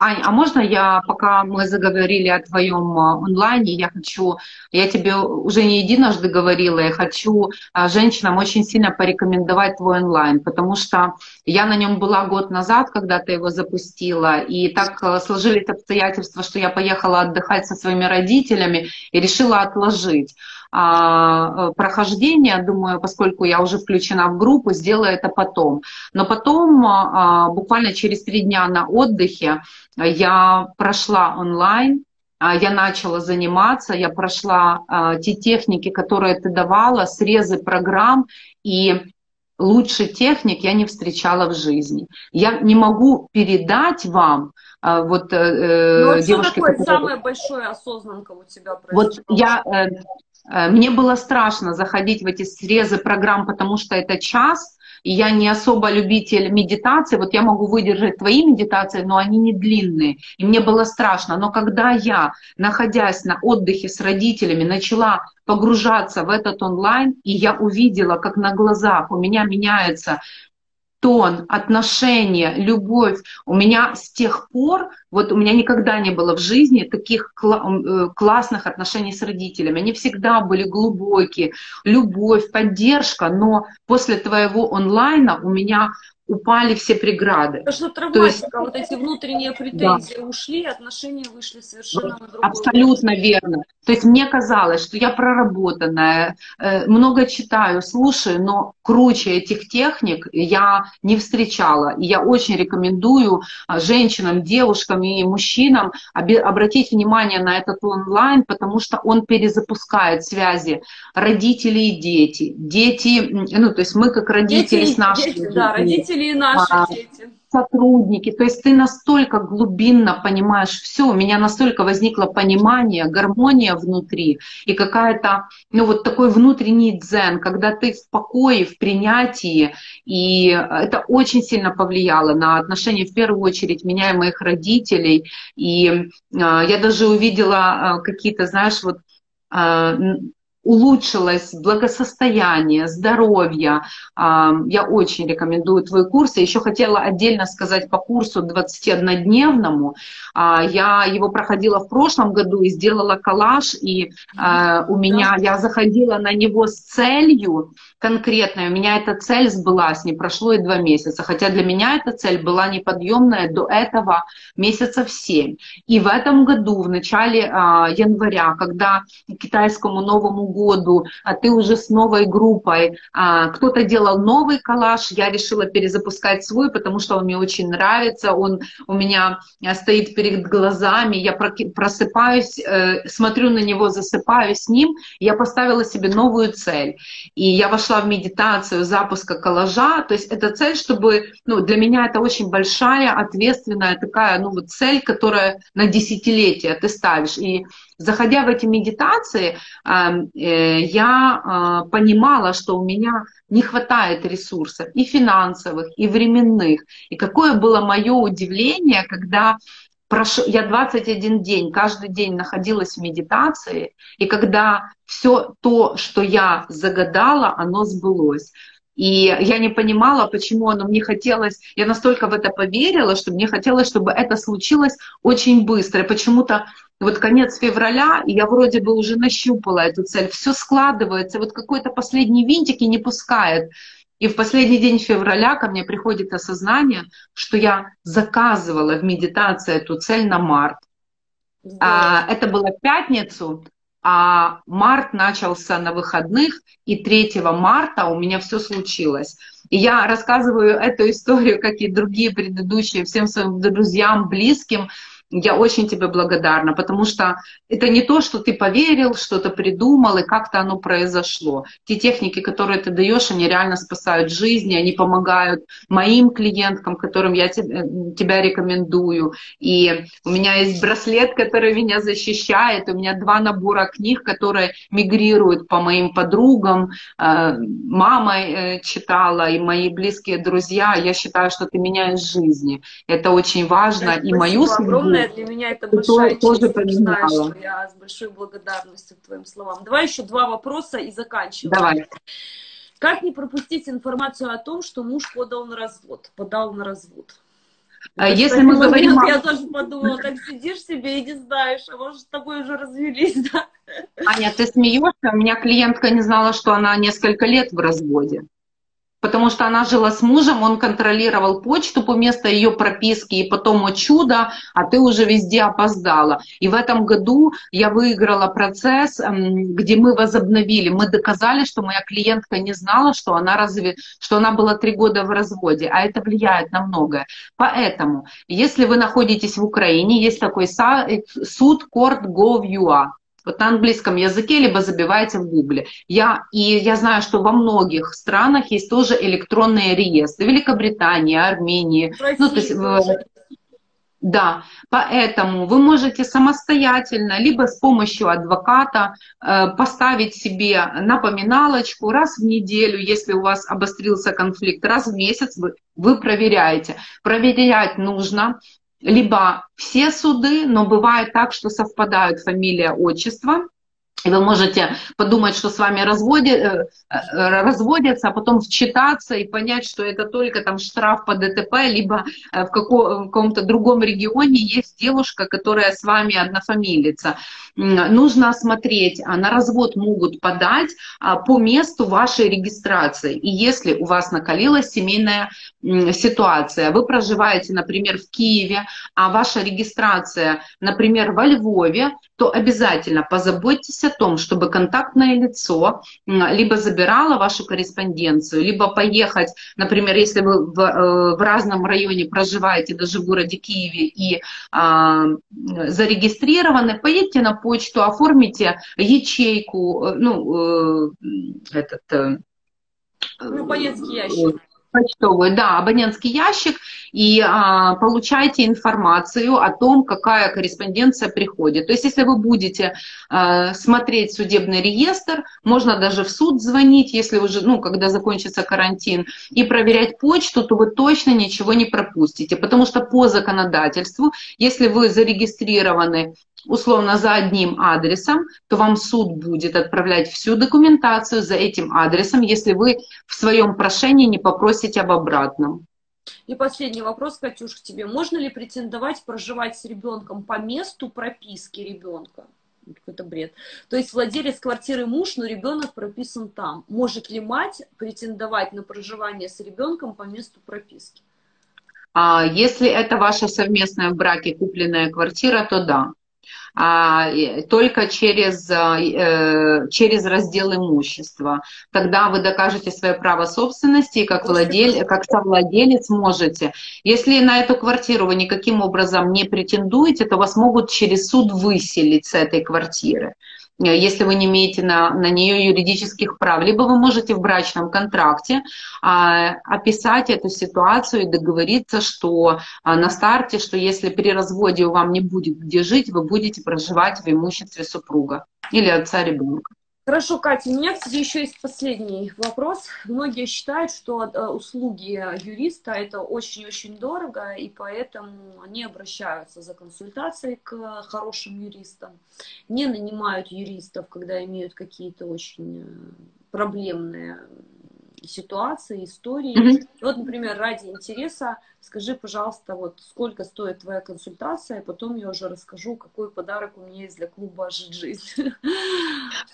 Speaker 2: Ань, а можно я, пока мы заговорили о твоем а, онлайне, я хочу, я тебе уже не единожды говорила, я хочу а, женщинам очень сильно порекомендовать твой онлайн, потому что я на нем была год назад, когда ты его запустила, и так а, сложились обстоятельства, что я поехала отдыхать со своими родителями и решила отложить. А, прохождения, думаю, поскольку я уже включена в группу, сделаю это потом. Но потом, а, буквально через три дня на отдыхе, я прошла онлайн, а, я начала заниматься, я прошла те техники, которые ты давала, срезы программ, и лучше техник я не встречала в жизни. Я не могу передать вам, вот
Speaker 1: э, ну, девушки, что такое которые... самое большое осознанка у тебя
Speaker 2: произошло? Вот я э, Э, мне было страшно заходить в эти срезы программ, потому что это час, и я не особо любитель медитации, вот я могу выдержать твои медитации, но они не длинные, и мне было страшно. Но когда я, находясь на отдыхе с родителями, начала погружаться в этот онлайн, и я увидела, как на глазах у меня меняется тон, отношения, любовь. У меня с тех пор, вот у меня никогда не было в жизни таких кла- э, классных отношений с родителями. Они всегда были глубокие, любовь, поддержка, но после твоего онлайна у меня упали все преграды.
Speaker 1: Это что травматика, есть, вот эти внутренние претензии да. ушли, отношения вышли совершенно вот, на другой
Speaker 2: Абсолютно уровень. верно. То есть мне казалось, что я проработанная, э, много читаю, слушаю, но круче этих техник я не встречала. И я очень рекомендую а, женщинам, девушкам и мужчинам обратить внимание на этот онлайн, потому что он перезапускает связи родителей и дети. Дети, ну то есть мы как родители дети, с нашими дети,
Speaker 1: Да, родители и наши а, дети
Speaker 2: сотрудники. То есть ты настолько глубинно понимаешь все, у меня настолько возникло понимание, гармония внутри и какая-то, ну вот такой внутренний дзен, когда ты в покое, в принятии, и это очень сильно повлияло на отношения, в первую очередь, меня и моих родителей. И э, я даже увидела э, какие-то, знаешь, вот э, улучшилось благосостояние, здоровье. Я очень рекомендую твой курс. Я еще хотела отдельно сказать по курсу 21-дневному. А, я его проходила в прошлом году и сделала коллаж, и а, у меня, я заходила на него с целью, конкретная. У меня эта цель сбылась, не прошло и два месяца. Хотя для меня эта цель была неподъемная до этого месяцев семь. И в этом году, в начале а, января, когда китайскому Новому году а ты уже с новой группой, а, кто-то делал новый коллаж, я решила перезапускать свой, потому что он мне очень нравится, он у меня а, стоит перед глазами, я просыпаюсь, э, смотрю на него, засыпаю с ним, я поставила себе новую цель. И я вошла в медитацию запуска коллажа, то есть это цель, чтобы, ну, для меня это очень большая, ответственная такая, ну, вот цель, которая на десятилетие ты ставишь. И заходя в эти медитации, эм, э, я э, понимала, что у меня не хватает ресурсов и финансовых, и временных. И какое было мое удивление, когда я 21 день, каждый день находилась в медитации, и когда все то, что я загадала, оно сбылось. И я не понимала, почему оно мне хотелось, я настолько в это поверила, что мне хотелось, чтобы это случилось очень быстро. И вот конец февраля, и я вроде бы уже нащупала эту цель, все складывается, вот какой-то последний винтик и не пускает. И в последний день февраля ко мне приходит осознание, что я заказывала в медитации эту цель на март. А, это было в пятницу, а март начался на выходных, и 3 марта у меня все случилось. И я рассказываю эту историю, как и другие предыдущие, всем своим друзьям, близким, я очень тебе благодарна, потому что это не то, что ты поверил, что-то придумал, и как-то оно произошло. Те техники, которые ты даешь, они реально спасают жизни, они помогают моим клиенткам, которым я тебя, тебя рекомендую. И у меня есть браслет, который меня защищает, у меня два набора книг, которые мигрируют по моим подругам, э, мама э, читала, и мои близкие друзья. Я считаю, что ты меняешь жизни. Это очень важно.
Speaker 1: Спасибо и мою судьбу огромное для меня это большая честь. Тоже знаешь, что я с большой благодарностью к твоим словам. Давай еще два вопроса и заканчиваем.
Speaker 2: Давай.
Speaker 1: Как не пропустить информацию о том, что муж подал на развод, подал на развод?
Speaker 2: А если мы говорим... Момент,
Speaker 1: я тоже подумала, так сидишь себе и не знаешь, а может, с тобой уже развелись, да?
Speaker 2: Аня, ты смеешься? У меня клиентка не знала, что она несколько лет в разводе потому что она жила с мужем, он контролировал почту по месту ее прописки, и потом, о чудо, а ты уже везде опоздала. И в этом году я выиграла процесс, эм, где мы возобновили, мы доказали, что моя клиентка не знала, что она, разве, что она была три года в разводе, а это влияет на многое. Поэтому, если вы находитесь в Украине, есть такой э, суд Court Gov.ua, вот на английском языке, либо забивайте в гугле. Я, и я знаю, что во многих странах есть тоже электронные реестры. Великобритания, Армения.
Speaker 1: ну, то есть,
Speaker 2: Да, поэтому вы можете самостоятельно, либо с помощью адвоката э, поставить себе напоминалочку раз в неделю, если у вас обострился конфликт, раз в месяц вы, вы проверяете. Проверять нужно либо все суды, но бывает так, что совпадают фамилия, отчество, вы можете подумать, что с вами разводят, э, э, разводятся, а потом вчитаться и понять, что это только там штраф по ДТП, либо э, в каком-то другом регионе есть девушка, которая с вами однофамилица. Нужно осмотреть, а на развод могут подать а, по месту вашей регистрации. И если у вас накалилась семейная ситуация, вы проживаете, например, в Киеве, а ваша регистрация, например, во Львове, то обязательно позаботьтесь о том, чтобы контактное лицо либо забирало вашу корреспонденцию, либо поехать, например, если вы в, э, в разном районе проживаете, даже в городе Киеве и а, зарегистрированы, поедьте на почту, оформите ячейку, э, ну, э, этот...
Speaker 1: Ну, абонентский ящик
Speaker 2: почтовый, да, абонентский ящик, и а, получаете информацию о том, какая корреспонденция приходит. То есть, если вы будете а, смотреть судебный реестр, можно даже в суд звонить, если уже, ну, когда закончится карантин, и проверять почту, то вы точно ничего не пропустите, потому что по законодательству, если вы зарегистрированы условно за одним адресом, то вам суд будет отправлять всю документацию за этим адресом, если вы в своем прошении не попросите об обратном.
Speaker 1: И последний вопрос, Катюш, к тебе. Можно ли претендовать проживать с ребенком по месту прописки ребенка? Какой-то бред. То есть владелец квартиры муж, но ребенок прописан там. Может ли мать претендовать на проживание с ребенком по месту прописки?
Speaker 2: А если это ваша совместная в браке купленная квартира, то да только через, а, э, через раздел имущества. Тогда вы докажете свое право собственности и как, владель, как совладелец можете. Если на эту квартиру вы никаким образом не претендуете, то вас могут через суд выселить с этой квартиры. Э, если вы не имеете на, на нее юридических прав. Либо вы можете в брачном контракте а, описать эту ситуацию и договориться, что а, на старте, что если при разводе у вам не будет где жить, вы будете проживать в имуществе супруга или отца ребенка.
Speaker 1: Хорошо, Катя, у меня, кстати, еще есть последний вопрос. Многие считают, что э, услуги юриста это очень-очень дорого, и поэтому они обращаются за консультацией к хорошим юристам, не нанимают юристов, когда имеют какие-то очень э, проблемные ситуации, истории. Mm-hmm. Вот, например, ради интереса, скажи, пожалуйста, вот сколько стоит твоя консультация, потом я уже расскажу, какой подарок у меня есть для клуба «Жизнь».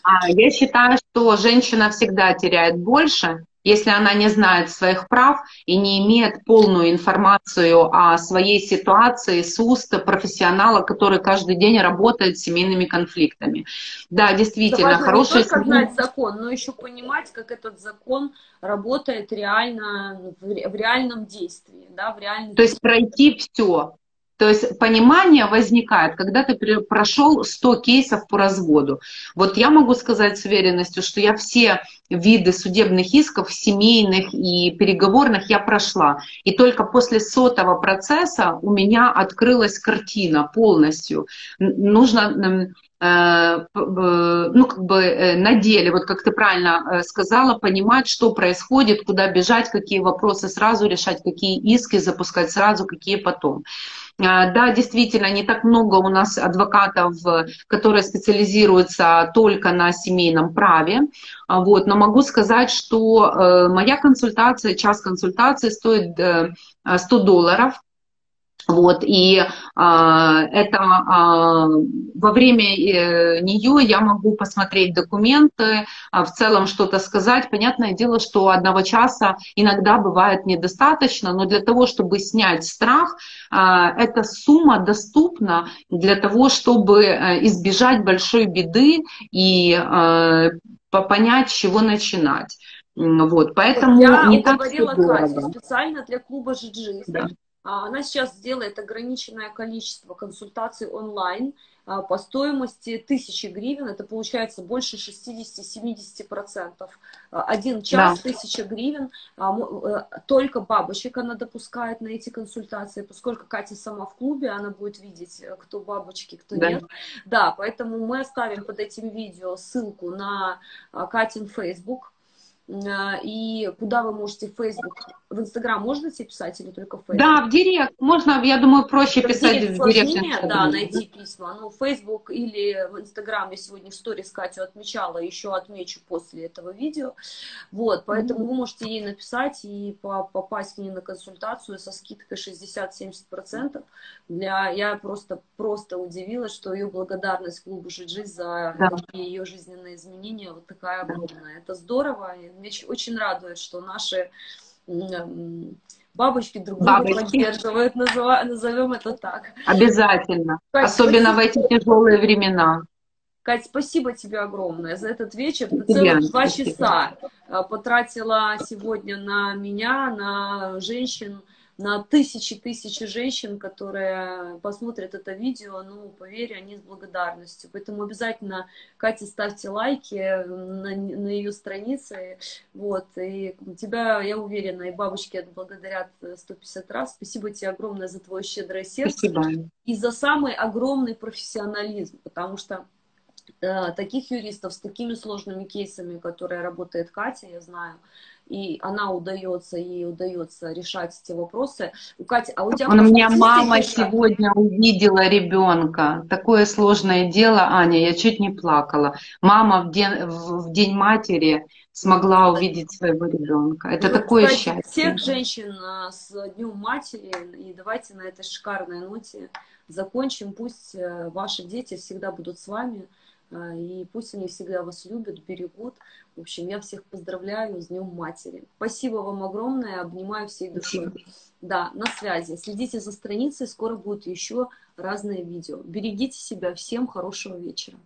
Speaker 2: А, я считаю, что женщина всегда теряет больше, если она не знает своих прав и не имеет полную информацию о своей ситуации с уст профессионала, который каждый день работает с семейными конфликтами. Да, действительно,
Speaker 1: да
Speaker 2: хороший...
Speaker 1: Не только знать закон, но еще понимать, как этот закон работает реально в, в реальном действии, да, в реальном.
Speaker 2: То есть пройти все, то есть понимание возникает, когда ты прошел 100 кейсов по разводу. Вот я могу сказать с уверенностью, что я все виды судебных исков, семейных и переговорных я прошла. И только после сотого процесса у меня открылась картина полностью. Нужно э, ну, как бы э, на деле, вот как ты правильно э, сказала, понимать, что происходит, куда бежать, какие вопросы сразу решать, какие иски запускать сразу, какие потом. А, да, действительно, не так много у нас адвокатов, которые специализируются только на семейном праве. А, вот, но могу сказать, что э, моя консультация, час консультации стоит 100 э, долларов. Вот, и а, это а, во время э, нее я могу посмотреть документы, а, в целом что-то сказать. Понятное дело, что одного часа иногда бывает недостаточно, но для того, чтобы снять страх, а, эта сумма доступна для того, чтобы э, избежать большой беды и а, понять, с чего начинать. Вот, поэтому
Speaker 1: я не так говорила Кате специально для клуба Жиджи. Да. А, она сейчас делает ограниченное количество консультаций онлайн. а, по стоимости 1000 гривен, это получается больше 60-70%. А, один час, да. 1000 гривен, э, только бабочек она допускает на эти консультации, поскольку Катя сама в клубе, она будет видеть, э, кто бабочки, кто да. нет. Да, поэтому мы оставим под этим видео ссылку на Катин Facebook, и куда вы можете в Facebook, в Инстаграм можно тебе писать или только в Facebook?
Speaker 2: Да, в Директ. Можно, я думаю, проще в писать в Директ.
Speaker 1: Да, найти письма. Ну, в Facebook или в Инстаграм я сегодня в сторис Катю отмечала, еще отмечу после этого видео. Вот, поэтому mm-hmm. вы можете ей написать и попасть к ней на консультацию со скидкой 60-70%. Для... Я просто, просто удивилась, что ее благодарность клубу Жиджи за да. ее жизненные изменения вот такая огромная. Это здорово, меня очень радует, что наши бабочки друг друга бабочки. поддерживают, назовем это так.
Speaker 2: Обязательно, Кать, особенно спасибо. в эти тяжелые времена.
Speaker 1: Кать, спасибо тебе огромное за этот вечер. Ты целых два часа а, потратила сегодня на меня, на женщин, на тысячи-тысячи женщин, которые посмотрят это видео, ну, поверь, они с благодарностью. Поэтому обязательно, Кате, ставьте лайки на, на ее странице. Вот, и тебя, я уверена, и бабушки отблагодарят 150 раз. Спасибо тебе огромное за твое щедрое сердце. Спасибо. И за самый огромный профессионализм, потому что э, таких юристов с такими сложными кейсами, которые работает Катя, я знаю, и она удается, ей удается решать эти вопросы. У Кати, а у тебя...
Speaker 2: У меня мама сегодня увидела ребенка. Такое сложное дело, Аня, я чуть не плакала. Мама в день, в день матери смогла увидеть своего ребенка. Это ну, такое кстати, счастье.
Speaker 1: Всех женщин а, с Днем матери, и давайте на этой шикарной ноте закончим. Пусть э, ваши дети всегда будут с вами. А, и пусть они всегда вас любят, берегут. В общем, я всех поздравляю с Днем Матери. Спасибо вам огромное, обнимаю всей душой. Да, на связи. Следите за страницей, скоро будут еще разные видео. Берегите себя, всем хорошего вечера.